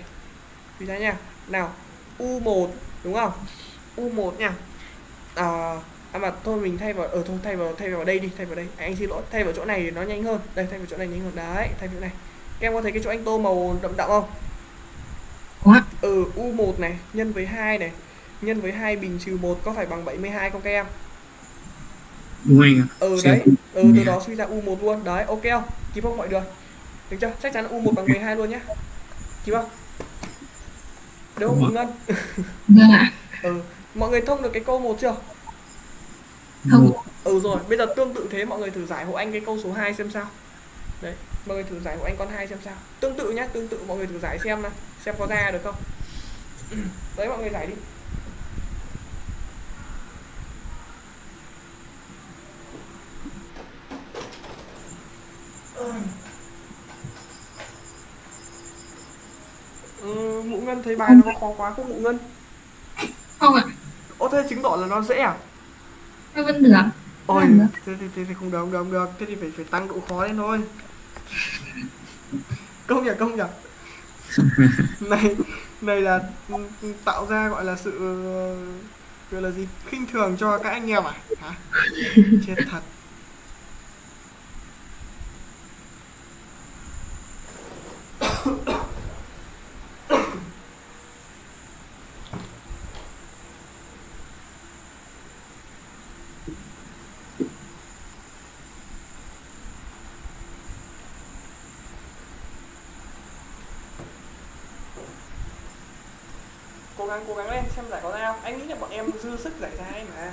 Suy ra nha. Nào u1 đúng không? U1 nha. À, à mà thôi mình thay vào ở thôi thay vào thay vào đây đi thay vào đây. À, anh xin lỗi thay vào chỗ này thì nó nhanh hơn. Đây thay vào chỗ này nhanh hơn. Đấy thay vào chỗ này. Các em có thấy cái chỗ anh tô màu đậm đậm không? Ạ. ừ u1 này nhân với 2 này. Nhân với 2 bình trừ 1 có phải bằng 72 không các em? Đúng anh ạ. Ừ đấy. Ừ từ 12. đó suy ra u1 luôn. Đấy ok không? Kịp không mọi người được chưa? Chắc chắn là u1 bằng 12 luôn nhá. Kịp không đúng không ngân? Vâng ạ. ừ. Mọi người thông được cái câu 1 chưa? Không. ừ rồi. Bây giờ tương tự thế mọi người thử giải hộ anh cái câu số 2 xem sao. Đấy mọi người thử giải hộ anh con 2 xem sao tương tự nhá tương tự mọi người thử giải xem nào xem có ra được không đấy mọi người giải đi ừ, mụ ngân thấy bài nó có khó quá không mụ ngân Không ạ. ô thế chứng tỏ là nó dễ à Nó vẫn được. Ôi, thế thì, thế thì không được, không được, không được. Thế thì phải phải tăng độ khó lên thôi. Công nhận, công nhận. này, này là ừ, ừ, tạo ra gọi là sự ờ, gọi là gì? khinh thường cho các anh em à? Hả? Chết thật. Gắng, cố gắng lên, xem giải có ra không? Anh nghĩ là bọn em dư sức giải ra ấy mà.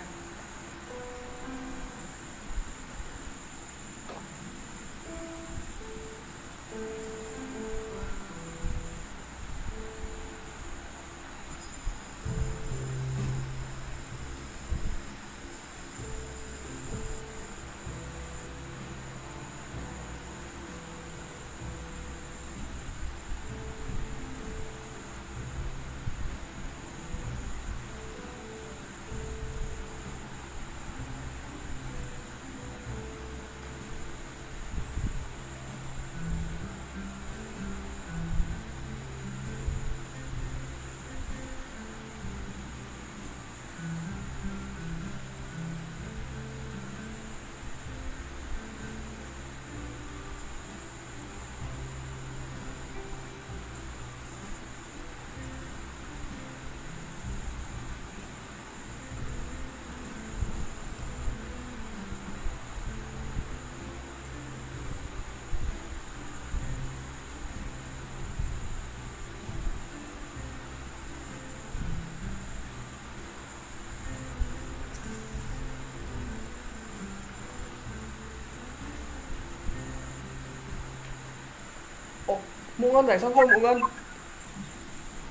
Mụ Ngân giải xong không Mụ Ngân?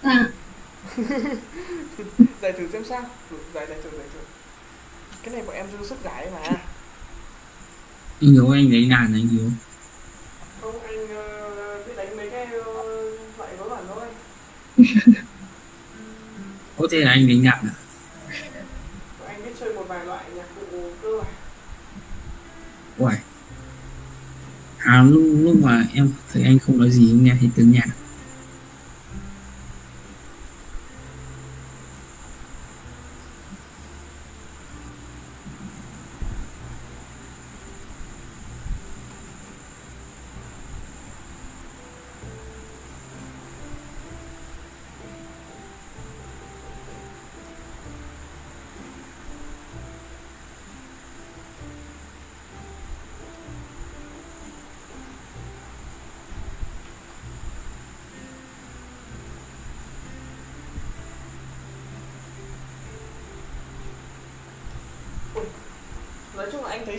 Dạ. giải thử xem sao. Thử, giải, giải thử, giải thử. Cái này bọn em dư sức giải mà. anh Hiếu anh đánh đàn anh Hiếu không anh uh, biết đánh mấy cái uh, loại vớ vẩn thôi có thể là anh đánh đàn à À lúc, lúc mà em thấy anh không nói gì em nghe thấy tiếng nhạc.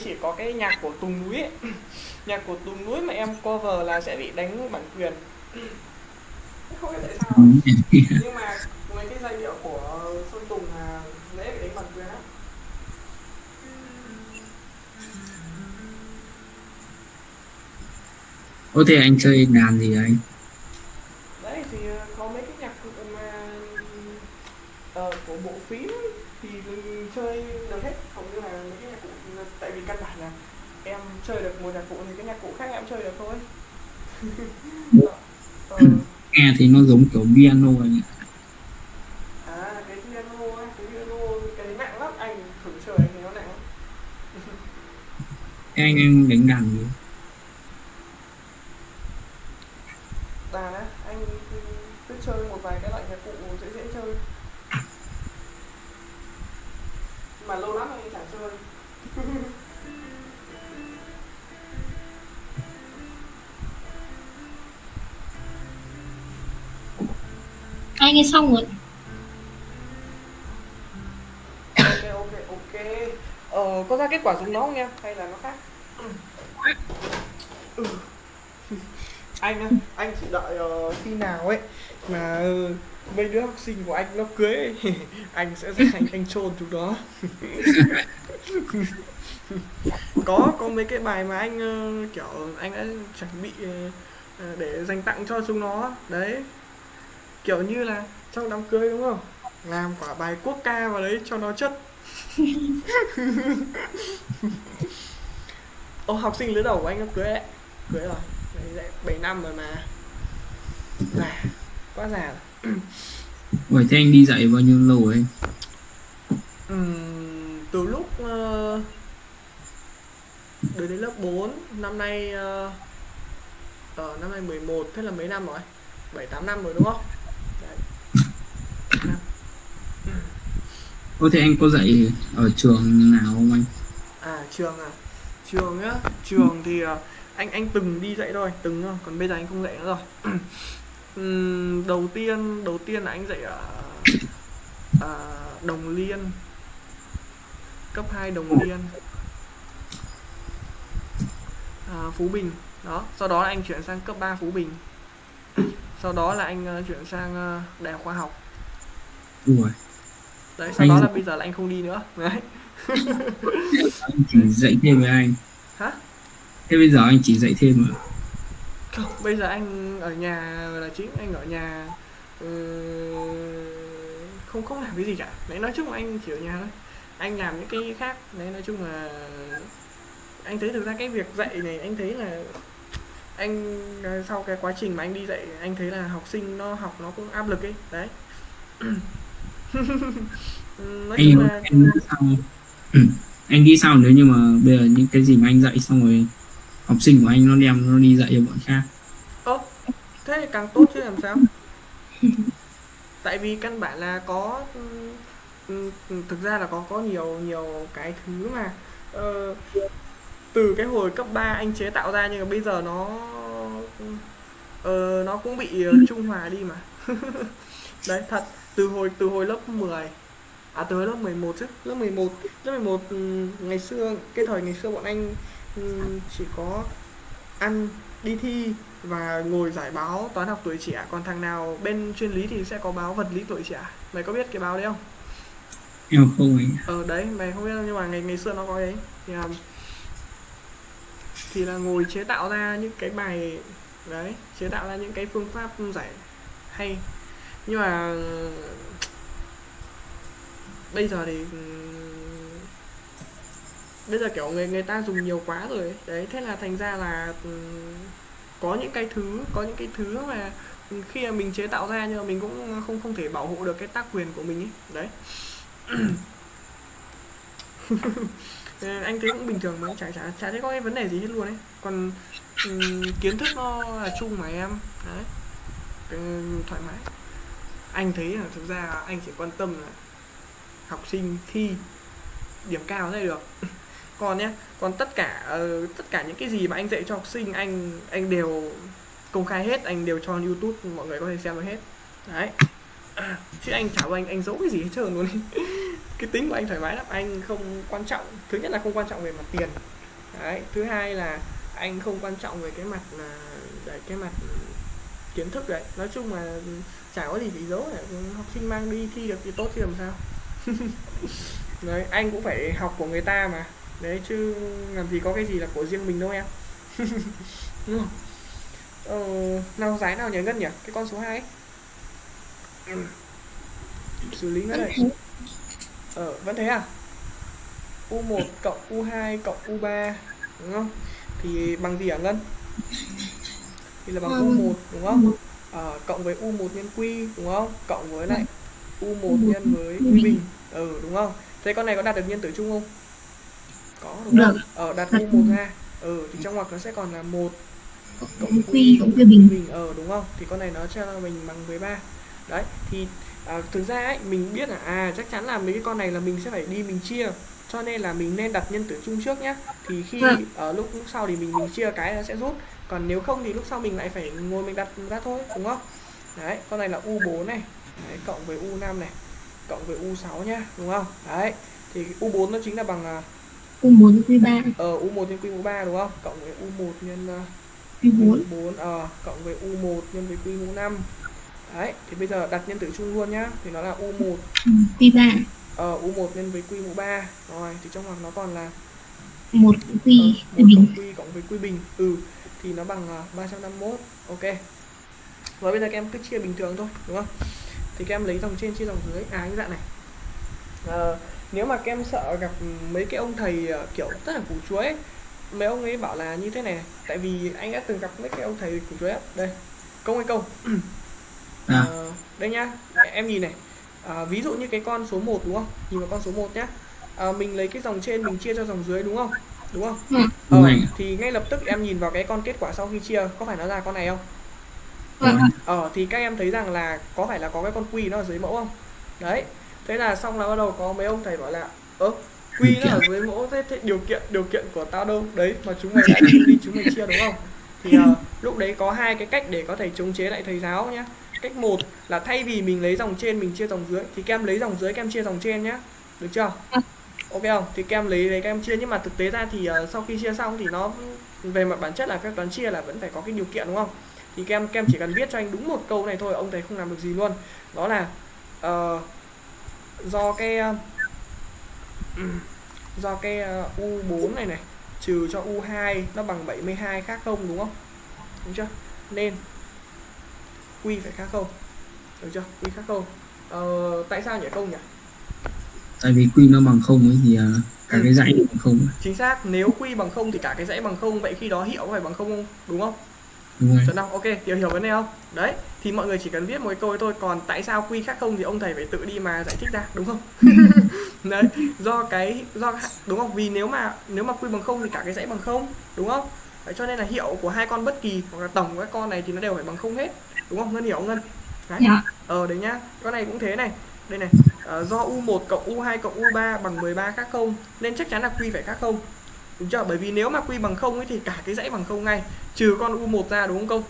Chỉ có cái nhạc của Tùng Núi ấy. nhạc của Tùng Núi mà em cover là sẽ bị đánh bản quyền. Không biết tại sao. Nhưng mà mấy cái giai điệu của Sơn Tùng là dễ bị đánh bản quyền á. Có thể anh chơi đàn gì anh đấy thì có mấy cái nhạc mà ờ, của bộ phim ấy, thì mình chơi được hết như là mấy cái nhạc cụ tại vì căn bản là em chơi được một nhạc cụ thì cái nhạc cụ khác em chơi được thôi. Ờ, nghe thì nó giống kiểu piano anh ạ à cái piano ấy cái piano cái đấy nặng lắm anh thử chơi anh thấy nó nặng lắm. Thế anh anh đánh đàn gì nghe xong rồi. ok ok ok. Ờ, có ra kết quả giống nó không em? Hay là nó khác? Ừ. anh á anh chỉ đợi uh, khi nào ấy mà uh, mấy đứa học sinh của anh nó cưới ấy, anh sẽ dắt anh anh chôn chúng đó có có mấy cái bài mà anh uh, kiểu anh đã chuẩn bị uh, để dành tặng cho chúng nó. Đấy kiểu như là trong đám cưới đúng không? Làm quả bài quốc ca vào đấy cho nó chất. Ô học sinh lứa đầu của anh nó cưới đấy Cưới rồi. Đấy, đấy, 7 năm rồi mà. Già Quá già rồi. Vậy thế anh đi dạy bao nhiêu lâu rồi anh? Ừm, Từ lúc uh, Đến đến lớp 4 Năm nay uh, Ờ năm nay 11 Thế là mấy năm rồi? 7-8 năm rồi đúng không năm. Có thể anh có dạy ở trường nào không anh? À trường à? Trường á Trường thì à, anh anh từng đi dạy thôi Từng thôi. Còn bây giờ anh không dạy nữa rồi. Đầu tiên Đầu tiên là anh dạy ở à, Đồng Liên. Cấp 2 Đồng Liên. À, Phú Bình. Đó Sau đó là anh chuyển sang cấp 3 Phú Bình. Sau đó là anh uh, chuyển sang uh, Đại học Khoa học. Ui, Đấy sau Anh- đó là bây giờ là anh không đi nữa Đấy anh chỉ dạy thêm với anh. Hả? Thế bây giờ anh chỉ dạy thêm à? Không, bây giờ anh ở nhà là chính, anh ở nhà ừ, không không làm cái gì cả. Đấy nói chung là anh chỉ ở nhà thôi. Anh làm những cái khác. Đấy nói chung là anh thấy thực ra cái việc dạy này anh thấy là anh ờ, sau cái quá trình mà anh đi dạy anh thấy là học sinh nó học nó cũng áp lực ấy. Đấy. Ừ, nói Anh chung là anh nghĩ sao? Anh nghĩ sao nếu như mà bây giờ những cái gì mà anh dạy xong rồi học sinh của anh nó đem nó đi dạy cho bọn khác Ơ, thế thì càng tốt chứ làm sao? Tại vì căn bản là có ừ, ừ, thực ra là có có nhiều nhiều cái thứ mà ờ, từ cái hồi cấp 3 anh chế tạo ra nhưng mà bây giờ nó ờ, nó cũng bị ờ, trung hòa đi mà. Đấy thật, từ hồi từ hồi lớp 10 À từ hồi lớp 11 chứ, lớp 11, lớp 11 ừ, ngày xưa cái thời ngày xưa bọn anh ừ, chỉ có ăn đi thi và ngồi giải báo toán học tuổi trẻ. Còn thằng nào bên chuyên lý thì sẽ có báo vật lý tuổi trẻ. Mày có biết cái báo đấy không? Em không ấy ờ đấy mày không biết nhưng mà ngày ngày xưa nó có đấy. Thì, um, thì là ngồi chế tạo ra những cái bài đấy chế tạo ra những cái phương pháp giải hay nhưng mà bây giờ thì bây giờ kiểu người người ta dùng nhiều quá rồi ấy. đấy thế là thành ra là có những cái thứ có những cái thứ mà khi mà mình chế tạo ra nhưng mà mình cũng không không thể bảo hộ được cái tác quyền của mình ấy. Đấy. Anh thấy cũng bình thường mà chả chả chả thấy có cái vấn đề gì hết luôn ấy. Còn um, kiến thức nó là chung mà em. Đấy. Thoải mái anh thấy là thực ra anh chỉ quan tâm là học sinh thi điểm cao thế được. Còn nhé còn tất cả ờ, tất cả những cái gì mà anh dạy cho học sinh anh anh đều công khai hết anh đều cho youtube mọi người có thể xem được hết. Đấy. Chứ anh chả anh anh giấu cái gì hết trơn luôn. Cái tính của anh thoải mái lắm anh không quan trọng. Thứ nhất là không quan trọng về mặt tiền. Đấy thứ hai là anh không quan trọng về cái mặt là đấy, cái mặt kiến thức đấy. Nói chung là chả có gì phải giấu học sinh mang đi thi được thì tốt thì làm sao. Đấy anh cũng phải học của người ta mà. Đấy chứ làm gì có cái gì là của riêng mình đâu em. Đúng không? Ờ, nào giải nào nhớ ngân nhỉ? Cái con số 2 ấy. Ừ. xử lý nữa đây. ờ vẫn thế à? U1 cộng u2 cộng u3 đúng không? Thì bằng gì hả ngân? Thì là bằng u1 đúng không ờ, cộng với u1 nhân q đúng không? Cộng với lại u1 nhân với q bình ừ đúng không? Thế con này có đạt được nhân tử chung không? Có đúng không? Ở ờ, đặt u1 ra ừ thì trong ngoặc nó sẽ còn là một cộng q cộng q bình. Bình ờ đúng không? Thì con này nó cho mình bằng 13 đấy thì à, thực ra ấy mình biết là à chắc chắn là mấy cái con này là mình sẽ phải đi mình chia. Cho nên là mình nên đặt nhân tử chung trước nhé thì khi vâng. ở lúc, lúc sau thì mình mình chia cái nó sẽ rút còn nếu không thì lúc sau mình lại phải ngồi mình đặt ra thôi đúng không? Đấy con này là u4 này. Đấy, cộng với u5 này. Cộng với u6 nhá đúng không? Đấy thì u4 nó chính là bằng u1 nhân q3 ờ u1 nhân q3 đúng không? Cộng với u1 nhân q4 4 ờ cộng với u1 nhân với q mũ 5 đấy thì bây giờ đặt nhân tử chung luôn nhá thì nó là u1 q3 ờ u1 nhân với q mũ 3 rồi thì trong ngoặc nó còn là một q ờ, bình. cộng với q bình. Ừ thì nó bằng uh, 351 ok. Và bây giờ các em cứ chia bình thường thôi đúng không? Thì các em lấy dòng trên chia dòng dưới à cái dạng này. Uh, nếu mà các em sợ gặp mấy cái ông thầy uh, kiểu rất là củ chuối ấy, mấy ông ấy bảo là như thế này tại vì anh đã từng gặp mấy cái ông thầy củ chuối ấy. đây công hay công à. uh, đây nhá em nhìn này. À, ví dụ như cái con số 1 đúng không? Nhìn vào con số 1 nhá. À, mình lấy cái dòng trên mình chia cho dòng dưới đúng không đúng không? Ừ. ờ, thì ngay lập tức em nhìn vào cái con kết quả sau khi chia có phải nó ra con này không? Ừ. ờ thì các em thấy rằng là có phải là có cái con quy nó ở dưới mẫu không? Đấy thế là xong là bắt đầu có mấy ông thầy bảo là ơ quy nó ở dưới mẫu thế, thế điều kiện điều kiện của tao đâu? Đấy mà chúng mày đã đi chúng mày chia đúng không? Thì uh, lúc đấy có hai cái cách để có thể chống chế lại thầy giáo nhé cách một là thay vì mình lấy dòng trên mình chia dòng dưới thì các em lấy dòng dưới các em chia dòng trên nhé được chưa? Ừ ok không? Thì các em lấy lấy các em chia. Nhưng mà thực tế ra thì uh, sau khi chia xong thì nó về mặt bản chất là phép toán chia là vẫn phải có cái điều kiện đúng không? Thì các em các em chỉ cần viết cho anh đúng một câu này thôi ông thầy không làm được gì luôn. Đó là uh, do cái uh, do cái uh, u4 này này trừ cho u2 nó bằng 72 khác không đúng không? Đúng chưa? Nên quy phải khác không? Được chưa? Quy khác không? Ờ, tại sao nhỉ? Không nhỉ? Tại vì quy nó bằng không ấy thì uh, cả ừ. cái dãy bằng không chính xác nếu quy bằng không thì cả cái dãy bằng không vậy khi đó hiệu phải bằng không không? Đúng không? Đúng rồi. Nào ok hiểu hiểu vấn đề không? Đấy thì mọi người chỉ cần viết một cái câu thôi còn tại sao quy khác không thì ông thầy phải tự đi mà giải thích ra đúng không? Đấy do cái do đúng không? Vì nếu mà nếu mà quy bằng không thì cả cái dãy bằng không đúng không? Đấy, cho nên là hiệu của hai con bất kỳ hoặc là tổng của các con này thì nó đều phải bằng không hết đúng không? Ngân hiểu không ngân? Đấy. dạ. ờ đấy nhá con này cũng thế này đây này à, do u1 cộng u2 cộng u3 bằng 13 khác không nên chắc chắn là quy phải khác không? Đúng chưa? Bởi vì nếu mà quy bằng không ấy thì cả cái dãy bằng không ngay trừ con u1 ra đúng không công?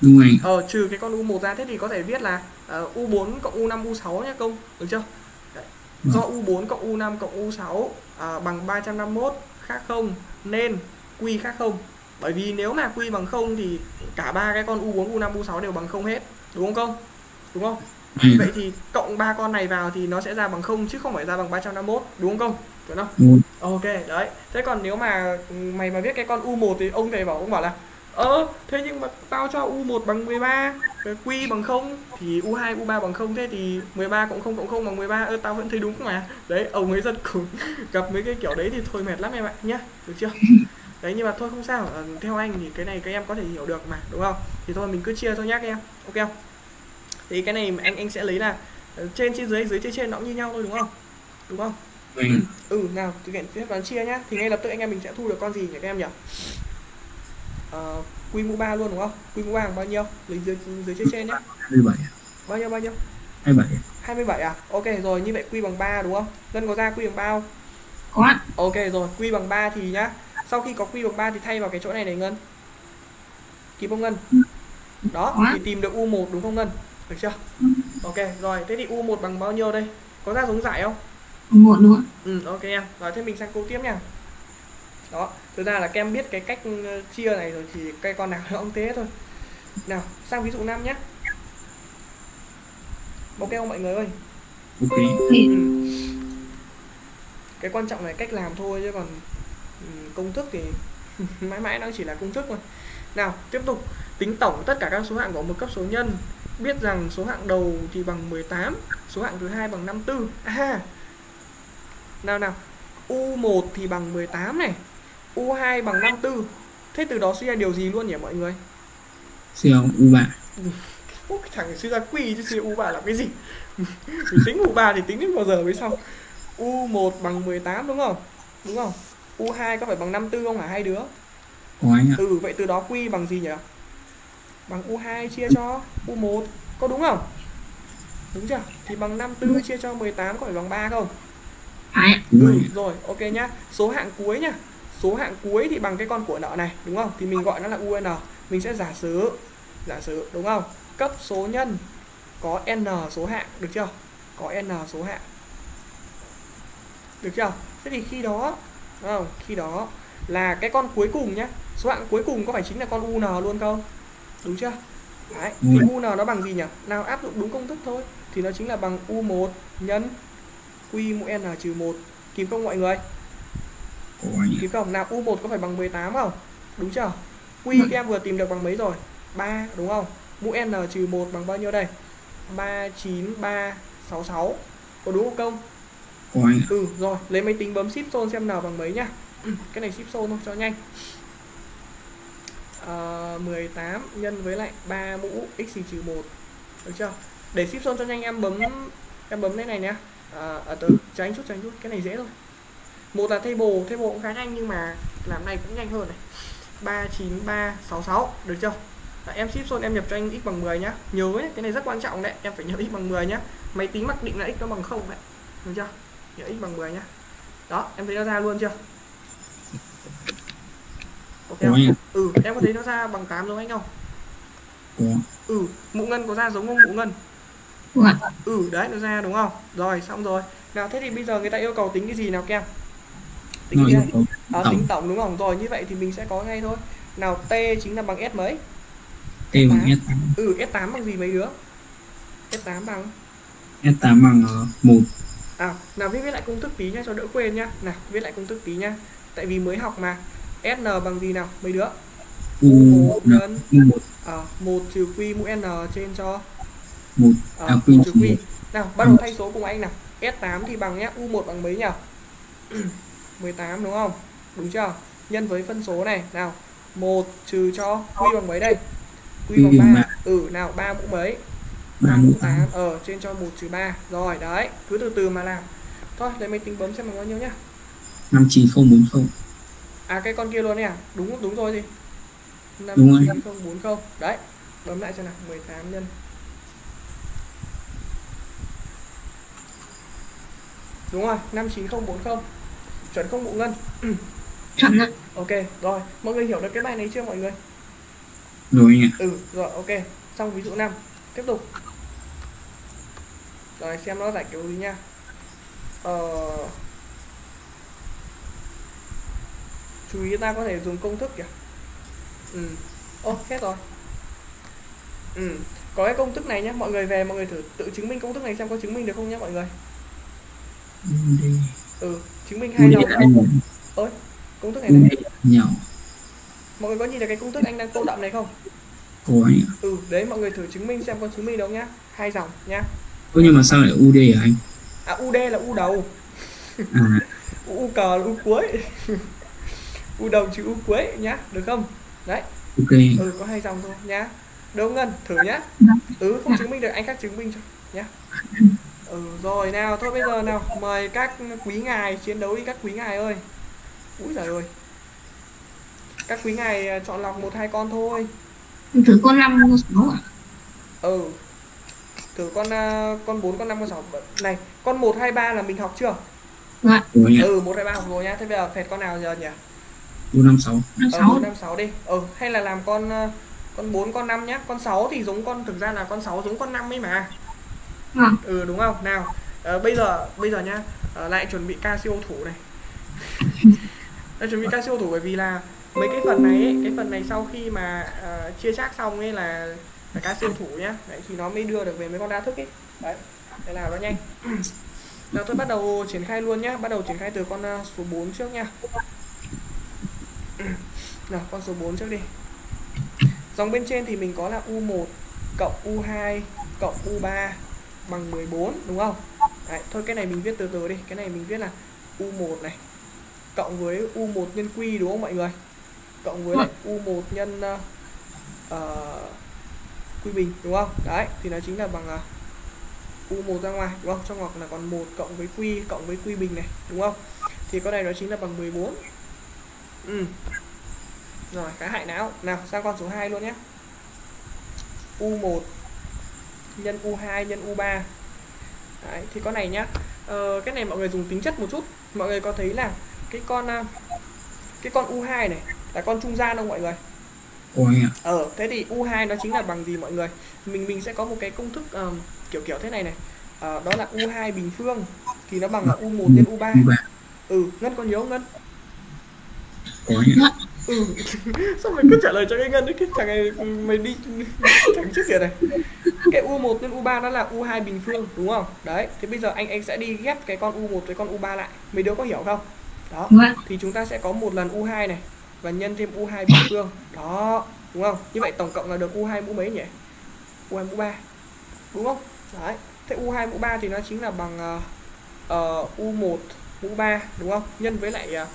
Đúng rồi. Ờ trừ cái con u1 ra thế thì có thể viết là uh, u4 cộng u5 u6 nhá công được chưa? Đấy. Vâng. do u4 cộng u5 cộng u6 uh, bằng 351 khác không nên quy khác không? Bởi vì nếu mà quy bằng không thì cả ba cái con u4 u5 u6 đều bằng không hết đúng không công? Đúng không Ừ. vậy thì cộng ba con này vào thì nó sẽ ra bằng không chứ không phải ra bằng 351 đúng không chuẩn không? Đúng. ok đấy. Thế còn nếu mà mày mà viết cái con u1 thì ông thầy bảo ông bảo là ơ thế nhưng mà tao cho u1 bằng 13 rồi q bằng 0 thì u2 u3 bằng 0 thế thì 13 cộng 0 cộng 0 bằng 13 ơ tao vẫn thấy đúng mà. Đấy ông ấy rất cùng gặp mấy cái kiểu đấy thì thôi mệt lắm em ạ nhá. Được chưa? Đấy nhưng mà thôi không sao. Ờ, theo anh thì cái này các em có thể hiểu được mà đúng không? Thì thôi mình cứ chia thôi nhá các em ok không thì cái này anh anh sẽ lấy là ờ, trên trên dưới dưới trên trên nó cũng như nhau thôi đúng không? Đúng không? Vâng. ừ nào thực hiện phép toán chia nhá. Thì ngay lập tức anh em mình sẽ thu được con gì nhỉ các em nhỉ? Ờ, quy mũ 3 luôn đúng không? Quy mũ 3 bằng bao nhiêu? Lấy dưới dưới trên trên nhá. 27 bao nhiêu bao nhiêu? 27 27 à? Ok rồi như vậy quy bằng 3 đúng không? Ngân có ra quy bằng 3 không có ok rồi quy bằng 3 thì nhá. Sau khi có quy bằng 3 thì thay vào cái chỗ này này ngân. Kịp không ngân? Đó Có. thì tìm được u1 đúng không ngân được chưa ok rồi thế thì u1 bằng bao nhiêu đây có ra giống giải không một đúng ạ Ừ, ok em. Rồi thế mình sang câu tiếp nha. Đó, thực ra là các em biết cái cách ờ, chia này rồi thì cái con nào nó cũng thế thôi. Nào, sang ví dụ 5 nhé. Ok không mọi người ơi? ok thì Cái quan trọng là cách làm thôi chứ còn ừ, công thức thì mãi mãi nó chỉ là công thức thôi. Nào, tiếp tục tính tổng tất cả các số hạng của một cấp số nhân. Biết rằng số hạng đầu thì bằng 18, số hạng thứ hai bằng 54. À. Nào nào, U1 thì bằng 18 này, U2 bằng 54. Thế từ đó suy ra điều gì luôn nhỉ mọi người? siêu U3 Ủa, cái thằng suy ra quy chứ suy ra U3 làm cái gì? Mình tính U3 thì tính đến bao giờ mới xong? U1 bằng 18 đúng không? Đúng không? U2 có phải bằng 54 không hả hai đứa? có anh ạ Ừ vậy từ đó quy bằng gì nhỉ? Bằng U2 chia cho U1 có đúng không? Đúng chưa? Thì bằng 54 chia cho 18 có phải bằng 3 không? đúng Ừ, rồi rồi ok nhá. Số hạng cuối nhá. Số hạng cuối thì bằng cái con của nợ này đúng không? Thì mình gọi nó là UN. Mình sẽ giả sử giả sử đúng không? Cấp số nhân có n số hạng được chưa? Có n số hạng. Được chưa? Thế thì khi đó đúng không? Khi đó là cái con cuối cùng nhá. Số hạng cuối cùng có phải chính là con UN luôn không? Đúng chưa? Đấy, thì Ừ. UN nó bằng gì nhỉ? Nào áp dụng đúng công thức thôi thì nó chính là bằng U1 nhân Q mũ N trừ 1 Kịp không mọi người? Kịp không? Nào U1 có phải bằng 18 không? Đúng chưa? Q các em vừa tìm được bằng mấy rồi? 3 đúng không? Mũ N trừ 1 bằng bao nhiêu đây? 39366 Có đúng không công? ạ Ừ rồi, lấy máy tính bấm ship zone xem nào bằng mấy nhá Cái này ship zone thôi cho nhanh Ờ, 18 nhân với lại 3 mũ x trừ 1 Được chưa? Để ship zone cho nhanh em bấm Em bấm cái này nhá. À, à, từ tránh chút tránh chút. Cái này dễ thôi. Một là table table cũng khá nhanh nhưng mà làm này cũng nhanh hơn này. 39366 được chưa? À, em ship zone em nhập cho anh x bằng 10 nhá. Nhớ ấy, cái này rất quan trọng đấy. Em phải nhớ x bằng 10 nhá. Máy tính mặc định là x nó bằng 0 đấy. Được chưa? Nhớ x bằng 10 nhá. Đó em thấy nó ra luôn chưa? Ok không? ừ em có thấy nó ra bằng 8 giống anh không? Ừ mũ ngân có ra giống không mũ ngân? Ừ đấy nó ra đúng không? Rồi xong rồi. Nào thế thì bây giờ người ta yêu cầu tính cái gì nào kem? Tính cầu à, tổng. tính tổng đúng không? Rồi như vậy thì mình sẽ có ngay thôi. Nào t chính là bằng s mấy? T bằng S8 ừ s 8 bằng gì mấy đứa? S 8 bằng? S8 bằng uh, 1 à nào viết viết lại công thức tí nhá cho đỡ quên nhá nào viết lại công thức tí nhá tại vì mới học mà sn bằng gì nào? Mấy đứa? U một N nhân U1 à, một trừ q mũ n trên cho. 1 à, à, Q trừ q 1 nào bắt đầu thay số cùng anh nào. S8 thì bằng nhá u1 bằng mấy nhỉ 18 đúng không? Đúng chưa? Nhân với phân số này nào 1 trừ cho q bằng mấy đây? Q bằng bằng 3 ba. ừ nào 3 mũ mấy? 3 mũ mũ 8 8 ở trên cho 1 trừ 3 rồi đấy cứ từ từ mà làm. Thôi lấy máy tính bấm xem bằng bao nhiêu nhá. 59040 à cái con kia luôn nè à? đúng đúng rồi gì Đúng rồi. 59040 đấy bấm lại cho nào. 18 nhân. Đúng rồi 59040 chuẩn không bộ ngân. Chuẩn ạ. Ok rồi. Mọi người hiểu được cái bài này chưa mọi người? Rồi anh ạ. Ừ rồi ok. Xong ví dụ 5 tiếp tục. Rồi xem nó giải kiểu gì nha. Ờ chú ý ta có thể dùng công thức kìa. Ừ. Ô hết rồi. Ừ. Có cái công thức này nhé mọi người về mọi người thử tự chứng minh công thức này xem có chứng minh được không nhé mọi người. Ừ chứng minh hai dòng ơi công thức này này nhỏ mọi người có nhìn thấy cái công thức anh đang tô đậm này không? Có ừ đấy mọi người thử chứng minh xem có chứng minh đâu nhá. Hai dòng nhá. Ơ nhưng mà sao lại UD hả anh? À ud là u đầu. À. U cờ là u cuối u đầu chứ u cuối nhá được không? Đấy. Ok. Ừ có hai dòng thôi nhá. Không ngân thử nhá. Ừ không chứng minh được anh khác chứng minh cho nhá. Ừ rồi nào thôi bây giờ nào mời các quý ngài chiến đấu đi các quý ngài ơi. Úi giời ơi. Các quý ngài à, chọn lọc một hai con thôi. Thử con năm con sáu ạ. Ừ. Thử con à, con bốn con năm con sáu. Này con một hai ba là mình học chưa? Dạ. Ừ một hai ba học rồi nhá. Thế bây giờ phẹt con nào giờ nhỉ U năm sáu. Năm ờ sáu. Bốn năm sáu đi. Ừ hay là làm con ờ, con bốn con năm nhá. Con 6 thì giống con thực ra là con 6 giống con năm ấy mà. Vâng ừ đúng không? Nào ờ, bây giờ bây giờ nhá. Ờ, lại chuẩn bị ca siêu thủ này. Lại chuẩn bị ca siêu thủ bởi vì là mấy cái phần này ấy, cái phần này sau khi mà ờ, chia chác xong ấy là, là ca siêu thủ nhá. Đấy thì nó mới đưa được về mấy con đa thức ấy. Đấy để làm nó nhanh. Nào tôi bắt đầu triển khai luôn nhá. Bắt đầu triển khai từ con số 4 trước nha nào con số 4 trước đi. Dòng bên trên thì mình có là U1 cộng U2 cộng U3 bằng 14 đúng không? Đấy, thôi cái này mình viết từ từ đi. Cái này mình viết là U1 này cộng với U1 nhân Q đúng không mọi người? Cộng với lại U1 nhân uh, uh, Q bình đúng không? Đấy thì nó chính là bằng uh, U1 ra ngoài đúng không? Trong ngoặc là còn 1 cộng với Q cộng với Q bình này đúng không? Thì con này nó chính là bằng 14 ừ. Rồi cái hại não. Nào sang con số 2 luôn nhé. U1 nhân U2 nhân U3 Đấy, thì con này nhá. Ờ, cái này mọi người dùng tính chất một chút. Mọi người có thấy là cái con à, cái con U2 này là con trung gian không mọi người? Ờ thế thì U2 nó chính là bằng gì mọi người? Mình mình sẽ có một cái công thức ờm, kiểu kiểu thế này này. Ờ, đó là U2 bình phương thì nó bằng là U1 nhân U3 U3 ừ ngân có nhớ không ngân có anh ạ ừ. Sao mày cứ trả lời cho cái ngân đấy cái thằng này mày đi thằng trước kìa này. Cái u1 nhân u3 nó là u2 bình phương đúng không? Đấy thì bây giờ anh anh sẽ đi ghép cái con u1 với con u3 lại. Mấy đứa có hiểu không? Đó thì chúng ta sẽ có một lần u2 này và nhân thêm u2 bình phương. Đó đúng không? Như vậy tổng cộng là được u2 mũ mấy nhỉ? U2 mũ 3 đúng không? Đấy thế u2 mũ 3 thì nó chính là bằng ờ, ờ, u1 mũ 3 đúng không? Nhân với lại uh,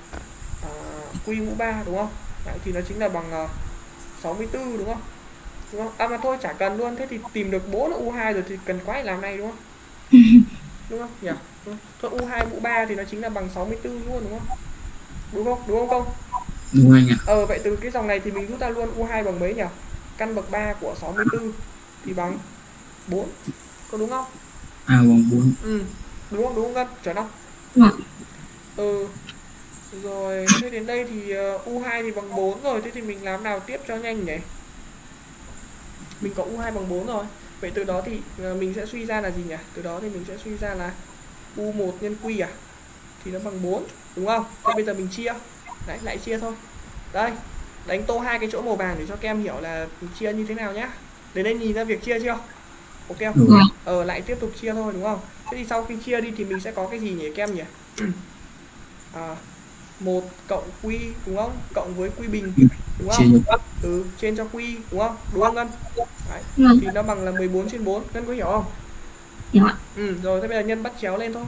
q mũ 3 đúng không? Đấy, thì nó chính là bằng ờ, 64 đúng không? Đúng không? À mà thôi chả cần luôn. Thế thì tìm được bố là u2 rồi thì cần quái làm này đúng không? Đúng không? Nhỉ? Ừ. thôi u2 mũ 3 thì nó chính là bằng 64 luôn đúng không? Đúng không? Đúng không không? Đúng anh ạ. Ờ vậy từ cái dòng này thì mình rút ra luôn u2 bằng mấy nhỉ? Căn bậc 3 của 64 thì bằng 4 có đúng không? À bằng bốn. Ừ. Đúng không? Đúng không? Ngân? Chuẩn không? Vâng. Ừ rồi thế đến đây thì ờ, U2 thì bằng 4 rồi thế thì mình làm nào tiếp cho nhanh nhỉ? Mình có U2 bằng 4 rồi. Vậy từ đó thì ờ, mình sẽ suy ra là gì nhỉ? Từ đó thì mình sẽ suy ra là U1 nhân Q à? Thì nó bằng 4 đúng không? Thế bây giờ mình chia. Đấy lại chia thôi. Đây đánh tô hai cái chỗ màu vàng để cho các em hiểu là chia như thế nào nhá. Đến đây nhìn ra việc chia chưa? Ok không? Vâng ờ lại tiếp tục chia thôi đúng không? Thế thì sau khi chia đi thì mình sẽ có cái gì nhỉ các em nhỉ? À, một cộng q đúng không? Cộng với q bình đúng chia không ừ trên cho q đúng không? Đúng không ngân? Đấy, vâng thì nó bằng là 14 trên 4 ngân có hiểu không? Hiểu ạ. Ừ rồi thế bây giờ nhân bắt chéo lên thôi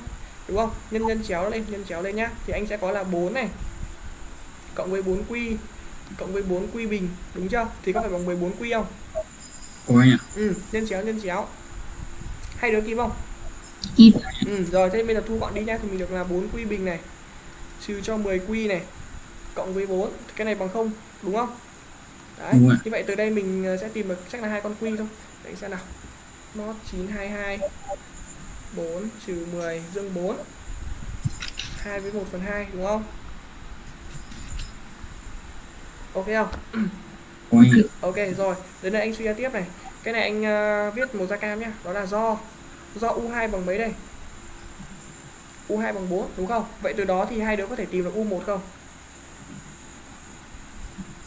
đúng không? Nhân nhân chéo lên nhân chéo lên nhá. Thì anh sẽ có là 4 này cộng với 4 q cộng với 4 q bình đúng chưa? Thì có phải bằng 14 q không? Có anh ạ. Ừ nhân chéo nhân chéo. Hai đứa kịp không? Kịp Ừ, rồi thế bây giờ thu gọn đi nhá thì mình được là 4 quy bình này trừ cho 10 quy này cộng với 4 thì cái này bằng 0 đúng không? Đấy, Đúng như vậy từ đây mình ờ, sẽ tìm được chắc là hai con quy thôi. Đấy xem nào. Mod 922 4 trừ 10 dương 4 2 với 1 phần 2 đúng không? Ok không? Ok rồi, đến đây anh suy ra tiếp này. Cái này anh ờ, viết màu da cam nhá, đó là do do U2 bằng mấy đây? U2 bằng 4 đúng không? Vậy từ đó thì hai đứa có thể tìm được U1 không?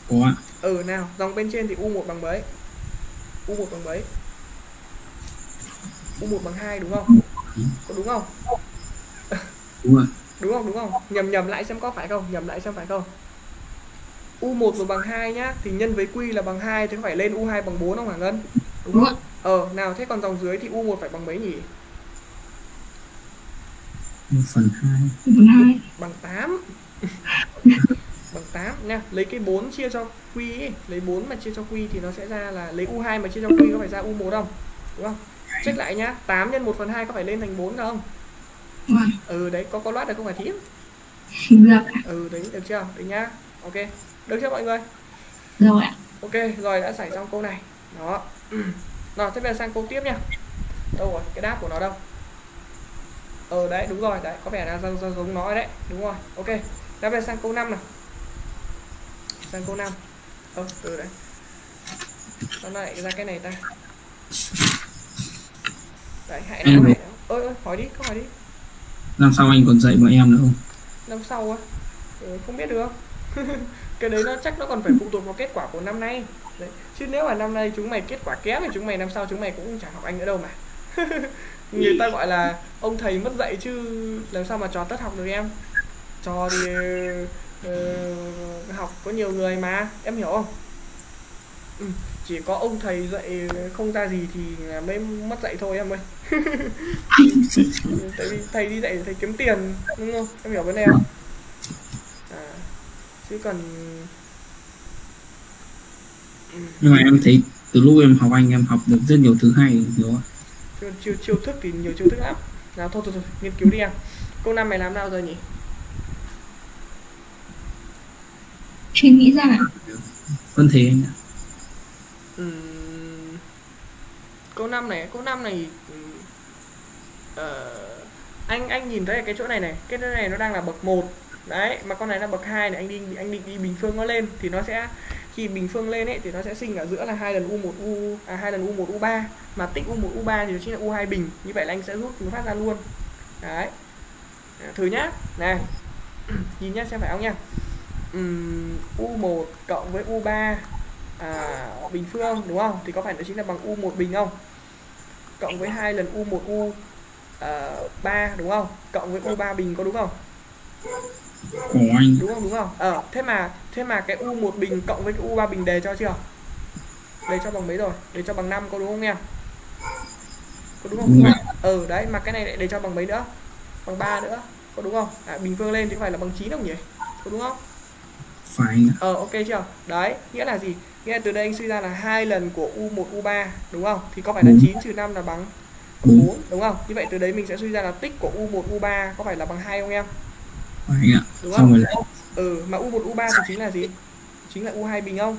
có ạ Ừ nào, dòng bên trên thì U1 bằng mấy? U1 bằng mấy? U1 bằng 2 đúng không? Có đúng không? đúng rồi Đúng không? Đúng không? Nhầm nhầm lại xem có phải không? Nhầm lại xem phải không? U1 mà bằng 2 nhá thì nhân với Q là bằng 2 thì có phải lên U2 bằng 4 không hả Ngân? Đúng Đúng không? Ờ, nào thế còn dòng dưới thì U1 phải bằng mấy nhỉ? Một phần hai Bằng hai. Bằng 8. bằng 8 nha. Lấy cái 4 chia cho Q ấy, lấy 4 mà chia cho Q thì nó sẽ ra là lấy U2 mà chia cho Q có phải ra U1 không? Đúng không? Check lại nhá. 8 nhân 1 phần 2 có phải lên thành 4 không? Vâng. Ừ đấy, có có loát được không phải thím? Được. Ừ đấy, được chưa? Đấy nhá. Ok. Được chưa mọi người? Rồi ạ. Ok, rồi đã giải xong câu này. Đó. Nào, thế bây giờ sang câu tiếp nha. Đâu rồi? Cái đáp của nó đâu? Ờ đấy, đúng rồi, đấy, có vẻ là giống, giống, giống nó đấy. Đúng rồi. Ok. Đã về sang câu 5 nào. Sang câu 5. Ờ, từ đấy. Sao nó lại ra cái này ta? Đấy, hãy Em nói nói. Ơi ơi, hỏi đi, có hỏi đi. năm sau anh còn dạy bọn em nữa không năm sau á ừ, không biết được cái đấy nó chắc nó còn phải phụ thuộc vào kết quả của năm nay đấy. chứ nếu mà năm nay chúng mày kết quả kém thì chúng mày năm sau chúng mày cũng chẳng học anh nữa đâu mà người ta gọi là ông thầy mất dạy chứ làm sao mà trò tất học được em? Trò thì ờ, học có nhiều người mà em hiểu không? Ừ, chỉ có ông thầy dạy không ra gì thì mới mất dạy thôi em ơi. Tại vì thầy đi dạy để thầy kiếm tiền đúng không? Em hiểu vấn đề không? À, chứ còn nhưng mà em thấy từ lúc em học anh em học được rất nhiều thứ hay hiểu không chiêu, chiêu, chiêu thức thì nhiều chiêu thức lắm. Nào thôi thôi thôi nghiên cứu đi em. Câu năm mày làm nào rồi nhỉ? Suy nghĩ ra ạ. vẫn thế anh ạ. Câu năm này câu năm này ờ, anh anh nhìn thấy cái chỗ này này cái chỗ này nó đang là bậc 1 đấy mà con này là bậc 2 này anh đi anh định đi bình phương nó lên thì nó sẽ khi bình phương lên ấy thì nó sẽ sinh ở giữa là hai lần u1 u à hai lần u1 u3 mà tích u1 u3 thì nó chính là u2 bình. Như vậy là anh sẽ rút nó phát ra luôn. Đấy. À, thử nhá. Này. Nhìn nhá xem phải không nhá. Ừm, u1 cộng với u3 à, bình phương đúng không? Thì có phải nó chính là bằng u1 bình không? Cộng với hai lần u1 u à, 3 đúng không? Cộng với u3 bình có đúng không? Anh. Đúng không? Đúng không? Ờ thế mà thế mà cái u1 bình cộng với cái u3 bình đề cho chưa đề cho bằng mấy rồi đề cho bằng 5 có đúng không em có đúng không rồi. ừ đấy mà cái này lại đề cho bằng mấy nữa bằng 3 nữa có đúng không à, bình phương lên thì phải là bằng 9 không nhỉ có đúng không phải Ờ ok chưa? Đấy, nghĩa là gì? Nghĩa là từ đây anh suy ra là hai lần của U1 U3 đúng không? Thì có phải là Đúng. 9 trừ 5 là bằng Đúng. 4 đúng không? Như vậy từ đấy mình sẽ suy ra là tích của U1 U3 có phải là bằng 2 không em? phải ạ Đúng xong không? rồi lại Ừ, mà U1 U3 thì chính là gì? Chính là U2 bình không?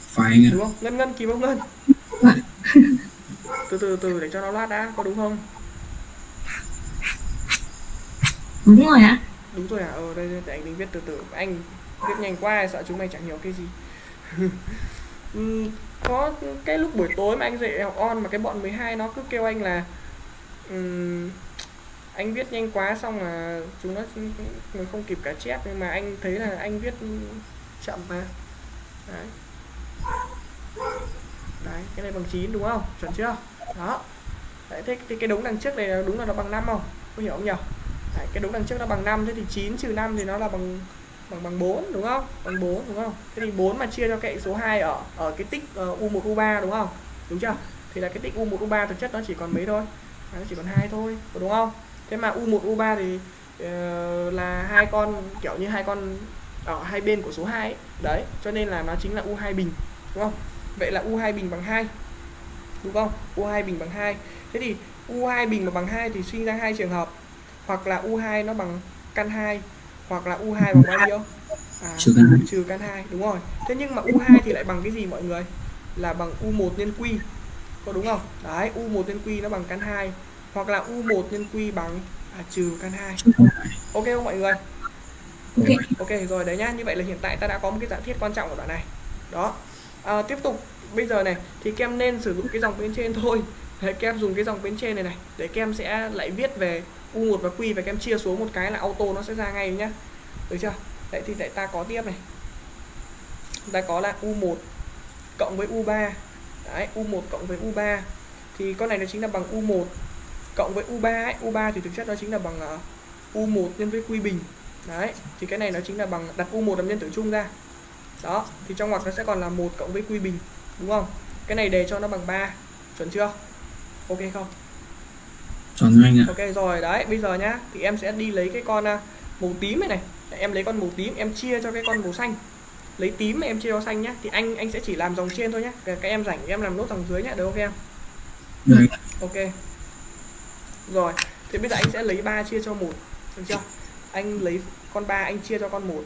phải anh ạ Đúng không? Ngân ngân kìm không ngân? từ từ từ để cho nó loát đã, có đúng không? Đúng rồi ạ. Đúng rồi à? Ờ đây, đây để anh định viết từ từ. Anh viết nhanh quá sợ chúng mày chẳng hiểu cái gì. Ừm, có cái lúc buổi tối mà anh dạy học on mà cái bọn 12 nó cứ kêu anh là anh viết nhanh quá xong là chúng nó mình không kịp cả chép nhưng mà anh thấy là anh viết chậm mà đấy đấy cái này bằng 9 đúng không chuẩn chưa đó đấy thế, thì cái đống đằng trước này là đúng là nó bằng 5 không có hiểu không nhỉ đấy, cái đống đằng trước nó bằng 5 thế thì 9 trừ 5 thì nó là bằng bằng bằng 4 đúng không? Bằng 4 đúng không? Thế thì 4 mà chia cho cái số 2 ở ở cái tích uh, U1 U3 đúng không? Đúng chưa? Thì là cái tích U1 U3 thực chất nó chỉ còn mấy thôi? Nó chỉ còn hai thôi, đúng không? Thế mà U1 U3 thì ờ, là hai con kiểu như hai con ở hai bên của số 2 ấy. Đấy, cho nên là nó chính là U2 bình, đúng không? Vậy là U2 bình bằng 2. Đúng không? U2 bình bằng 2. Thế thì U2 bình mà bằng 2 thì suy ra hai trường hợp. Hoặc là U2 nó bằng căn 2 hoặc là U2 bằng bao nhiêu? À, Trừ căn hai. trừ căn 2 đúng rồi. Thế nhưng mà U2 thì lại bằng cái gì mọi người? Là bằng U1 nhân Q. Có đúng không? Đấy, U1 nhân Q nó bằng căn 2 hoặc là U1 nhân Q bằng à, trừ căn 2. trừ căn hai Ok không mọi người? Ok. Ok rồi đấy nhá, như vậy là hiện tại ta đã có một cái giả thiết quan trọng của đoạn này. Đó. À, tiếp tục bây giờ này thì kem nên sử dụng cái dòng bên trên thôi. Đấy, kem dùng cái dòng bên trên này này để kem sẽ lại viết về U1 và Q và kem chia xuống một cái là auto nó sẽ ra ngay nhá. Được chưa? Đấy thì tại ta có tiếp này. Ta có là U1 cộng với U3. Đấy, U1 cộng với U3 thì con này nó chính là bằng u1 cộng với u3 ấy u3 thì thực chất nó chính là bằng uh, u1 nhân với quy bình. Đấy thì cái này nó chính là bằng đặt u1 làm nhân tử chung ra. Đó thì trong ngoặc nó sẽ còn là một cộng với quy bình đúng không? Cái này đề cho nó bằng 3 chuẩn chưa? Ok không? Chuẩn anh ạ. Ok rồi đấy bây giờ nhá thì em sẽ đi lấy cái con uh, màu tím này này. Em lấy con màu tím em chia cho cái con màu xanh. Lấy tím mà em chia cho xanh nhá thì anh anh sẽ chỉ làm dòng trên thôi nhá. Các em rảnh em làm nốt dòng dưới nhá được không? Em được. Ok rồi thì bây giờ anh sẽ lấy 3 chia cho một được chưa? Anh lấy con 3 anh chia cho con một.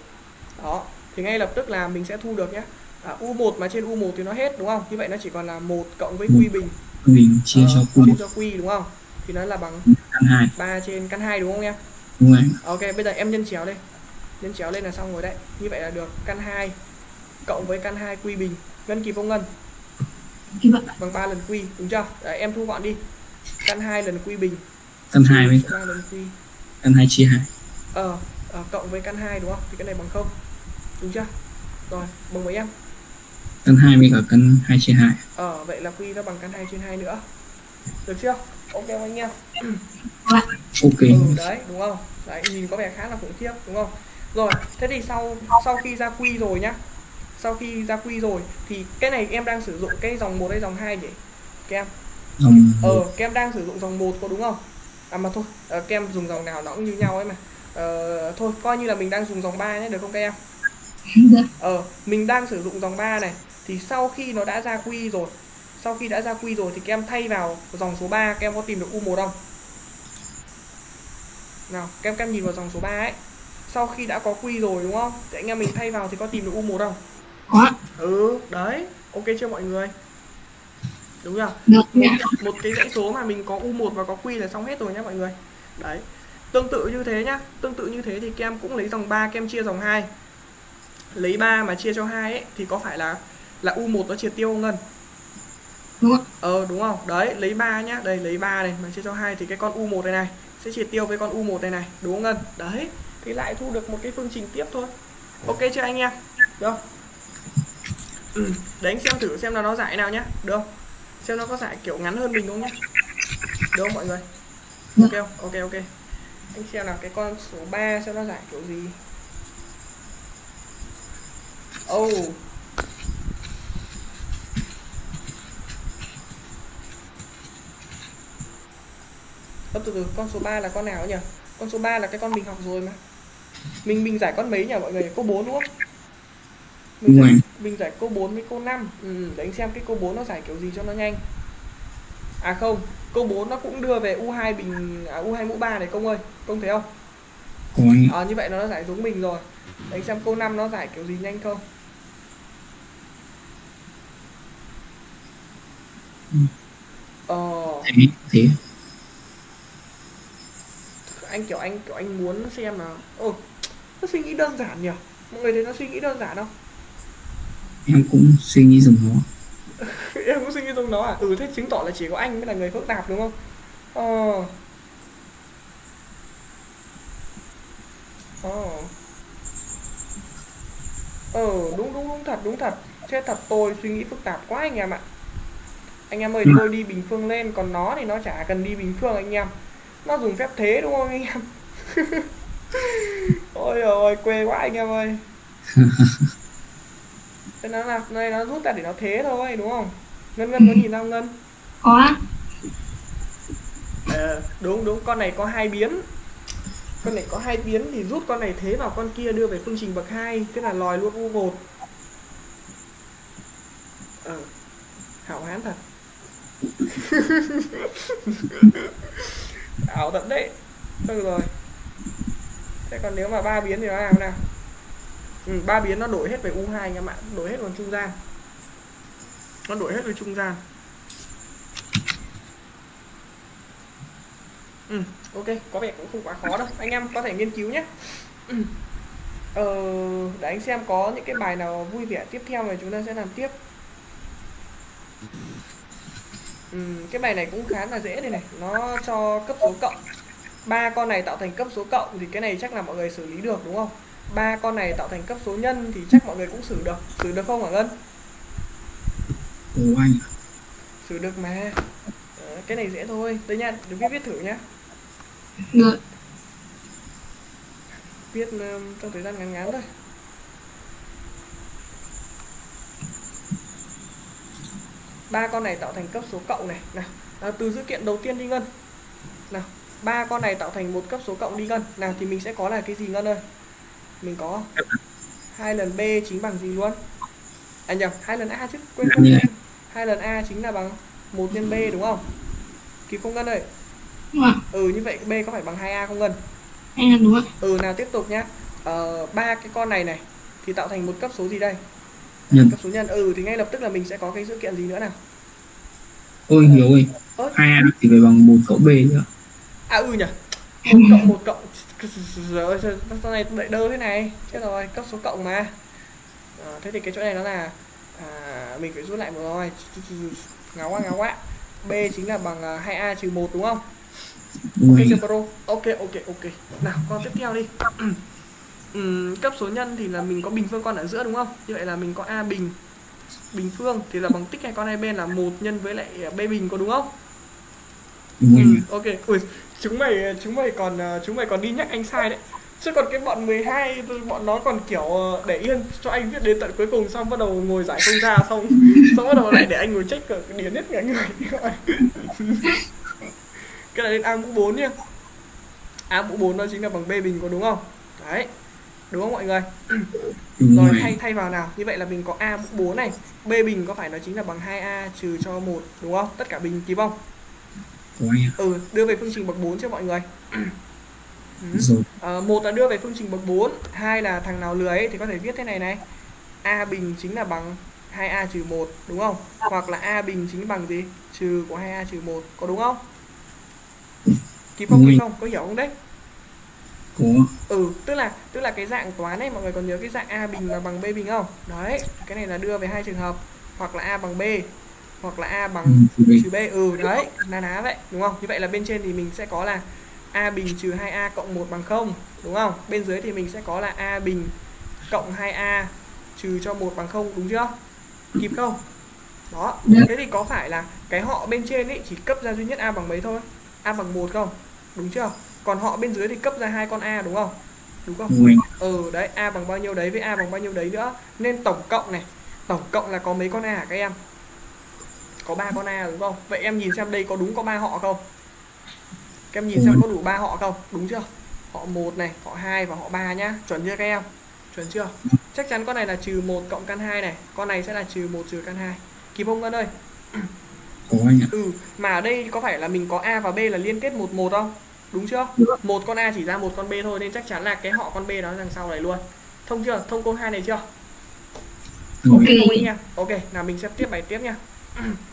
Đó thì ngay lập tức là mình sẽ thu được nhé. À, u1 mà trên u1 thì nó hết đúng không? Như vậy nó chỉ còn là một cộng với quy bình. Mình chia Ờ, cho quy chia cho quy đúng không? Thì nó là bằng căn hai. 3 trên căn 2 đúng không em? Đúng anh ok bây giờ em nhân chéo lên. Nhân chéo lên là xong rồi đấy. Như vậy là được căn 2 cộng với căn 2 quy bình. Ngân kịp không ngân. Kịp ạ. bằng 3 lần quy đúng chưa? Đấy em thu gọn đi căn 2 lần quy bình. Căn hai với 3 lần quy. Căn hai chia hai. Ờ, ờ cộng với căn 2 đúng không? Thì cái này bằng không. Đúng chưa? Rồi bằng mấy em? Căn hai với cả căn hai chia hai. Ờ vậy là quy nó bằng căn 2 trên 2 nữa. Được chưa? Ok không anh em? Ok. Ừ, đấy đúng không? Đấy nhìn có vẻ khá là khủng khiếp đúng không? Rồi thế thì sau sau khi ra quy rồi nhá. Sau khi ra quy rồi thì cái này em đang sử dụng cái dòng một hay dòng hai nhỉ? Các em dòng ờ các em đang sử dụng dòng một có đúng không? À mà thôi ờ, các em dùng dòng nào nó cũng như nhau ấy mà. Ờ, thôi coi như là mình đang dùng dòng 3 nhé được không các em? Ờ mình đang sử dụng dòng 3 này thì sau khi nó đã ra quy rồi sau khi đã ra quy rồi thì các em thay vào dòng số 3 các em có tìm được u1 không? Nào các em các em nhìn vào dòng số 3 ấy. Sau khi đã có quy rồi đúng không? Thì anh em mình thay vào thì có tìm được u1 không? Có ừ đấy ok chưa mọi người đúng chưa Được. một, một cái dãy số mà mình có u1 và có quy là xong hết rồi nhá mọi người. Đấy. Tương tự như thế nhá. Tương tự như thế thì các em cũng lấy dòng 3 các em chia dòng 2 lấy 3 mà chia cho 2 ấy thì có phải là là u1 nó triệt tiêu không ngân? Đúng ờ đúng không? Đấy lấy 3 nhá. Đây lấy 3 này mà chia cho 2 thì cái con u1 này này sẽ triệt tiêu với con u1 này này. Đúng không ngân? Đấy. Thì lại thu được một cái phương trình tiếp thôi. Ok chưa anh em? Được không? ừ. để anh xem thử xem là nó giải nào nhá. Được không? Xem nó có giải kiểu ngắn hơn mình đúng không nhá. Được không mọi người? Ok không? Ok ok. Anh xem nào cái con số 3 xem nó giải kiểu gì. Oh Ơ từ từ con số 3 là con nào nhỉ? Con số 3 là cái con mình học rồi mà. Mình mình giải con mấy nhỉ mọi người? Câu 4 đúng không mình giải, mình giải câu 4 với câu 5 ừ, để anh xem cái câu 4 nó giải kiểu gì cho nó nhanh. À không câu 4 nó cũng đưa về U2 bình à, U2 mũ 3 này công ơi công thấy không? À, như vậy nó giải giống mình rồi. Để anh xem câu 5 nó giải kiểu gì nhanh không? Ừ. ờ. Thế. Anh kiểu anh kiểu anh muốn xem là ồ nó suy nghĩ đơn giản nhỉ? Mọi người thấy nó suy nghĩ đơn giản không em cũng suy nghĩ dùng nó. Em cũng suy nghĩ giống nó à? Ừ thế chứng tỏ là chỉ có anh mới là người phức tạp đúng không? Ờ. Ờ. Ờ đúng đúng đúng thật đúng thật. Thế thật tôi suy nghĩ phức tạp quá anh em ạ. Anh em ơi Ừ. tôi đi bình phương lên còn nó thì nó chả cần đi bình phương anh em. Nó dùng phép thế đúng không anh em? Ôi ôi quê quá anh em ơi Thế nó là này nó rút ra để nó thế thôi đúng không? Ngân ngân có nhìn ra ngân. Có. Ờ, đúng đúng con này có hai biến. Con này có hai biến thì rút con này thế vào con kia đưa về phương trình bậc 2 tức là lòi luôn u1 ờ hảo hán thật. Ảo thật đấy. Được rồi. Thế còn nếu mà ba biến thì nó làm thế nào ừ, ba biến nó đổi hết về u2 anh em ạ đổi hết vào trung gian nó đổi hết về trung gian Ừ, ok, có vẻ cũng không quá khó đâu. Anh em có thể nghiên cứu nhé. Ừ. Ờ, để anh xem có những cái bài nào vui vẻ tiếp theo mà chúng ta sẽ làm tiếp. Ừ, cái bài này cũng khá là dễ đây này. Nó cho cấp số cộng. ba con này tạo thành cấp số cộng thì cái này chắc là mọi người xử lý được đúng không? Ba con này tạo thành cấp số nhân thì chắc mọi người cũng xử được. Xử được không hả Ngân? của anh Xử được mà. cái này dễ thôi đây nha để viết viết thử nhá Được. viết um, trong thời gian ngắn ngắn thôi ba con này tạo thành cấp số cộng này nào à, từ dữ kiện đầu tiên đi ngân nào ba con này tạo thành một cấp số cộng đi ngân nào thì mình sẽ có là cái gì ngân ơi mình có hai lần b chính bằng gì luôn? À nhầm hai lần a chứ quên không Như này. hai lần a chính là bằng một nhân b đúng không? Kịp không ngân ơi. Ừ như vậy b có phải bằng 2a không ngân? Đúng ạ. ừ nào tiếp tục nhá. Ờ, ba cái con này này thì tạo thành một cấp số gì đây? Nhân. cấp số nhân. Ừ thì ngay lập tức là mình sẽ có cái dữ kiện gì nữa nào? Ôi hiếu ơi. Hai a thì phải bằng một cộng b nữa. À ừ nhỉ. Một cộng một cộng rồi sau này đợi đơ thế này? Chết rồi cấp số cộng mà. Ờ, thế thì cái chỗ này nó là à, mình phải rút lại một rồi. Ngáo quá ngáo quá. B chính là bằng à, 2a trừ 1 đúng không? Đúng ok chưa bro ok ok ok. Nào con tiếp theo đi. Ừm, cấp số nhân thì là mình có bình phương con ở giữa đúng không? Như vậy là mình có a bình bình phương thì là bằng tích hai con hai bên là một nhân với lại b bình có đúng không? Rồi Ừ, ok ui chúng mày chúng mày còn ờ, chúng mày còn đi nhắc anh sai đấy. Chứ còn cái bọn 12 bọn nó còn kiểu ờ, để yên cho anh viết đến tận cuối cùng xong bắt đầu ngồi giải không ra xong xong bắt đầu lại để anh ngồi check cờ điền hết cả người. Cái này lên a mũ 4 nhá. A mũ 4 nó chính là bằng b bình có đúng không? Đấy. Đúng không mọi người? Rồi thay thay vào nào. Như vậy là mình có a mũ 4 này. B bình có phải nó chính là bằng 2a trừ cho một đúng không? Tất cả bình kịp không có anh ạ ừ đưa về phương trình bậc 4 cho mọi người. Ừ. rồi. Ờ, một là đưa về phương trình bậc 4 hai là thằng nào lười ấy thì có thể viết thế này này. A bình chính là bằng 2a trừ 1 đúng không? Hoặc là a bình chính bằng gì? Trừ của 2a trừ 1 có đúng không? Kịp không kịp không? Có hiểu không đấy? Có. Ừ tức là tức là cái dạng toán này mọi người còn nhớ cái dạng a bình là bằng b bình không? Đấy cái này là đưa về hai trường hợp hoặc là a bằng b hoặc là a bằng ừ, trừ b. Ừ đấy na ná vậy đúng không? Như vậy là bên trên thì mình sẽ có là a bình trừ 2a cộng 1 bằng 0 đúng không? Bên dưới thì mình sẽ có là a bình cộng 2a trừ cho 1 bằng 0 đúng chưa? Kịp không? Đó Được. thế thì có phải là cái họ bên trên ấy chỉ cấp ra duy nhất a bằng mấy thôi? A bằng 1 không đúng chưa? Còn họ bên dưới thì cấp ra hai con a đúng không? Đúng không? Rồi. Ừ đấy a bằng bao nhiêu đấy với a bằng bao nhiêu đấy nữa. Nên tổng cộng này tổng cộng là có mấy con a hả các em có ba con a đúng không vậy em nhìn xem đây có đúng có ba họ không các em nhìn xem có đủ ba họ không đúng chưa họ một này họ hai và họ ba nhá chuẩn chưa các em chuẩn chưa chắc chắn con này là trừ một cộng căn hai này con này sẽ là trừ một trừ căn hai kịp không ngân ơi có anh ạ Ừ, mà ở đây có phải là mình có A và B là liên kết một một không? Đúng chưa? Một con A chỉ ra một con B thôi nên chắc chắn là cái họ con B đó đằng sau này luôn. Thông chưa? Thông câu hai này chưa? Ok. Ý nha. Ok, nào mình sẽ tiếp bài tiếp nha.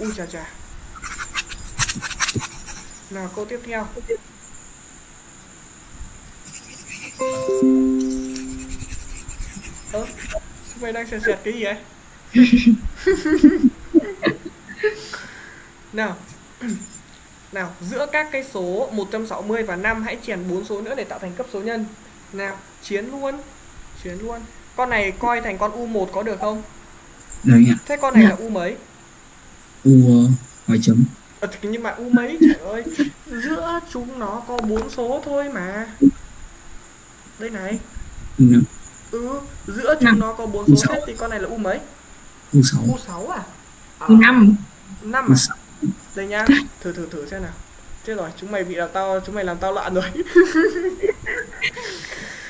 Ui chà chà. Nào câu tiếp theo. Ơ, mày đang sẹt sẹt cái gì vậy? Nào Nào, giữa các cái số 160 và 5 hãy chèn 4 số nữa để tạo thành cấp số nhân Nào, chiến luôn Chiến luôn Con này coi thành con U1 có được không? đấy Thế con này là U mấy? U hỏi chấm Ờ, nhưng mà U mấy trời ơi Giữa chúng nó có 4 số thôi mà Đây này u năm Ừ, giữa chúng Năm. nó có 4 U số sáu. hết thì con này là U mấy? u sáu U6 à? à Thứ năm 5 u à? sáu Đây nhá, thử thử thử xem nào. Chết rồi, chúng mày bị làm tao chúng mày làm tao loạn rồi.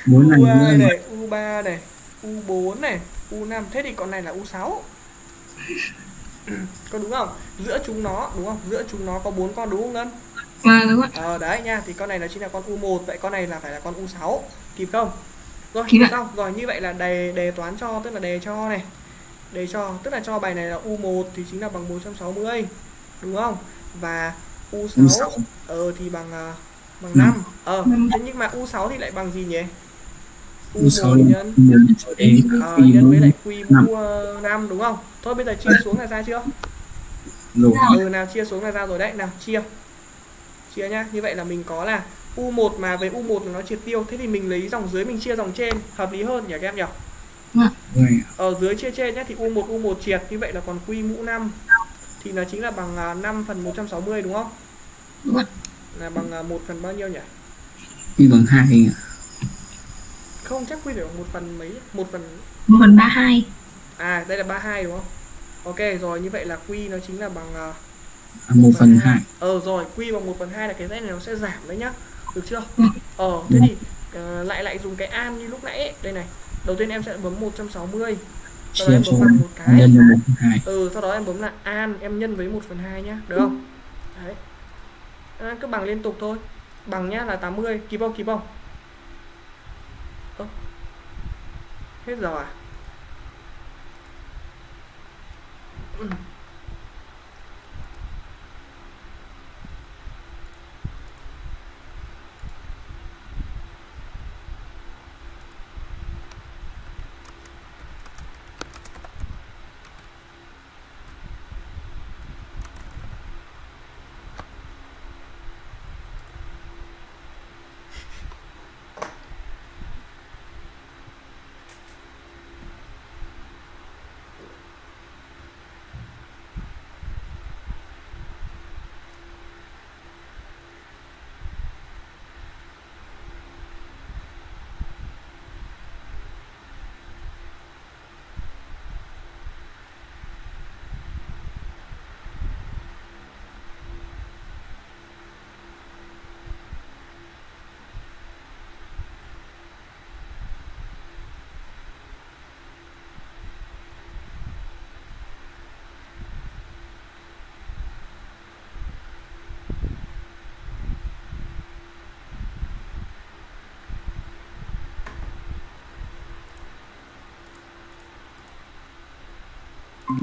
bốn này U2 nữa này, U3 này, U4 này, U5 thế thì con này là U6. Có đúng không? Giữa chúng nó đúng không? Giữa chúng nó có bốn con đúng không Ngân? Và đúng ạ. Ờ đấy nha, thì con này nó chính là con U1 vậy con này là phải là con U6. Kịp không? Rồi, Kịp ạ. xong. Rồi như vậy là đề đề toán cho tức là đề cho này. Đề cho tức là cho bài này là U1 thì chính là bằng 460. Đúng không? Và U6 U6 ờ thì bằng à, bằng Năm. 5. Ờ Năm. thế nhưng mà U6 thì lại bằng gì nhỉ? U6 U1 nhân nhân cho đến phi nhân với lại quy năm. mũ 5 đúng không? Thôi bây giờ chia xuống là ra chưa? rồi Ừ nào chia xuống là ra rồi đấy, nào chia. Chia nhá. Như vậy là mình có là U1 mà với U1 là nó triệt tiêu, thế thì mình lấy dòng dưới mình chia dòng trên hợp lý hơn nhỉ các em nhỉ? rồi Ở dưới chia trên nhá thì U1 U1 triệt như vậy là còn quy mũ 5 thì nó chính là bằng à, 5 phần 160 đúng không? Đúng ạ. Là bằng à, 1 phần bao nhiêu nhỉ? quy bằng hai anh ạ Không chắc quy bằng 1 phần mấy? 1 phần một phần ba hai à đây là 32 đúng không? Ok rồi như vậy là quy nó chính là bằng à, à, một phần hai Ờ rồi, quy bằng 1 phần 2 là cái dãy này nó sẽ giảm đấy nhá. Được chưa? Ừ. Ờ thế thì ờ, lại lại dùng cái an như lúc nãy ấy. Đây này. Đầu tiên em sẽ bấm 160. Sau đó em bấm bằng một cái. nhân một phần hai Ừ, sau đó em bấm là an, em nhân với 1 phần 2 nhá, được không? Đấy. À, cứ bằng liên tục thôi. Bằng nhá là 80, kịp không? Kịp không? Hết giờ à? Ừ. Đây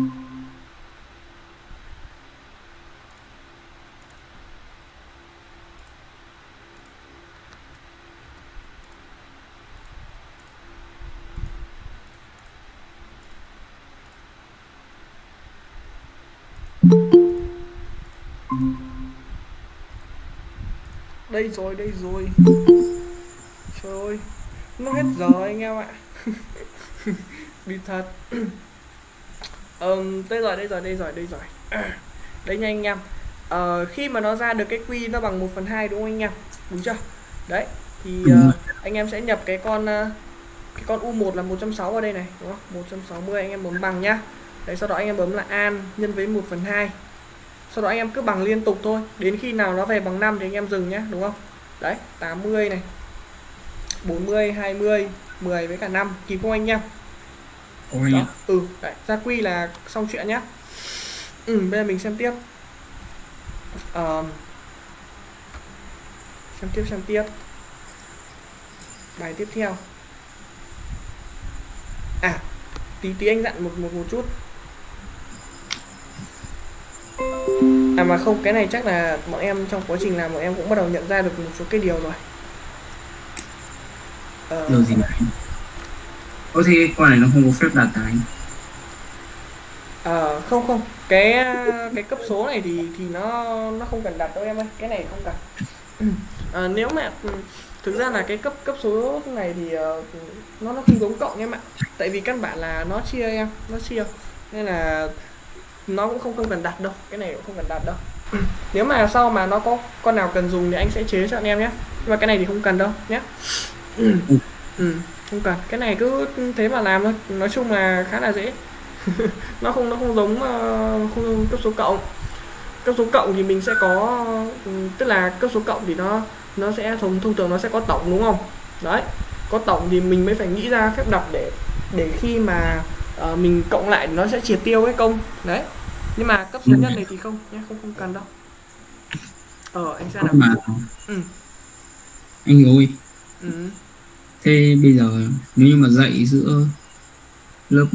rồi, đây rồi. Trời ơi, nó hết giờ anh em ạ. Đi thật. Ờm, đây rồi, đây rồi, đây rồi, đây rồi. Đây nha anh em. Ờ, khi mà nó ra được cái quy nó bằng 1 phần 2 đúng không anh em? Đúng chưa? Đấy, thì rồi. anh em sẽ nhập cái con ờ, cái con U1 là 160 vào đây này, đúng không? 160 anh em bấm bằng nhá. Đấy, sau đó anh em bấm là an nhân với 1 phần 2 sau đó anh em cứ bằng liên tục thôi đến khi nào nó về bằng 5 thì anh em dừng nhé đúng không đấy 80 này 40 20 10 với cả 5 kịp không anh em Ôi đó. Ừ đấy. Gia quy là xong chuyện nhá. Ừ bây giờ mình xem tiếp. Ờ, xem tiếp xem tiếp. Bài tiếp theo. À tí tí anh dặn một một một chút. À mà không cái này chắc là bọn em trong quá trình làm bọn em cũng bắt đầu nhận ra được một số cái điều rồi. Ờ, điều gì vậy Ôi thế con này nó không có phép đặt à anh Ờ, không không. Cái cái cấp số này thì thì nó nó không cần đặt đâu em ơi. Cái này không cần. Ờ, nếu mà ừ, thực ra là cái cấp cấp số này thì ờ, nó nó không giống cộng em ạ. Tại vì căn bản là nó chia em nó chia. Nên là nó cũng không không cần đặt đâu. Cái này cũng không cần đặt đâu. Nếu mà sau mà nó có con nào cần dùng thì anh sẽ chế cho anh em nhé. Nhưng mà cái này thì không cần đâu nhé. Ừ, không cần cái này cứ thế mà làm thôi. Nói chung là khá là dễ. Nó không nó không giống ờ, không cấp số cộng. Cấp số cộng thì mình sẽ có ừ, tức là cấp số cộng thì nó nó sẽ thông thông thường nó sẽ có tổng đúng không? Đấy có tổng thì mình mới phải nghĩ ra phép đọc để để khi mà ờ, mình cộng lại nó sẽ triệt tiêu cái công. Đấy nhưng mà cấp số Ừ. nhân này thì không nhé không không cần đâu. Ờ anh sẽ làm mà. Ừ. anh ơi ừ. Thế bây giờ nếu như mà dạy giữa lớp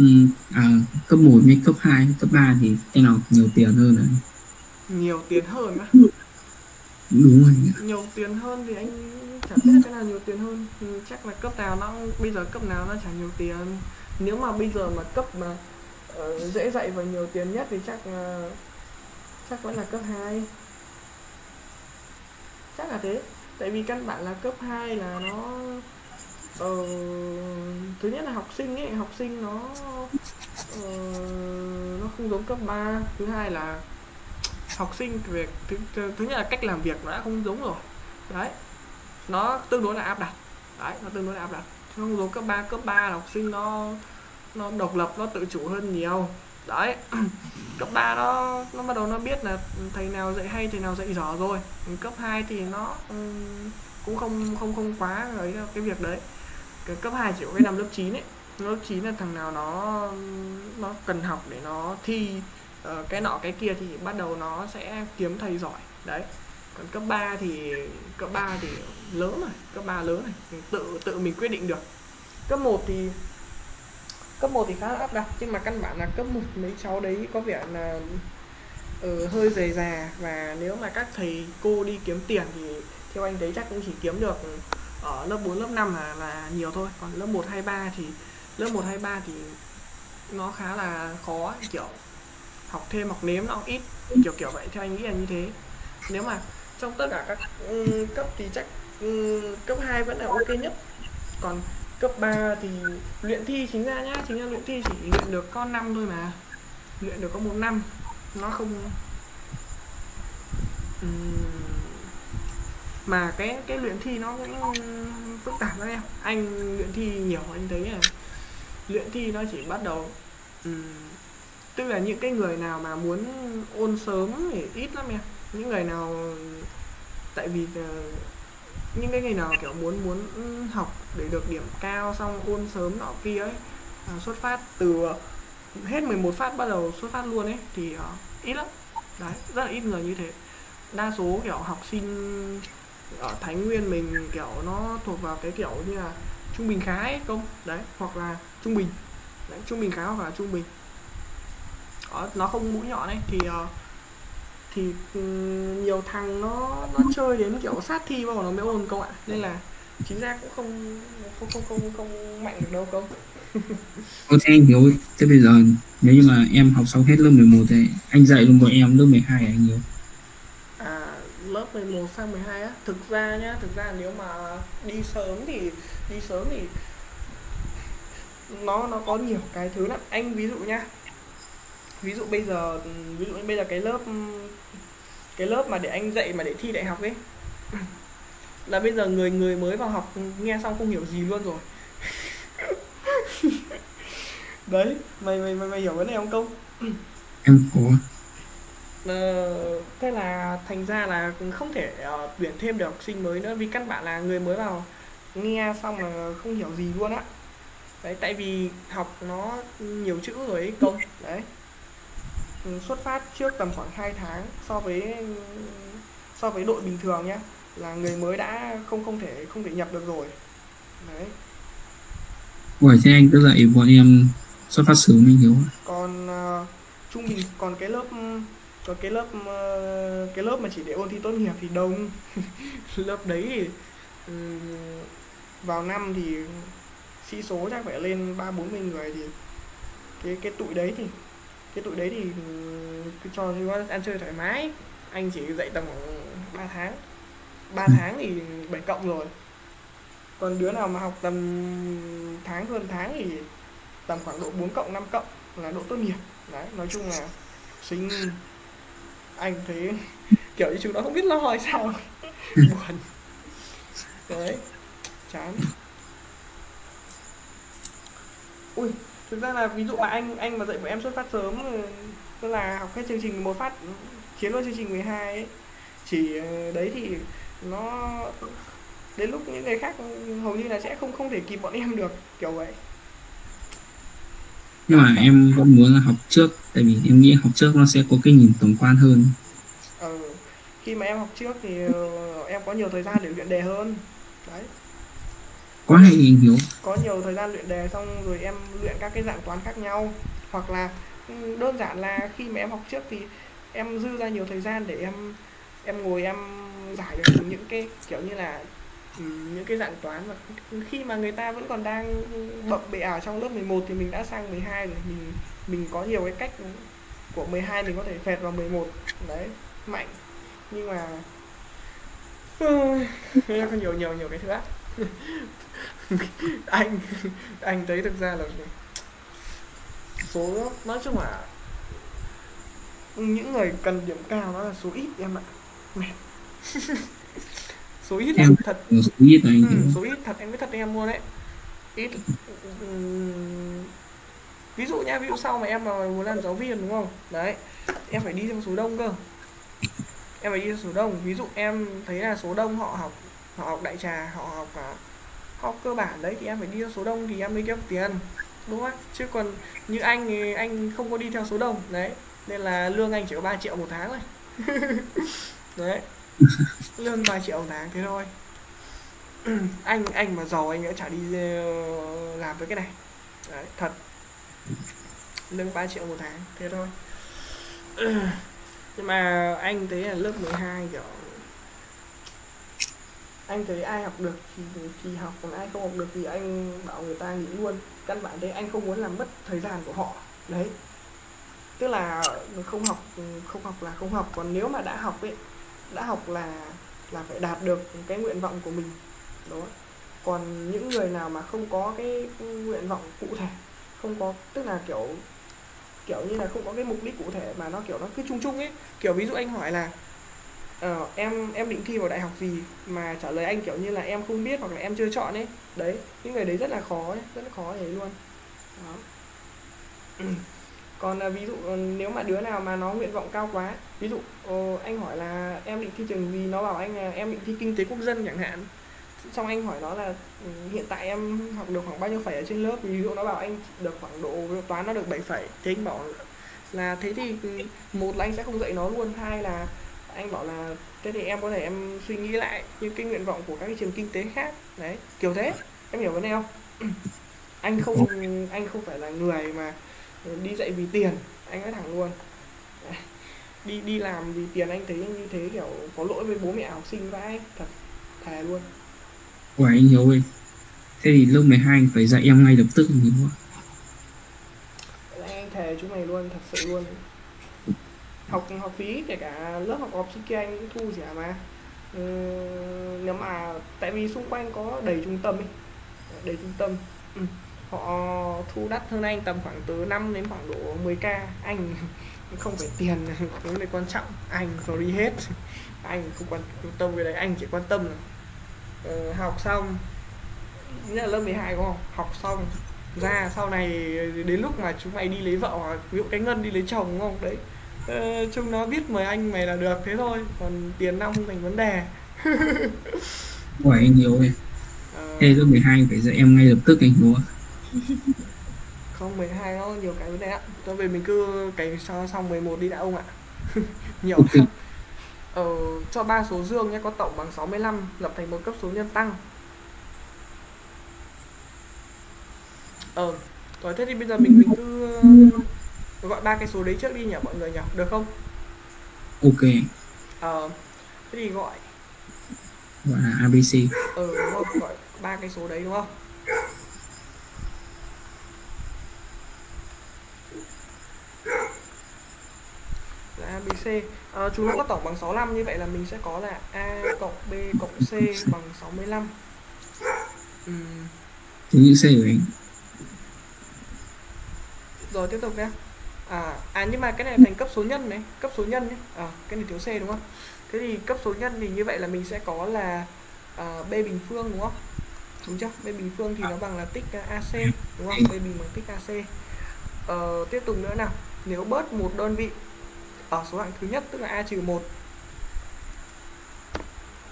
à, cấp 1 với cấp 2 cấp 3 thì cái nào nhiều tiền hơn đấy nhiều tiền hơn á? Đúng rồi. Nhiều tiền hơn thì anh chẳng biết cái nào nhiều tiền hơn. Ừ, chắc là cấp nào nó bây giờ cấp nào nó chẳng nhiều tiền. Nếu mà bây giờ mà cấp mà ờ, dễ dạy và nhiều tiền nhất thì chắc là chắc vẫn là cấp 2 chắc là thế. Tại vì căn bản là cấp 2 là nó ờ, thứ nhất là học sinh ấy học sinh nó uh, nó không giống cấp 3 thứ hai là học sinh việc thứ, thứ, nhất là cách làm việc nó đã không giống rồi. Đấy nó tương đối là áp đặt. Đấy nó tương đối là áp đặt. Không giống cấp 3 cấp 3 là học sinh nó nó độc lập nó tự chủ hơn nhiều. Đấy cấp 3 nó nó bắt đầu nó biết là thầy nào dạy hay thầy nào dạy dở rồi. Cấp 2 thì nó um, cũng không không không quá ấy cái việc đấy cái cấp 2 chỉ có cái năm lớp 9 ấy. Lớp 9 là thằng nào nó nó cần học để nó thi uh, cái nọ cái kia thì bắt đầu nó sẽ kiếm thầy giỏi. Đấy. Còn cấp 3 thì cấp 3 thì lớn rồi cấp 3 lớn rồi. Tự tự mình quyết định được. Cấp 1 thì cấp 1 thì khá là áp đặt nhưng mà căn bản là cấp 1 mấy cháu đấy có vẻ là ừ, hơi dày già và nếu mà các thầy cô đi kiếm tiền thì theo anh thấy chắc cũng chỉ kiếm được ở lớp 4, lớp 5 là, là nhiều thôi. Còn lớp 1, 2, 3 thì lớp 1, 2, 3 thì nó khá là khó kiểu học thêm học nếm nó ít kiểu kiểu vậy. Theo anh nghĩ là như thế. Nếu mà trong tất cả các um, cấp thì chắc um, cấp 2 vẫn là ok nhất. Còn cấp 3 thì luyện thi chính ra nhá. Chính ra luyện thi chỉ luyện được con năm thôi mà. Luyện được có một năm. Nó không um, mà cái cái luyện thi nó cũng phức tạp lắm em. Anh luyện thi nhiều anh thấy là luyện thi nó chỉ bắt đầu um, tức là những cái người nào mà muốn ôn sớm thì ít lắm em. Những người nào tại vì uh, những cái người nào kiểu muốn muốn học để được điểm cao xong ôn sớm nọ kia ấy à, xuất phát từ hết 11 phát bắt đầu xuất phát luôn ấy thì uh, ít lắm. Đấy rất là ít người như thế. Đa số kiểu học sinh ở Thái Nguyên mình kiểu nó thuộc vào cái kiểu như là trung bình khá ấy không? Đấy hoặc là trung bình. Đấy, trung bình khá hoặc là trung bình. Đó, nó không mũi nhọn ấy thì uh, thì nhiều thằng nó nó chơi đến kiểu sát thi vào nó mới ôn công ạ? Nên là chính ra cũng không không không không không mạnh được đâu công Ok, anh Hiếu, thế bây giờ nếu như mà em học xong hết lớp 11 thì anh dạy luôn bọn em lớp 12 à, anh Hiếu? Lớp 11 sang 12 á. Thực ra nhá, thực ra nếu mà đi sớm thì đi sớm thì nó nó có nhiều cái thứ lắm. Anh ví dụ nhá ví dụ bây giờ ví dụ như bây giờ cái lớp cái lớp mà để anh dạy mà để thi đại học ấy là bây giờ người người mới vào học nghe xong không hiểu gì luôn rồi. Đấy mày mày mày, mày hiểu vấn đề không công? Em có ờ, thế là thành ra là không thể uh, tuyển thêm được học sinh mới nữa vì căn bản là người mới vào nghe xong là không hiểu gì luôn á. Đấy tại vì học nó nhiều chữ rồi ấy công đấy. Ừ, xuất phát trước tầm khoảng 2 tháng so với so với đội bình thường nhá là người mới đã không không thể không thể nhập được rồi. Đấy. Ủa thế anh cứ dạy bọn em xuất phát sớm mình hiểu còn uh, trung bình còn cái lớp còn cái lớp uh, cái lớp mà chỉ để ôn thi tốt nghiệp thì đông. Lớp đấy thì um, vào năm thì sĩ số chắc phải lên ba bốn mươi người thì cái cái tụi đấy thì cái tụi đấy thì cứ cho nó ăn chơi thoải mái. Anh chỉ dạy tầm khoảng 3 tháng. 3 tháng thì 7 cộng rồi. Còn đứa nào mà học tầm tháng hơn tháng thì tầm khoảng độ 4 cộng 5 cộng là độ tốt nghiệp. Đấy nói chung là sinh anh thấy kiểu như chúng nó không biết lo hay sao. Buồn. Đấy chán. Ui thực ra là ví dụ mà anh anh mà dạy bọn em xuất phát sớm tức là học hết chương trình một phát chiến luôn chương trình 12 ấy. Chỉ ờ, đấy thì nó đến lúc những người khác hầu như là sẽ không không thể kịp bọn em được kiểu vậy nhưng mà em vẫn muốn là học trước tại vì em nghĩ học trước nó sẽ có cái nhìn tổng quan hơn. Ừ. khi mà em học trước thì uh, em có nhiều thời gian để luyện đề hơn. Đấy. Quá hay hình hiểu có nhiều thời gian luyện đề xong rồi em luyện các cái dạng toán khác nhau. Hoặc là ừ, đơn giản là khi mà em học trước thì em dư ra nhiều thời gian để em em ngồi em giải được những cái kiểu như là những cái dạng toán mà khi mà người ta vẫn còn đang bập bẹ ở trong lớp 11 thì mình đã sang 12 rồi mình mình có nhiều cái cách của 12 mình có thể phẹt vào 11 đấy mạnh. Nhưng mà có nhiều nhiều nhiều cái thứ ác anh anh thấy thực ra là số nói chung là những người cần điểm cao đó là số ít em ạ. Mệt số ít Em- thật. số ít anh ừ, số ít thật em biết thật em luôn đấy. Ít ví dụ nhá ví dụ sau mà em mà muốn làm giáo viên đúng không? Đấy em phải đi theo số đông cơ. Em phải đi theo số đông. Ví dụ em thấy là số đông họ học họ học đại trà họ học à, học cơ bản đấy thì em phải đi theo số đông thì em mới kiếm tiền. Đúng không? Chứ còn như anh thì anh không có đi theo số đông. Đấy nên là lương anh chỉ có 3 triệu một tháng thôi. Đấy lương 3 triệu tháng thế thôi. Anh anh mà giàu anh đã chả đi ờ, làm với cái này. Đấy, thật. Lương 3 triệu một tháng thế thôi. Nhưng mà anh thấy là lớp 12 kiểu anh thấy ai học được thì thì học còn ai không học được thì anh bảo người ta nghỉ luôn. Căn bản đấy anh không muốn làm mất thời gian của họ. Đấy. Tức là không học không học là không học. Còn nếu mà đã học ấy đã học là là phải đạt được cái nguyện vọng của mình đó còn những người nào mà không có cái nguyện vọng cụ thể không có tức là kiểu kiểu như là không có cái mục đích cụ thể mà nó kiểu nó cứ chung chung ấy. Kiểu ví dụ anh hỏi là uh, em em định thi vào đại học gì? Mà trả lời anh kiểu như là em không biết hoặc là em chưa chọn ấy. Đấy những người đấy rất là khó ấy, rất là khó đấy luôn. Đó. còn à, ví dụ ờ, nếu mà đứa nào mà nó nguyện vọng cao quá ví dụ ờ, anh hỏi là em định thi trường gì? Nó bảo anh là em định thi kinh tế quốc dân chẳng hạn. Xong anh hỏi nó là ừ, hiện tại em học được khoảng bao nhiêu phẩy ở trên lớp? Ví dụ nó bảo anh được khoảng độ toán nó được 7 phẩy. Thì anh bảo là thế thì ừ, một là anh sẽ không dạy nó luôn hai là anh bảo là thế thì em có thể em suy nghĩ lại những cái nguyện vọng của các cái trường kinh tế khác. Đấy kiểu thế. Em hiểu vấn đề không? Anh không anh không phải là người mà đi dạy vì tiền anh nói thẳng luôn. Đi đi làm vì tiền anh thấy như thế kiểu có lỗi với bố mẹ học sinh vãi thật thề luôn. Của anh Hiếu ơi thế thì lớp 12 anh phải dạy em ngay lập tức đúng không? Ạ anh thề chúng mày luôn thật sự luôn. Học học phí kể cả lớp học học sinh kia anh cũng thu rẻ mà. Ừ, nếu mà tại vì xung quanh có đầy trung tâm ấy đầy trung tâm. Ừ. họ thu đắt hơn anh tầm khoảng từ 5 đến khoảng độ 10k anh không phải tiền cái này quan trọng. Anh sorry hết. Anh không quan tâm cái đấy anh chỉ quan tâm là ờ, học xong. Nhất là lớp 12 đúng không học xong ra sau này đến lúc mà chúng mày đi lấy vợ hoặc ví dụ cái ngân đi lấy chồng đúng không? Đấy. Ờ, chúng nó biết mời anh mày là được thế thôi. Còn tiền năm không thành vấn đề. Của anh Hiếu ơi. Ờ, thế lớp 12 anh phải dạy em ngay lập tức anh Hiếu ạ không 12 nó nhiều cái vấn đề ạ tôi về mình cứ cái cho xong 11 đi đã ông ạ. Nhiều lắm. Ờ, cho ba số dương nhé có tổng bằng 65 lập thành một cấp số nhân tăng. Ờ rồi thế thì bây giờ mình mình cứ ờ, gọi ba cái số đấy trước đi nhỉ mọi người nhỉ? Được không? Ok. Ờ thế thì gọi gọi là ABC ờ đúng không gọi ba cái số đấy đúng không ABC ờ, chúng nó có tổng bằng 65 như vậy là mình sẽ có là A cộng B cộng C bằng 65 Ừm, thứ chữ C của anh rồi tiếp tục nhé à, à nhưng mà cái này thành cấp số nhân này cấp số nhân nhé. À, cái này thiếu C đúng không? Thế thì cấp số nhân thì như vậy là mình sẽ có là à, B bình phương đúng không? Đúng chưa? B bình phương thì nó bằng là tích à, AC đúng không? B bình bằng tích AC ờ, tiếp tục nữa nào. Nếu bớt một đơn vị ở số hạng thứ nhất tức là A trừ 1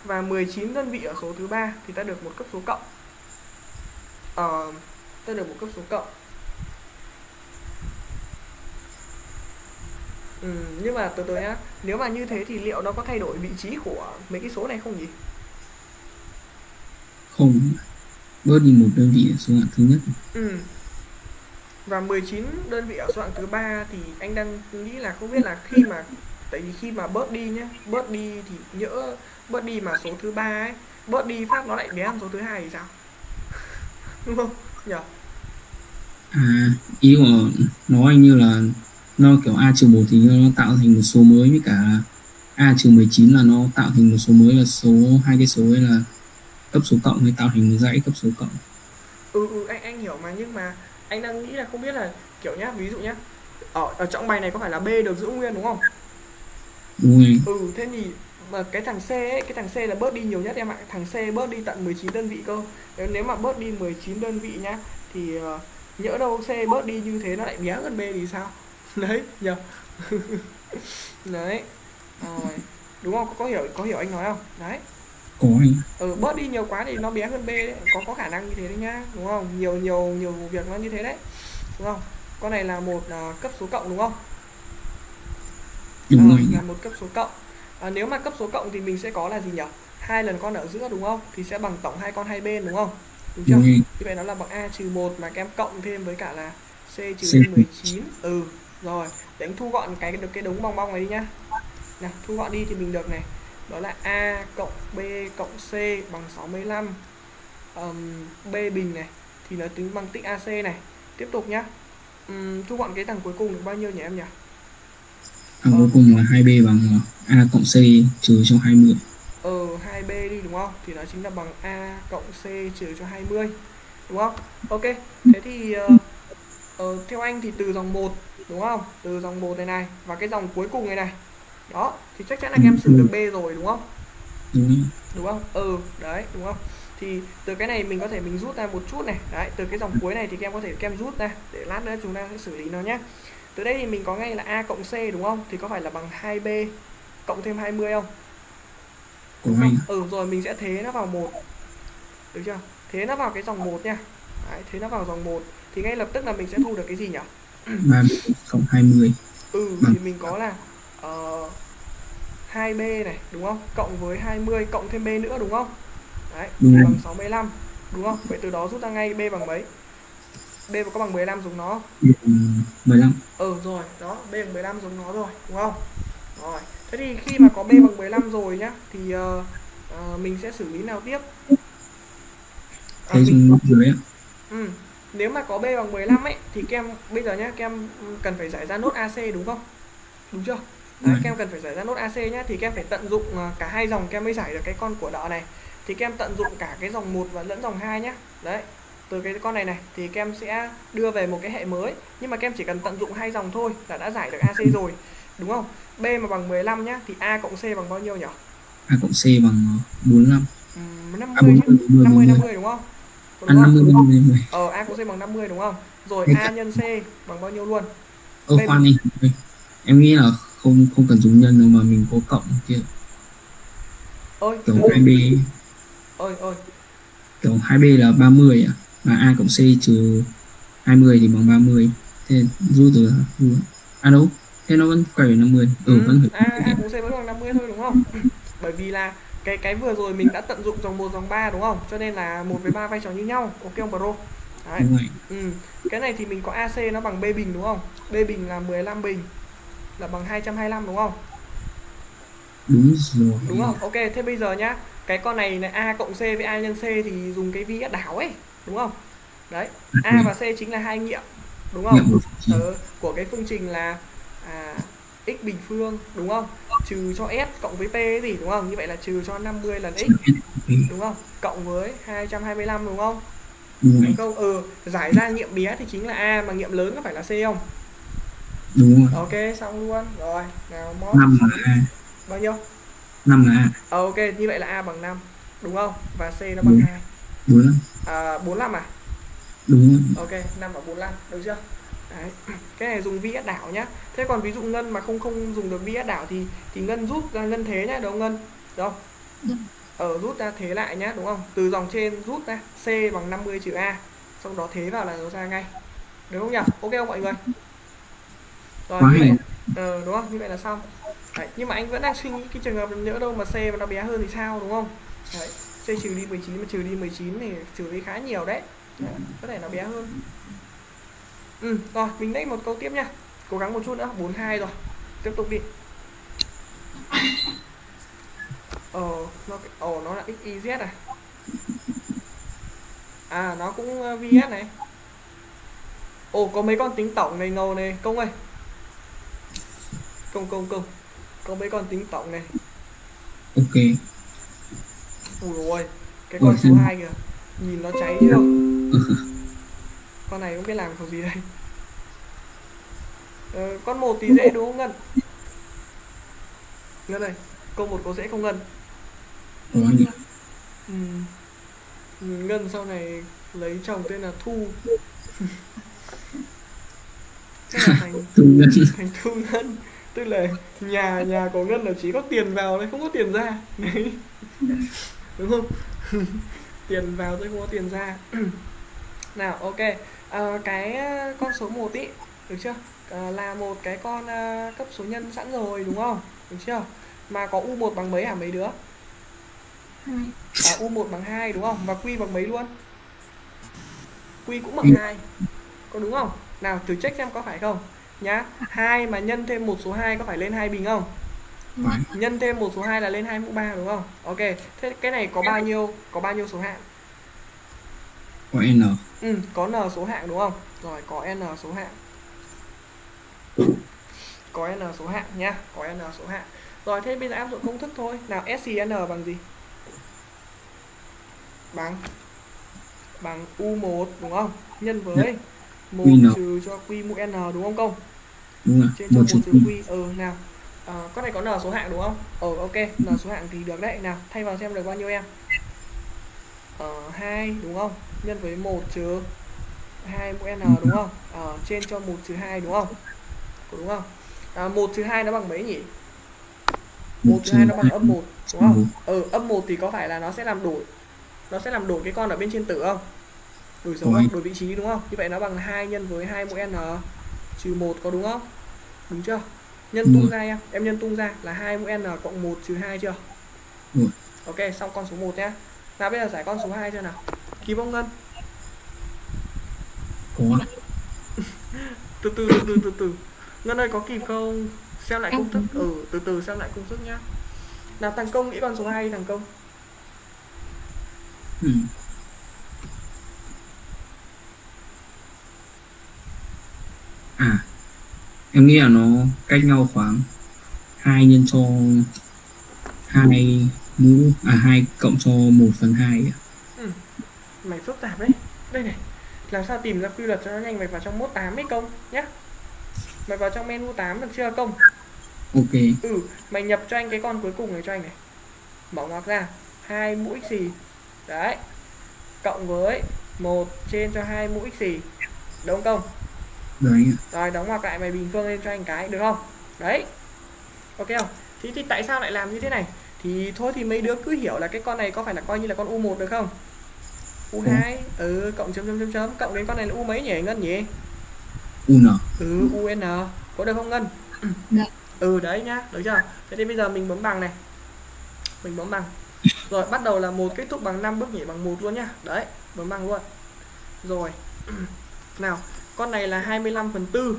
và 19 đơn vị ở số thứ ba thì ta được một cấp số cộng. Ờ, ta được một cấp số cộng. Ừ, nhưng mà từ từ nhá. Nếu mà như thế thì liệu nó có thay đổi vị trí của mấy cái số này không nhỉ? Không. Bớt đi một đơn vị ở số hạng thứ nhất. Ừ. và 19 đơn vị ở số hạng thứ ba thì anh đang nghĩ là không biết là khi mà tại vì khi mà bớt đi nhá bớt đi thì nhỡ bớt đi mà số thứ ba ấy bớt đi phát nó lại bé hơn số thứ hai thì sao? Đúng không? Nhỉ à ý của nó anh như là nó kiểu A trừ 1 thì nó tạo thành một số mới với cả A trừ 19 là nó tạo thành một số mới là số hai cái số ấy là cấp số cộng hay tạo thành một dãy cấp số cộng. Ừ, ừ anh anh hiểu mà nhưng mà anh đang nghĩ là không biết là kiểu nhá ví dụ nhá. Ở ở trọng bài này có phải là b được giữ nguyên đúng không? Rồi ừ thế thì mà cái thằng C ấy, cái thằng C là bớt đi nhiều nhất em ạ. Thằng C bớt đi tận 19 đơn vị cơ. Nếu, nếu mà bớt đi 19 đơn vị nhá thì uh, nhỡ đâu C bớt đi như thế nó lại bé hơn B thì sao? Đấy nhờ. Đấy. Rồi. Đúng không? Có hiểu có hiểu anh nói không? Đấy có anh ừ, bớt đi nhiều quá thì nó bé hơn B đấy. Có có khả năng như thế đấy nhá đúng không? Nhiều nhiều nhiều vụ việc nó như thế đấy đúng không? Con này là một uh, cấp số cộng đúng không? Đúng à, rồi. là một cấp số cộng. À, nếu mà cấp số cộng thì mình sẽ có là gì nhỉ? Hai lần con ở giữa đúng không? Thì sẽ bằng tổng hai con hai bên đúng không? Đúng chưa? Đúng như vậy nó là bằng a trừ một mà các em cộng thêm với cả là c trừ C. 19 ừ rồi. Để anh thu gọn cái được cái đống bong bong này đi nhá. Nào thu gọn đi thì mình được này đó là a cộng b cộng c bằng 65 um, b bình này thì nó tính bằng tích ac này. Tiếp tục nhá. Um, thu gọn cái thằng cuối cùng được bao nhiêu nhỉ em nhỉ? À, cuối cùng là 2b bằng ờ, a cộng c trừ cho 20 ờ 2b đi đúng không? Thì nó chính là bằng a cộng c trừ cho 20 đúng không? Ok thế thì ờ, ờ, theo anh thì từ dòng 1 đúng không? Từ dòng 1 này này và cái dòng cuối cùng này này đó thì chắc chắn là các em xử được b rồi đúng không? Đúng không? Ừ đấy đúng không? Thì từ cái này mình có thể mình rút ra một chút này. Đấy từ cái dòng cuối này thì các em có thể các em rút ra để lát nữa chúng ta sẽ xử lý nó nhé từ đây thì mình có ngay là a cộng c đúng không? Thì có phải là bằng 2b cộng thêm 20 không? Có anh ừ rồi mình sẽ thế nó vào một. Được chưa? Thế nó vào cái dòng một nha. Đấy, thế nó vào dòng một. Thì ngay lập tức là mình sẽ thu được cái gì nhỉ? 3b cộng 20 ừ thì mình có là uh, 2b này đúng không? Cộng với 20 cộng thêm b nữa đúng không? Đấy Đúng rồi. bằng 65 đúng không? Vậy từ đó rút ra ngay b bằng mấy? B có bằng 15 giống nó? Không? b bằng 15 ừ rồi đó b bằng 15 giống nó rồi đúng không? Rồi thế thì khi mà có b bằng 15 rồi nhá thì ờ, ờ, mình sẽ xử lý nào tiếp? À, thế mình, dưới ạ ừ, nếu mà có b bằng 15 ấy thì các em bây giờ nhá các em cần phải giải ra nốt AC đúng không? Đúng chưa Đấy, Vâng. các em cần phải giải ra nốt AC nhá. Thì các em phải tận dụng ờ, cả hai dòng các em mới giải được cái con của đỏ này. Thì các em tận dụng cả cái dòng 1 và lẫn dòng 2 nhá. Đấy từ cái con này này thì các em sẽ đưa về một cái hệ mới. Nhưng mà các em chỉ cần tận dụng hai dòng thôi là đã giải được AC rồi. Đúng không? B mà bằng 15 nhá thì A cộng C bằng bao nhiêu nhỉ a cộng c bằng ờ, 45 Ừm, à 50 nhá 40 50 50 50 đúng không? À đúng không 50 50 50 ờ A cộng C bằng 50 đúng không? Rồi A nhân C bằng bao nhiêu luôn? Bên- khoan đi. Em nghĩ là không không cần dùng nhân đâu mà mình có cộng kia ơi kiểu từ. 2b ơi ơi kiểu 2b là 30 ạ và a cộng c trừ 20 thì bằng 30 thế rút từ à đâu thế nó vẫn quay về 50 ừ, Ừ, vẫn phải A, A cùng C vẫn bằng 50 thôi đúng không? Bởi vì là cái cái vừa rồi mình đã tận dụng dòng 1 dòng 3 đúng không? Cho nên là 1 với 3 vai trò như nhau. Ok không bro? Đấy. Ừ. Cái này thì mình có AC nó bằng B bình đúng không? B bình là 15 bình là bằng 225 đúng không? đúng rồi Đúng không? Ok, thế bây giờ nhá. Cái con này là A cộng C với A nhân C thì dùng cái vi đảo ấy, đúng không? Đấy. A và C chính là hai nghiệm, đúng không? ờ, của cái phương trình là à, x bình phương đúng không trừ cho s cộng với p gì đúng không như vậy là trừ cho 50 lần x đúng không cộng với 225 đúng không đúng đúng rồi không ừ giải ra nghiệm bé thì chính là a mà nghiệm lớn có phải là c không đúng rồi ok xong luôn rồi nào mốt năm là a bao nhiêu năm là a ờ, ok như vậy là a bằng 5 đúng không và c nó bằng Đúng. 2 đúng lắm à, 45 à đúng rồi Ok, 5 và 45, được chưa? Đấy. Cái này dùng VS đảo nhá. Thế còn ví dụ ngân mà không không dùng được VS đảo thì thì ngân rút ra ngân thế nhá, đúng không ngân? Được không? Ờ rút ra thế lại nhá, đúng không? Từ dòng trên rút ra C bằng 50 trừ A, xong đó thế vào là nó ra ngay. Được không nhỉ? Ok không mọi người? Rồi, Quá như vậy, hay. ờ, đúng không? Như vậy là xong. Đấy. Nhưng mà anh vẫn đang suy nghĩ cái trường hợp nhỡ đâu mà C mà nó bé hơn thì sao đúng không? Đấy. C trừ đi 19 mà trừ đi 19 thì trừ đi khá nhiều đấy. Đấy. Có thể nó bé hơn. Ừ, rồi, mình lấy một câu tiếp nha. Cố gắng một chút nữa, 42 rồi. Tiếp tục đi. Ờ, nó ồ nó là XYZ à? À, nó cũng ờ, VS này. Ồ, có mấy con tính tổng này ngầu này, công ơi. Công công công. Có mấy con tính tổng này. ok Ui ôi, cái con số xem. 2 kìa. Nhìn nó cháy chưa? Con này không biết làm kiểu gì đây. ờ, con một thì dễ đúng không ngân ngân này câu một có dễ không ngân ừ. Ừ, ngân sau này lấy chồng tên là thu là thành thành thu ngân tức là nhà nhà của ngân là chỉ có tiền vào thôi không có tiền ra. Đấy. đúng không? Tiền vào thôi không có tiền ra. Nào ok. Ờ, cái ờ, con số 1 ý được chưa? Ờ, là một cái con ờ, cấp số nhân sẵn rồi đúng không? Được chưa? Mà có u1 bằng mấy hả mấy đứa? À, u1 bằng 2 đúng không? Và q bằng mấy luôn? Q cũng bằng 2 có đúng không? Nào thử check xem có phải không nhá. 2 mà nhân thêm một số 2 có phải lên 2 bình không? Phải. Nhân thêm một số 2 là lên 2 mũ 3 đúng không? Ok thế cái này có bao nhiêu có bao nhiêu số hạng? Có n. Ừ có n số hạng đúng không? Rồi có n số hạng. Có n số hạng nhá có n số hạng. Rồi thế bây giờ áp dụng công thức thôi. Nào SCN bằng gì? Bằng bằng U1 đúng không? Nhân với 1 Q n. trừ cho Q mũ N đúng không công đúng rồi một 1 trừ trừ q Q ừ nào. Ờ, con này có n số hạng đúng không? Ừ ok n số hạng thì được đấy. Nào thay vào xem được bao nhiêu em? Ờ, 2 đúng không? Nhân với 1 trừ 2 mũ n đúng không? Ờ, trên cho 1 trừ 2 đúng không? Có đúng không? À, 1 trừ 2 nó bằng mấy nhỉ? 1 trừ 2 nó bằng âm 1 đúng không? Ừ. Âm 1 thì có phải là nó sẽ làm đổi nó sẽ làm đổi cái con ở bên trên tử không? Đổi dấu đổi. vị trí đúng không? Như vậy nó bằng 2 nhân với 2 mũ n trừ 1 có đúng không? Đúng chưa? Nhân tung ra em em nhân tung ra là 2 mũ n cộng 1 trừ 2 chưa? Rồi. ok xong con số 1 nhá. Nào bây giờ giải con số 2 cho nào. Ký bông ngân. Từ từ từ từ từ từ. Ngân ơi có kịp không? Xem lại công thức. ừ từ từ xem lại công thức nhá. Nào thằng công nghĩ con số 2 đi thằng công. Ừ. à em nghĩ là nó cách nhau khoảng hai nhân cho hai mũ à hai cộng cho một phần hai mày phức tạp đấy. Đây này làm sao tìm ra quy luật cho nó nhanh? Mày vào trong mốt 8 ấy công nhá. Mày vào trong menu 8 được chưa công? Ok. Ừ mày nhập cho anh cái con cuối cùng này cho anh này. Mở ngoặc ra hai mũi xì đấy cộng với một trên cho hai mũi xì đúng không đấy. Rồi đóng ngoặc lại mày bình phương lên cho anh cái được không? Đấy. Ok không? Thì, thì tại sao lại làm như thế này? Thì thôi thì mấy đứa cứ hiểu là cái con này có phải là coi như là con u1 được không? U2 ừ. cộng chấm chấm chấm chấm cộng đến con này là u mấy nhỉ ngân nhỉ? Un ừ un có được không ngân? Dạ. ừ đấy nhá được chưa? Thế thì bây giờ mình bấm bằng này. Mình bấm bằng. Rồi bắt đầu là một kết thúc bằng 5 bước nhảy bằng một luôn nhá. Đấy bấm bằng luôn. Rồi. Nào con này là 25 phần tư.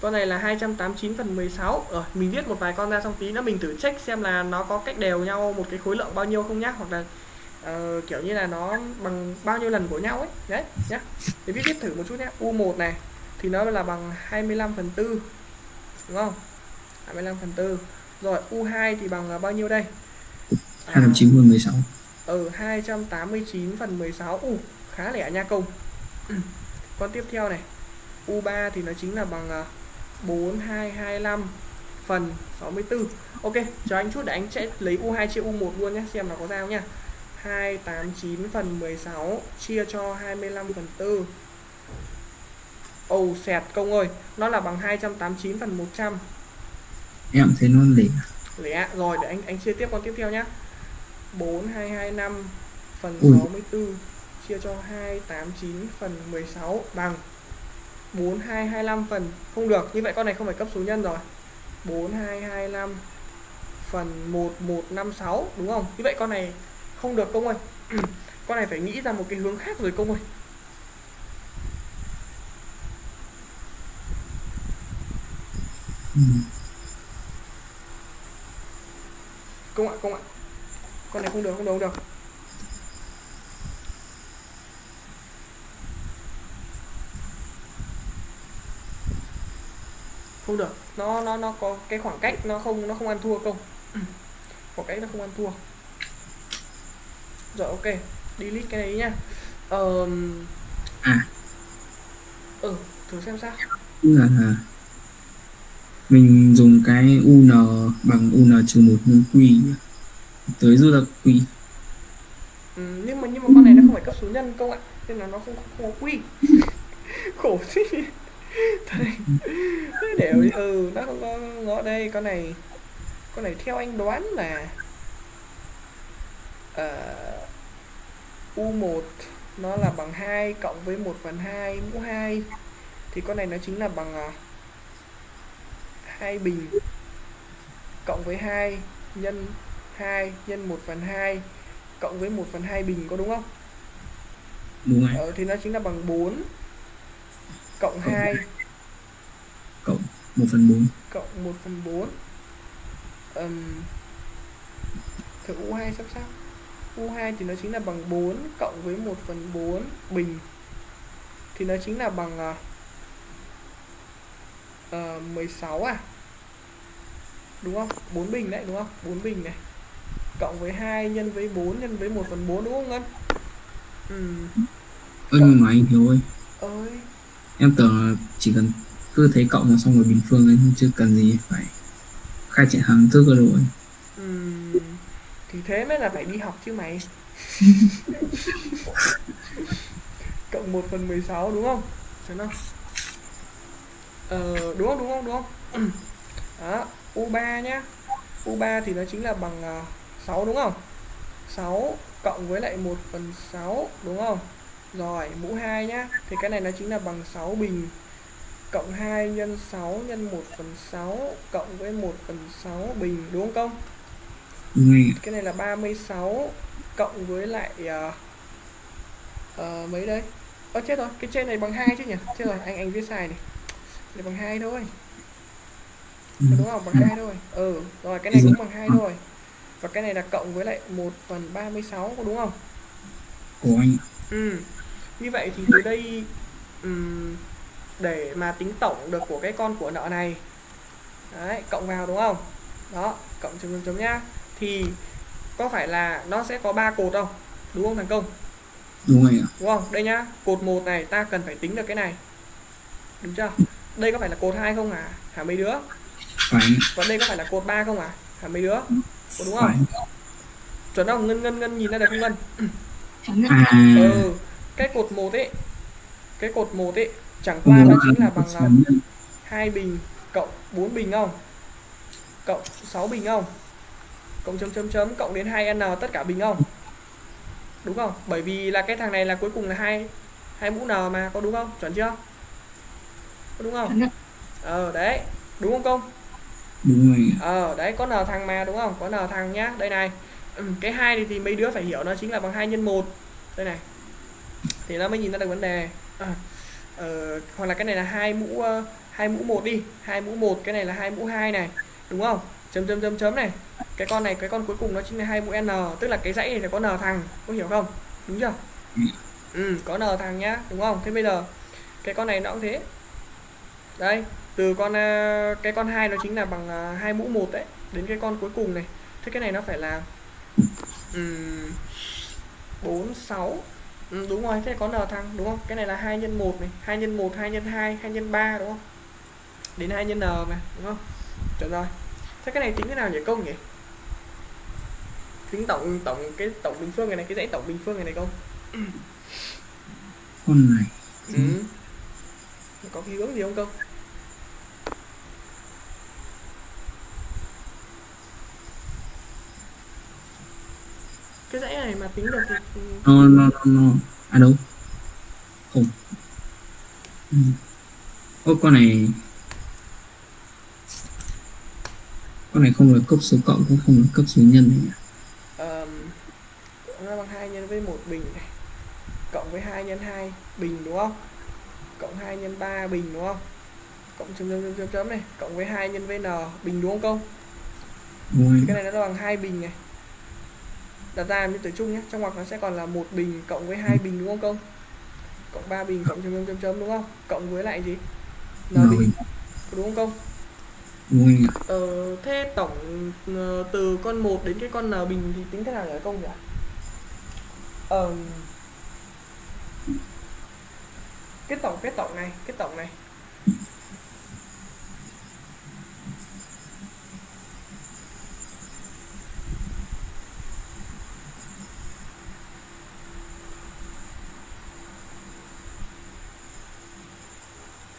Con này là 289 phần 16 rồi mình viết một vài con ra xong tí nữa mình thử check xem là nó có cách đều nhau một cái khối lượng bao nhiêu không nhá hoặc là ờ, kiểu như là nó bằng bao nhiêu lần của nhau ấy. Đấy nhá. Thì viết viết thử một chút nhé U1 này thì nó là bằng 25 phần tư đúng không? 25 phần tư. Rồi U2 thì bằng là bao nhiêu đây? À, hai trăm chín mươi mười sáu. ừ 289 phần 16 U khá lẻ nha công con tiếp theo này. U3 thì nó chính là bằng à, 4225 phần 64 Ok cho anh chút để anh sẽ lấy U2 chia U1 luôn nhé xem nó có ra không nha 289 phần 16 chia cho 25 phần 4 Ồ xẹt công ơi Nó là bằng 289 phần 100 em thấy nó lẻ. Lẻ Rồi để anh anh chia tiếp con tiếp theo nhá. 4225 phần Ui. 64 chia cho 289 phần 16 bằng 4225 phần. Không được, như vậy con này không phải cấp số nhân rồi. 4225 phần 1156 đúng không? Như vậy con này không được công ơi. Con này phải nghĩ ra một cái hướng khác rồi công ơi. Công ạ công ạ. Con này không được không được không được. Không được nó nó nó có cái khoảng cách nó không nó không ăn thua công. Khoảng cách nó không ăn thua. Rồi ok delete cái này nhá Ờm, à. ừ thử xem sao. Là mình dùng cái un bằng un trừ một nhân quy tới rút ra quy. Ừ, nhưng mà nhưng mà con này nó không phải cấp số nhân công ạ nên là nó không, không có quy. Khổ thế. Để ừ nó không có ngõ đây con này con này theo anh đoán là uh, U1 nó là bằng 2 cộng với 1 phần 2 mũ 2 thì con này nó chính là bằng uh, 2 bình cộng với 2 nhân 2 nhân 1 phần 2 cộng với 1 phần 2 bình có đúng không? Đúng rồi. Ờ, thì nó chính là bằng 4 cộng 2 cộng 1 phần 4 cộng 1 phần 4 um, thử U2 xem sao. U2 thì nó chính là bằng 4 cộng với 1 phần 4 bình. Thì nó chính là bằng uh, uh, 16 à? Đúng không? 4 bình đấy đúng không? 4 bình này. Cộng với 2 nhân với 4 nhân với 1 phần 4 đúng không Ngân? Ừ. Ơ nhưng mà anh Hiếu ơi. Ơi em tưởng chỉ cần cứ thấy cộng là xong rồi bình phương ấy chứ cần gì phải khai triển hàng thức rồi ừ. thì thế mới là phải đi học chứ mày. Cộng 1 phần 16 đúng không? Thấy không ờ, đúng không đúng không đúng không? Đó U3 nhá. U3 thì nó chính là bằng uh, 6 đúng không? 6 cộng với lại 1 phần 6 đúng không rồi mũ 2 nhá. Thì cái này nó chính là bằng 6 bình cộng 2 nhân 6 nhân 1 phần 6 cộng với 1 phần 6 bình đúng không ừ. cái này là 36 cộng với lại uh, uh, mấy đây? Ơ chết rồi cái trên này bằng 2 chứ nhỉ? Chết rồi anh anh viết sai này. Này bằng 2 thôi. Ừ. đúng không? Bằng 2 thôi. Ừ rồi cái này cũng bằng 2 thôi. Và cái này là cộng với lại 1 phần 36 có đúng không? Của anh ừ như vậy thì từ đây um, để mà tính tổng được của cái con của nợ này. Đấy cộng vào đúng không? Đó cộng chấm chấm chấm nhá. Thì có phải là nó sẽ có ba cột không? Đúng không thằng công? Đúng rồi ạ. Đúng không? Đây nhá cột một này ta cần phải tính được cái này. Đúng chưa? Đây có phải là cột hai không à hả mấy đứa? Phải. Và đây có phải là cột ba không à hả mấy đứa? Có đúng không? Phải. chuẩn không? Ngân ngân ngân nhìn ra được không ngân? À. ừ cái cột một ấy cái cột một ấy chẳng qua nó chính là bằng hai bình cộng 4 bình không? Cộng 6 bình không? Cộng chấm chấm chấm cộng đến 2n tất cả bình không? Đúng không? Bởi vì là cái thằng này là cuối cùng là hai hai mũ n mà có đúng không? Chuẩn chưa? Có đúng không? Ờ đấy. Đúng không công? Đúng rồi ờ đấy có n thằng mà đúng không? Có n thằng nhá. Đây này. Ừ, cái hai thì, thì mấy đứa phải hiểu nó chính là bằng 2 nhân 1 đây này thì nó mới nhìn ra được vấn đề. À, ờ, hoặc là cái này là hai mũ uh, hai mũ một đi. Hai mũ một cái này là hai mũ hai này đúng không? Chấm chấm chấm chấm này. Cái con này cái con cuối cùng nó chính là hai mũ n tức là cái dãy này là có n thằng. Có hiểu không? Đúng chưa? Ừ. Có n thằng nhá đúng không? Thế bây giờ cái con này nó cũng thế. Đây từ con uh, cái con hai nó chính là bằng uh, hai mũ một đấy đến cái con cuối cùng này. Thế cái này nó phải là um, 4 6 ừ, đúng rồi thế có n thằng đúng không? Cái này là hai nhân 1 này hai nhân 1 2 nhân 2 2 nhân 3 đúng không? Đến 2 nhân n mà đúng không? Chuẩn rồi. Thế cái này tính thế nào nhỉ công nhỉ? Tính tổng tổng cái tổng bình phương này này cái dãy tổng bình phương này này công. Con này. Ừ. có cái hướng gì không công cái dãy này mà tính được thì no no no no à đâu? Không. Ừ. ô con này con này không là cấp số cộng cũng không là cấp số nhân này nhỉ? Um, nó bằng hai nhân với một bình này. Cộng với 2 nhân 2 bình đúng không? Cộng 2 nhân 3 bình đúng không? Cộng chấm chấm chấm chấm này. Cộng với 2 nhân với n bình đúng không công cái này nó bằng hai bình này đặt ra như từ chung nhé trong ngoặc nó sẽ còn là một bình cộng với hai bình đúng không công cộng 3 bình cộng chấm chấm chấm chấm đúng không cộng với lại gì n bình đúng không công. Ờ, thế tổng uh, từ con 1 đến cái con n bình thì tính thế nào nhỉ công nhỉ? Ờ, cái tổng cái tổng này, cái tổng này.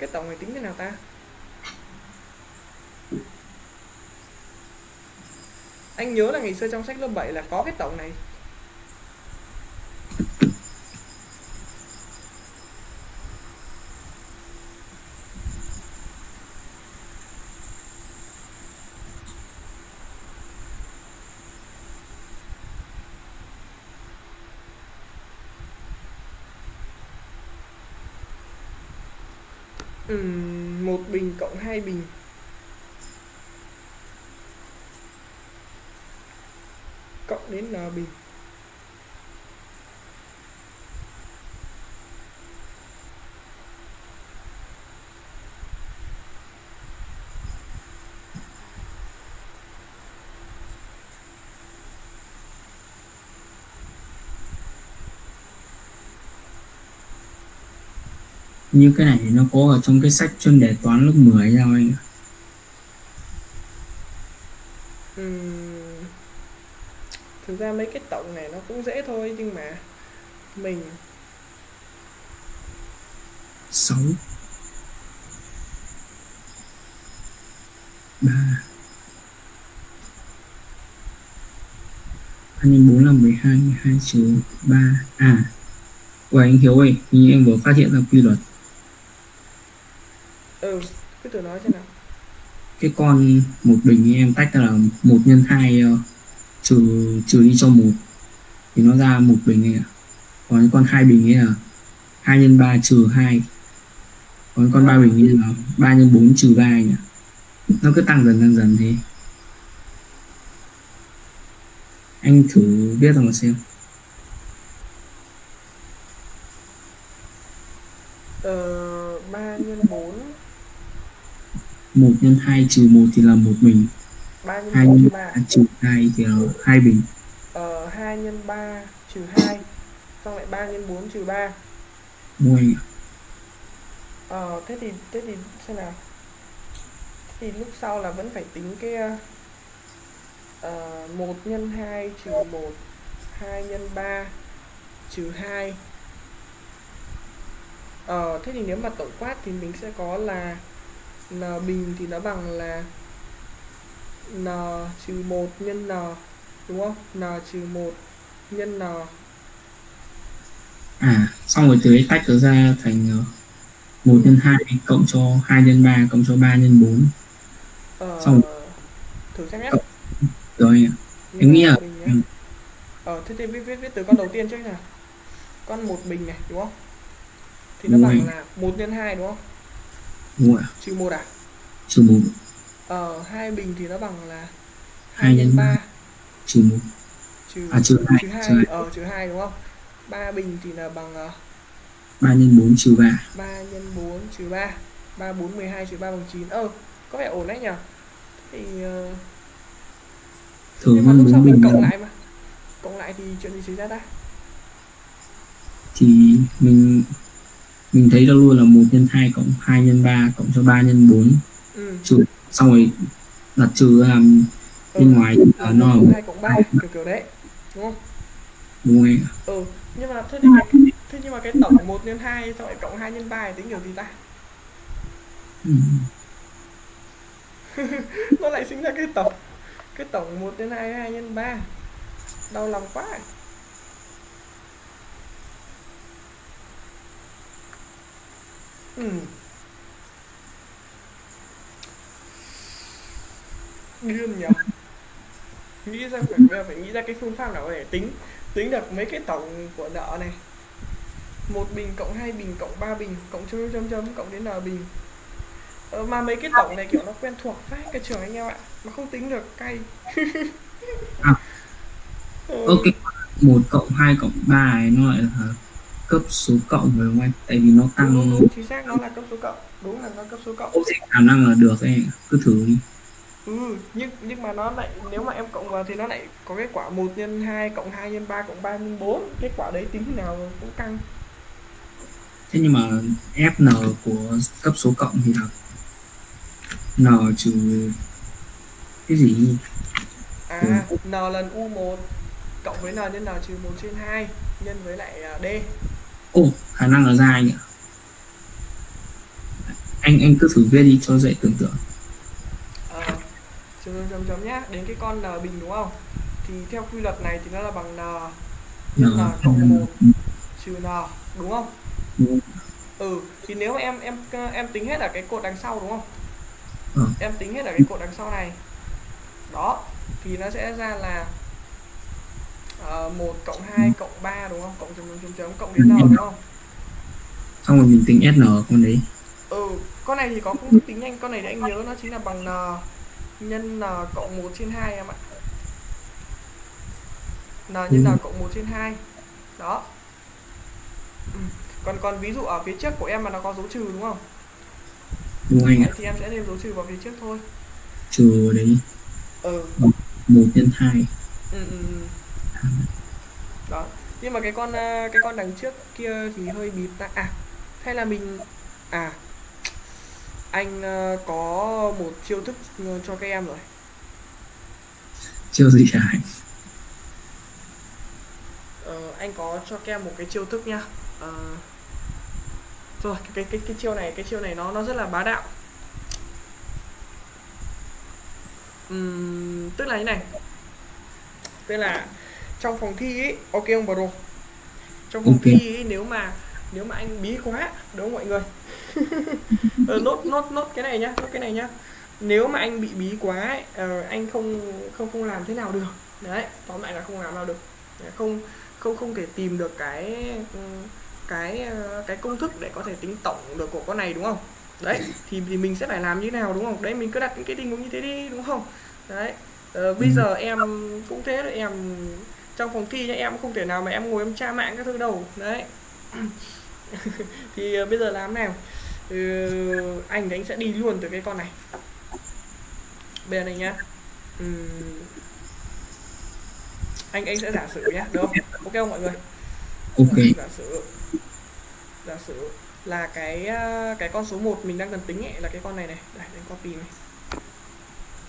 Cái tổng này tính thế nào ta? Anh nhớ là ngày xưa trong sách lớp 7 là có cái tổng này. Một bình cộng hai bình cộng đến n bình như cái này nó có ở trong cái sách chuyên đề toán lớp 10 sao anh ạ? Thực ra mấy cái tổng này nó cũng dễ thôi nhưng mà mình 6 3 2 nhân 4 là 12 12 trừ 3 à Ủa anh Hiếu ơi hình như em vừa phát hiện ra quy luật ừ cứ thử nói xem nào. Cái con một bình em tách ra là một nhân hai ờ, trừ trừ đi cho một. Thì nó ra một bình này à. còn cái con hai bình ấy là hai nhân ba trừ hai. Còn con ba bình ấy là ba nhân bốn trừ ba nhỉ nó cứ tăng dần tăng dần thế. Anh thử viết ra mà xem. 1 nhân 2 trừ 1 thì là một bình 3 nhân 2 3 trừ 2 thì là 2 bình. Ờ, 2 nhân 3 trừ 2 xong lại 3 nhân 4 trừ 3 Đúng rồi ờ, thế thì thế thì xem nào. Thì lúc sau là vẫn phải tính cái ờ, ờ, uh, 1 nhân 2 trừ 1 2 nhân 3 trừ 2 ờ, thế thì nếu mà tổng quát thì mình sẽ có là n bình thì nó bằng là n trừ 1 nhân n đúng không? n trừ 1 nhân n à xong rồi từ đấy tách nó ra thành ờ, một nhân hai cộng cho hai nhân ba cộng cho ba nhân bốn ờ, Xong. thử xem nhé. Rồi em nghĩ là Ờ, thế thì viết viết viết từ con đầu tiên trước nào. Con một bình này đúng không? Thì nó bằng là 1 nhân 2 đúng không? Đúng rồi. Trừ 1 à? trừ một. Ờ, hai bình thì nó bằng là 2 Hai nhân 3 trừ một. Trừ à trừ hai trừ trừ 2 hai. Ờ trừ 2 đúng không? 3 bình thì là bằng uh, ba nhân bốn trừ ba. 3 nhân 4 trừ 3 3 4 12 trừ 3 bằng 9 Ờ có vẻ ổn đấy nhỉ? Thì uh, mà hơn bốn mình cộng lại mà. Cộng lại thì chuyện gì xảy ra ta? Thì mình mình thấy được luôn là một nhân hai cộng hai nhân ba cộng cho ba nhân bốn Ừ trừ xong rồi đặt trừ làm ừ. bên ngoài là nó cộng 2 cộng 3 kiểu kiểu đấy Đúng không đúng ạ? Ừ Nhưng mà thế thì cái, thế nhưng mà cái tổng 1 nhân 2 xong lại cộng 2 nhân 3 thì tính kiểu gì ta ừ. Nó lại sinh ra cái tổng Cái tổng 1 nhân 2 2 nhân 3 Đau lòng quá Ừ. Điên nhỉ Nghĩ ra phải, phải nghĩ ra cái phương pháp nào để tính. Tính được mấy cái tổng của nợ này. Một bình cộng hai bình cộng 3 bình cộng chấm chấm chấm cộng đến n bình. Ờ, mà mấy cái tổng này kiểu nó quen thuộc vãi cái trường anh em ạ. Mà không tính được cay. À. ừ. ok một cộng hai cộng ba ấy nó lại là cấp số cộng phải không anh tại vì nó đúng, tăng đúng, đúng, chính xác nó là cấp số cộng. Đúng là nó cấp số cộng. Thể khả năng là được ạ. cứ thử đi. Ừ nhưng nhưng mà nó lại nếu mà em cộng vào thì nó lại có kết quả 1 nhân 2 cộng 2 nhân 3 cộng 3 nhân 4 kết quả đấy tính nào cũng căng. Thế nhưng mà fn của cấp số cộng thì là n trừ cái gì? Nhỉ? à n lần u1 cộng với n nhân n trừ 1 trên 2 nhân với lại à, d Ồ, khả năng là ra anh ạ. anh anh cứ thử viết đi cho dễ tưởng tượng. Ờ, chấm chấm chấm nhá. Đến cái con n bình đúng không? Thì theo quy luật này thì nó là bằng n nhân n cộng một trừ n đúng không? Đúng. ừ thì nếu mà em em em tính hết ở cái cột đằng sau đúng không? Ờ. em tính hết ở cái cột đằng sau này. Đó thì nó sẽ ra là uh, 1 cộng 2 cộng 3 đúng không? Cộng chấm chấm chấm chấm cộng đến n đúng không? Xong rồi mình tính sn con đấy. Ừ con này thì có công thức tính nhanh con này thì anh nhớ nó chính là bằng n nhân n cộng 1 trên 2 em ạ. N nhân n Ừ. cộng 1 trên 2 đó. Ừ. còn còn ví dụ ở phía trước của em mà nó có dấu trừ đúng không? Đúng anh ạ. Thì em sẽ thêm dấu trừ vào phía trước thôi. Trừ đấy. Ừ. Một nhân hai. Ừ, ừ, ừ. Đó. Nhưng mà cái con ờ, cái con đằng trước kia thì hơi bịt ta. À hay là mình à anh ờ, có một chiêu thức ờ, cho các em rồi. Chiêu gì hả anh? Ờ, anh có cho các em một cái chiêu thức nhá. Ờ, rồi cái, cái cái chiêu này cái chiêu này nó nó rất là bá đạo. Ừm, tức là như này. Tức là trong phòng thi ấy ok không bro trong phòng Ok. thi ấy, nếu mà nếu mà anh bí quá đúng không mọi người? Ờ, nốt nốt nốt cái này nhá nốt cái này nhá. Nếu mà anh bị bí quá ấy, ờ, anh không không không làm thế nào được. Đấy tóm lại là không làm nào được. Không không không thể tìm được cái cái ờ, cái công thức để có thể tính tổng được của con này đúng không? Đấy thì, thì mình sẽ phải làm như nào đúng không? Đấy mình cứ đặt những cái tình huống như thế đi đúng không? Đấy ờ, bây Ừ. giờ em cũng thế đấy em trong phòng thi nhá em không thể nào mà em ngồi em tra mạng các thứ đâu. Đấy. Thì ờ, bây giờ làm nào? Ừ, anh thì anh sẽ đi luôn từ cái con này. Bây giờ này nhá. Ừm, anh anh sẽ giả sử nhá được không? Ok không mọi người? Ok. Giả sử giả sử là cái ờ, cái con số 1 mình đang cần tính ấy là cái con này này. Đây anh copy này.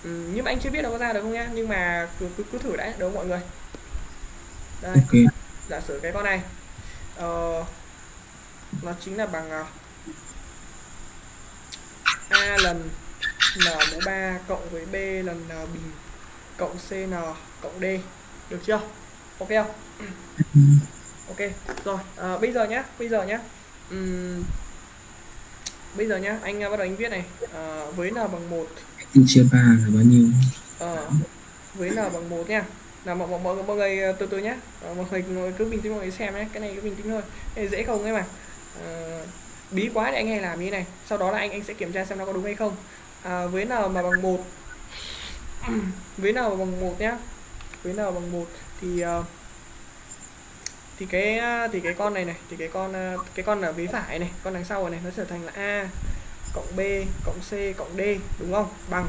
Ừ, nhưng mà anh chưa biết nó có ra được không nhá nhưng mà cứ cứ, cứ thử đã đúng không mọi người đây ok. giả sử cái con này. Ờ, nó chính là bằng ờ, a lần n mũ 3 cộng với b lần n bình cộng cn cộng d. Được chưa? Ok không? Ok rồi ờ, bây giờ nhá bây giờ nhá. Ừm, bây giờ nhá anh ờ, bắt đầu anh viết này. Ờ, với n bằng 1 anh chia ba là bao nhiêu? Ờ, với n bằng 1 nha là mọi, mọi, mọi, mọi người ờ, từ từ nhé ờ, mọi người cứ bình tĩnh mọi người xem nhé cái này cứ bình tĩnh thôi. Cái này dễ không ấy mà. À, bí quá thì anh hay làm như thế này. Sau đó là anh anh sẽ kiểm tra xem nó có đúng hay không. À, với n mà bằng một. Với n mà bằng một nhá. Với n bằng một thì thì cái thì cái con này này thì cái con cái con ở phía phải này con đằng sau này, này nó trở thành là a cộng b cộng c cộng d đúng không? Bằng.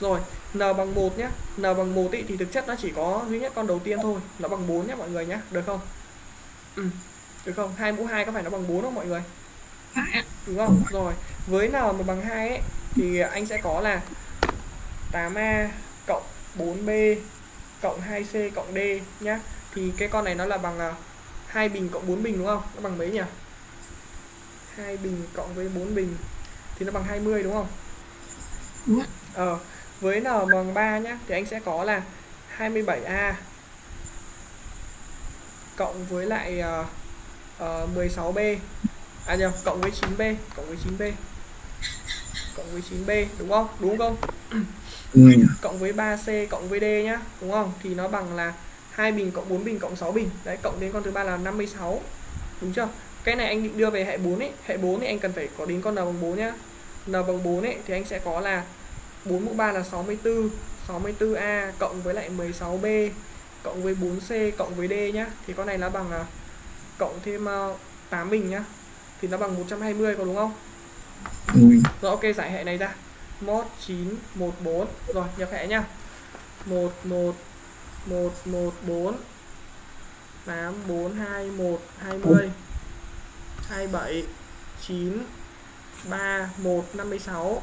Rồi n bằng 1 nhá. N bằng 1 ý, thì thực chất nó chỉ có duy nhất con đầu tiên thôi. Nó bằng 4 nhá mọi người nhá. Được không? Ừ. được không? Hai mũ 2 có phải nó bằng 4 không mọi người? Đúng không? Rồi. Với n mà bằng 2 ấy thì anh sẽ có là 8a cộng 4b cộng 2c cộng d nhá. Thì cái con này nó là bằng à, hai bình cộng 4 bình đúng không? Nó bằng mấy nhỉ? Hai bình cộng với 4 bình thì nó bằng 20 đúng không? Ờ, với n bằng 3 nhá thì anh sẽ có là 27A cộng với lại ờ, ờ, 16B à nhầm cộng với 9B cộng với 9B cộng với 9B đúng không? Đúng không? Ạ cộng với 3C cộng với D nhá đúng không? Thì nó bằng là hai bình cộng 4 bình cộng 6 bình. Đấy cộng đến con thứ ba là 56 đúng chưa? Cái này anh định đưa về hệ 4 ấy. Hệ 4 thì anh cần phải có đến con n bằng 4 nhá. N bằng 4 ấy thì anh sẽ có là 4 mũ 3 là 64 64A cộng với lại 16B cộng với 4C cộng với D nhá. Thì con này nó bằng là cộng thêm uh, 8 bình nhá. Thì nó bằng 120 có đúng không? Anh rồi ok giải hệ này ra. Mod 914 rồi nhập hệ nhá. 11 114 8 4 2 1 20 27 9 3 1 56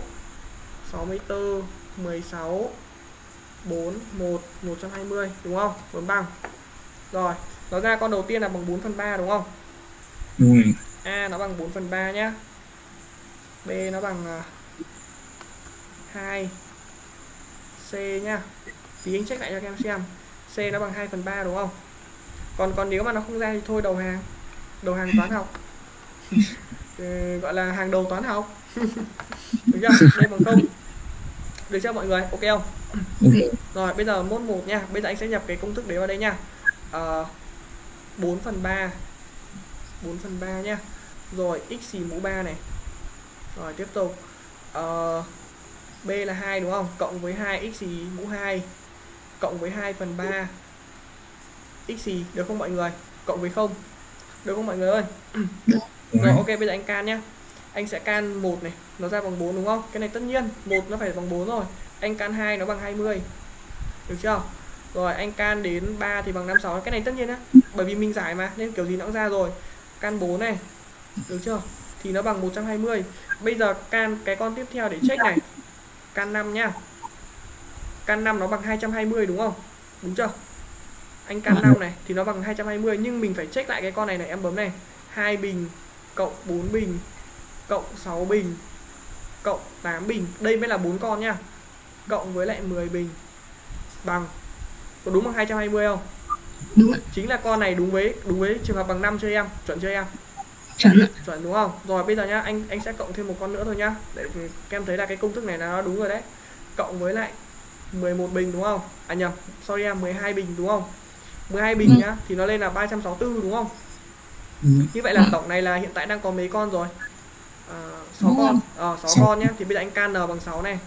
64 16 4 1 120 đúng không? Bốn bằng. Rồi, nó ra con đầu tiên là bằng 4 phần 3 đúng không? đúng anh A nó bằng 4 phần 3 nhá. B nó bằng à, 2 C nhá tí anh check lại cho các em xem C nó bằng 2 phần 3 đúng không còn còn nếu mà nó không ra thì thôi đầu hàng đầu hàng toán học ừ, gọi là hàng đầu toán học được chưa? Đây bằng không. Được chưa mọi người? Ok không? Ok. Rồi bây giờ mốt một nha. Bây giờ anh sẽ nhập cái công thức đấy vào đây nha. À, 4 phần 3 4 phần 3 nhá rồi x xì mũ 3 này. Rồi tiếp tục. Ờ, b là 2 đúng không? Cộng với 2 x xì mũ 2 cộng với 2 phần 3 x xì. Được không mọi người? Cộng với 0 được không mọi người ơi? Rồi ok bây giờ anh can nhá anh sẽ can một này, nó ra bằng 4 đúng không? Cái này tất nhiên, một nó phải bằng 4 rồi. Anh can 2 nó bằng 20 được chưa? Rồi, anh can đến 3 thì bằng 56 cái này tất nhiên á, bởi vì mình giải mà, nên kiểu gì nó cũng ra rồi. Can 4 này, được chưa? Thì nó bằng 120 bây giờ can cái con tiếp theo để check này. Can 5 nhá can 5 nó bằng 220 đúng không? Đúng chưa? Anh can 5 này thì nó bằng 220 nhưng mình phải check lại cái con này này, em bấm này. Hai bình cộng 4 bình cộng 6 bình cộng 8 bình. Đây mới là bốn con nhá cộng với lại 10 bình. Bằng. Có đúng bằng 220 không? Đúng chính là con này đúng với đúng với trường hợp bằng 5 chưa em? Chuẩn chưa em? Chuẩn chuẩn đúng không? Rồi bây giờ nhá anh anh sẽ cộng thêm một con nữa thôi nhá. Để các em thấy là cái công thức này là nó đúng rồi đấy. Cộng với lại 11 bình đúng không? À nhầm sorry em 12 bình đúng không? 12 bình Ừ. nhá thì nó lên là 364 đúng không? Ừ. như vậy là tổng này là hiện tại đang có mấy con rồi à, 6 Đúng con. rồi. ờ 6 Sáu. con nhá. Thì bây giờ anh can n bằng 6 này.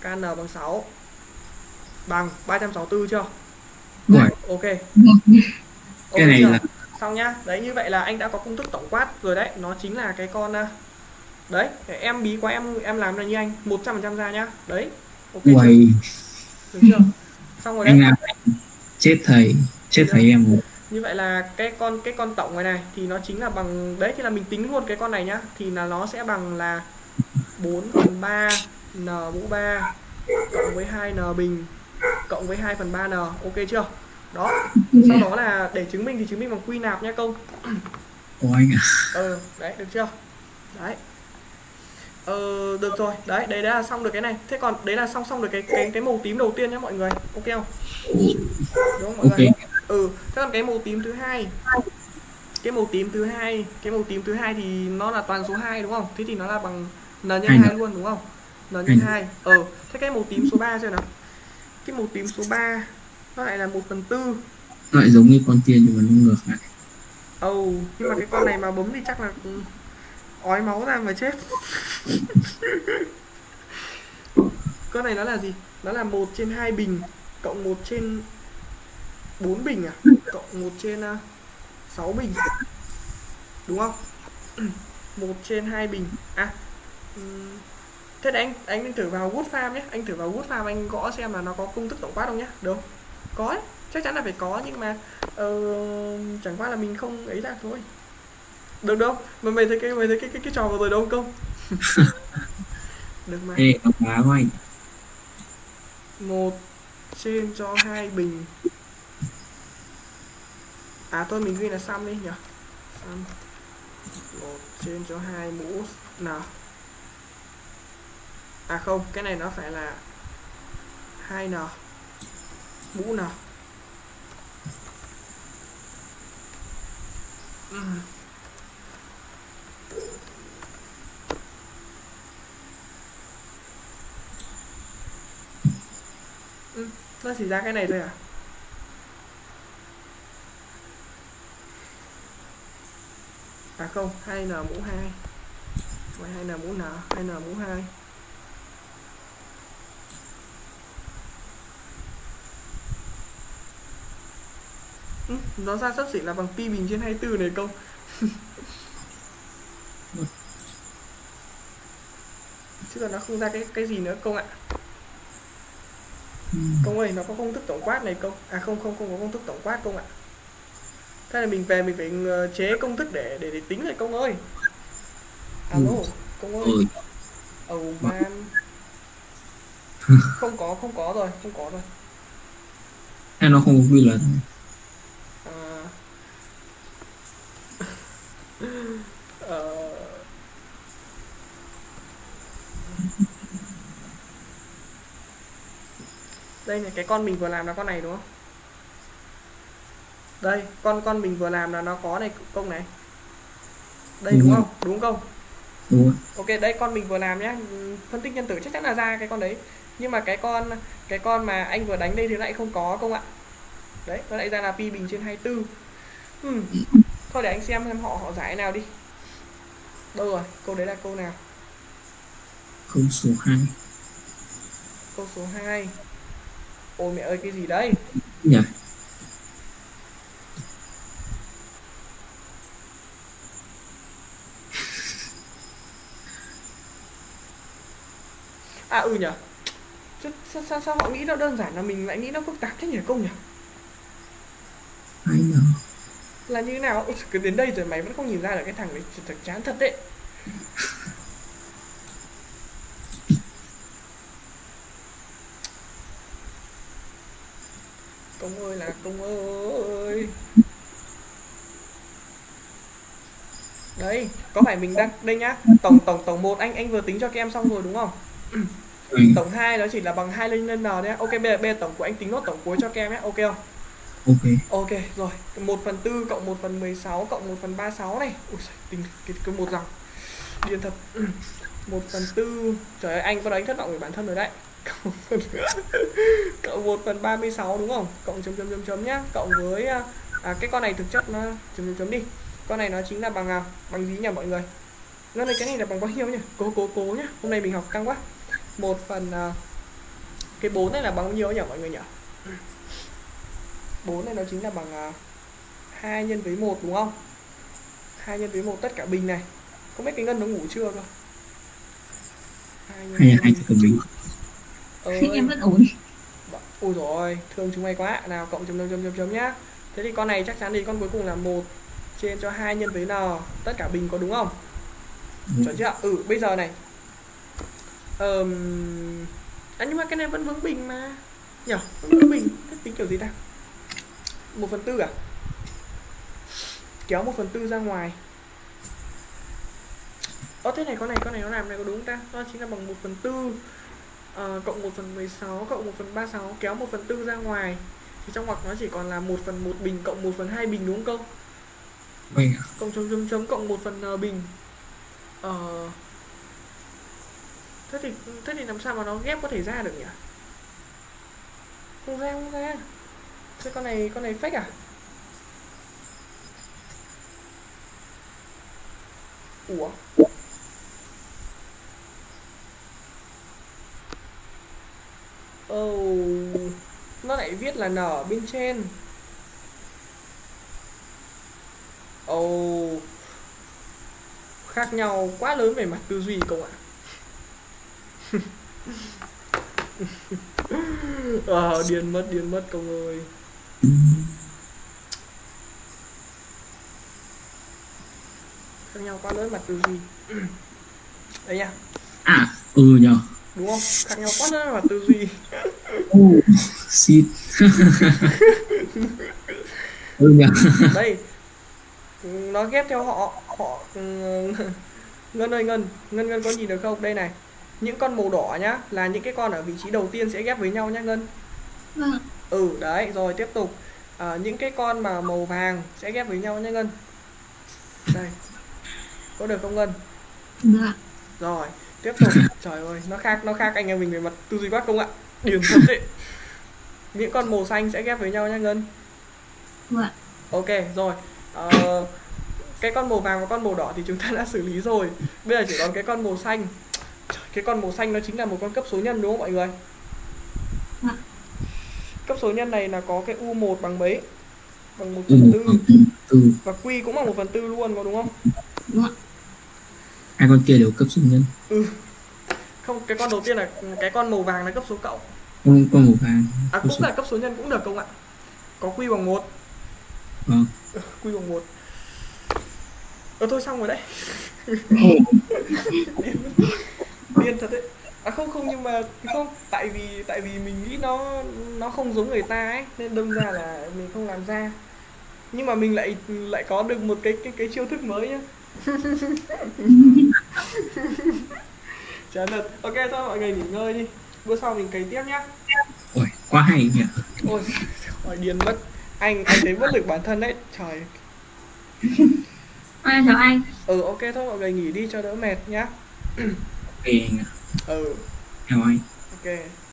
Can n bằng 6 bằng 364 chưa? Rồi, ok. Ok cái này chưa? là xong nhá. Đấy như vậy là anh đã có công thức tổng quát rồi đấy. Nó chính là cái con à, đấy. Em bí quá em em làm là như anh. 100% ra nhá. Đấy. Ok chưa? Được chưa? Xong rồi anh đấy. làm. Chết thầy. Chết thầy em rồi như vậy là cái con cái con tổng này này thì nó chính là bằng đấy thì là mình tính luôn cái con này nhá. Thì là nó sẽ bằng là 4 phần 3 n mũ 3 cộng với 2 n bình cộng với 2 phần 3 n. Ok chưa? Đó. Sau đó là để chứng minh thì chứng minh bằng quy nạp nha công Ồ anh ạ. Ừ đấy được chưa? Đấy ờ được rồi. Đấy đấy đã là xong được cái này. Thế còn đấy là xong xong được cái cái cái màu tím đầu tiên nhé mọi người. Ok không? Đúng không mọi ok. người? Ừ thế còn cái màu tím thứ hai. Cái màu tím thứ hai cái màu tím thứ hai thì nó là toàn số 2 đúng không? Thế thì nó là bằng n nhân Hai luôn đúng không? N nhân Hai ờ thế cái màu tím số 3 xem nào. Cái màu tím số 3 nó lại là một phần tư. Lại giống như con tiên nhưng mà nó ngược lại. Ồ, nhưng mà cái con này mà bấm thì chắc là ừ, ói máu ra mà chết. con này nó là gì? Nó là một trên 2 bình cộng 1 trên 4 bình à? Cộng 1 trên uh, 6 bình. Đúng không? 1 trên 2 bình. À. Thế anh anh thử vào Wood Farm nhé. Anh thử vào Wood Farm anh gõ xem là nó có công thức tổng quát không nhé. Được. không? Có đấy. Chắc chắn là phải có nhưng mà ờ, chẳng qua là mình không ấy ra thôi được đâu? Mà mày thấy cái mày thấy cái cái, cái trò vừa rồi đâu không được mà. Ê ông bá của anh một trên cho hai bình. À thôi mình ghi là xăm đi nhỉ xăm một trên cho hai mũ nào? À không cái này nó phải là hai n mũ nào? Ừm. Ừ, nó chỉ ra cái này thôi à? À không 2 n mũ 2 ngoài 2 n mũ n 2 n mũ 2 ừ, nó ra sắp xỉ là bằng pi bình trên 24 này công chứ còn nó không ra cái cái gì nữa công ạ Ừ. công ơi nó có công thức tổng quát này công à không không không có công thức tổng quát công ạ? Thế là mình về mình phải ờ, chế công thức để để để tính rồi công ơi. Alo công ơi. Ôi, oh man. Không có không có rồi không có rồi. Hay nó không có quy luật. À, ờ, đây này cái con mình vừa làm là con này đúng không? Đây con con mình vừa làm là nó có này công này. Đây đúng Ừ. không? Đúng không? Đúng ok đây con mình vừa làm nhá. Ừ, phân tích nhân tử chắc chắn là ra cái con đấy. Nhưng mà cái con cái con mà anh vừa đánh đây thì lại không có không ạ? Đấy nó lại ra là pi bình trên 24 ừ. thôi để anh xem xem họ họ giải nào đi. Đâu rồi? Câu đấy là câu nào? Câu số 2 câu số 2 ôi mẹ ơi cái gì đấy? Nhỉ? À ừ nhỉ. Sao, sao, sao, sao họ nghĩ nó đơn giản là mình lại nghĩ nó phức tạp thế nhỉ công nhỉ? Hai n là như thế nào? Ôi, cứ đến đây rồi mày vẫn không nhìn ra được cái thằng đấy thật chán thật đấy công ơi là công ơi. Đấy có phải mình đang đây nhá? Tổng tổng tổng một anh anh vừa tính cho các em xong rồi đúng không? Ừ. tổng 2 đó chỉ là bằng hai lên lên n nhé ok bây giờ, bây giờ tổng của anh tính nốt tổng cuối cho các em nhé ok không? Ok. Ok rồi. 1 phần 4 cộng 1 phần 16 cộng 1 phần 36 này. Ui giời, tính cái, cái một dòng. Điên thật. 1 phần 4 Trời ơi anh có đánh thất vọng về bản thân rồi đấy Cộng 1 phần, cộng 1 phần 36 đúng không? Cộng chấm chấm chấm chấm nhá. Cộng với à, à, cái con này thực chất nó chấm chấm chấm đi. Con này nó chính là bằng à, bằng gì nhỉ mọi người? Ngân này cái này là bằng bao nhiêu nhỉ? Cố cố cố nhá. Hôm nay mình học căng quá. 1 phần à, Cái 4 này là bằng bao nhiêu nhỉ mọi người nhỉ? 4 này nó chính là bằng à, 2 nhân với 1 đúng không? 2 nhân với 1 tất cả bình này. Không biết cái ngân nó ngủ chưa cơ. 2 nhân hai với hai chữ cầm bình ơi. Em vẫn ổn Ôi rồi, thương chúng mày quá. Nào cộng chấm chấm chấm chấm chấm nhá. Thế thì con này chắc chắn thì con cuối cùng là 1 trên cho 2 nhân với n. Tất cả bình có đúng không? Chuẩn chưa? Ừ, bây giờ này. Ờm À nhưng mà cái này vẫn vững bình mà. Nhở? Vẫn vững bình. Thế tính kiểu gì ta? 1 phần tư à? Kéo 1 phần tư ra ngoài Ơ thế này con này con này nó làm này có đúng ta? Nó chính là bằng 1 phần tư ờ, Cộng 1 phần 16 cộng 1 phần 36 Kéo 1 phần tư ra ngoài Thì trong ngoặc nó chỉ còn là 1 phần 1 bình cộng 1 phần 2 bình đúng không câu? à? Cộng chấm chấm chấm cộng 1 phần n bình Ờ Thế thì thế thì làm sao mà nó ghép có thể ra được nhỉ? Không ra không ra Thế con này con này fake à? Ủa? Oh, nó lại viết là n ở bên trên. Oh, khác nhau quá lớn về mặt tư duy không ạ. Ờ, điên mất, điên mất công ơi. khác nhau quá lớn mặt tư duy đây nha à ừ nhờ đúng không? Khác nhau quá. Mặt tư duy? Oh, shit. Ừ nhờ. Đây. Nó ghép theo họ họ ừ, ngân ơi ngân. Ngân ngân có nhìn được không? Đây này. Những con màu đỏ nhá là những cái con ở vị trí đầu tiên sẽ ghép với nhau nhá ngân. Vâng. Ừ đấy rồi tiếp tục. À, những cái con mà màu vàng sẽ ghép với nhau nhá ngân. Đây. Có được không ngân? Được ạ Rồi, tiếp tục. Trời ơi, nó khác nó khác anh em mình về mặt tư duy quá không ạ? Điển thật đấy. Những con màu xanh sẽ ghép với nhau nhá Ngân. ạ Ok, rồi. Ờ, cái con màu vàng và con màu đỏ thì chúng ta đã xử lý rồi. Bây giờ chỉ còn cái con màu xanh. Trời, cái con màu xanh nó chính là một con cấp số nhân đúng không mọi người? Dạ. Cấp số nhân này là có cái U1 bằng mấy? Bằng 1 phần một 4 phần tư và Q cũng bằng 1 phần 4 luôn có đúng không? Hai con kia đều cấp số nhân. Không, cái con đầu tiên là cái con màu vàng là cấp số cộng. con con màu vàng À cũng số. là cấp số nhân cũng được không ạ? Có Q bằng 1 vâng. Quy bằng 1 Ờ thôi xong rồi đấy. Điên thật đấy. À không không nhưng mà không tại vì tại vì mình nghĩ nó nó không giống người ta ấy nên đâm ra là mình không làm ra. Nhưng mà mình lại lại có được một cái cái cái chiêu thức mới nhá chán thật. Ok thôi mọi người nghỉ ngơi đi. Bữa sau mình cày tiếp nhá. Ôi quá hay nhỉ. Ôi hỏi điên mất. Anh anh thấy bất lực bản thân đấy. Trời. Ôi, chào anh. Ừ ok thôi mọi người nghỉ đi cho đỡ mệt nhá. Ok. Anh ạ ừ. Chào anh. Ok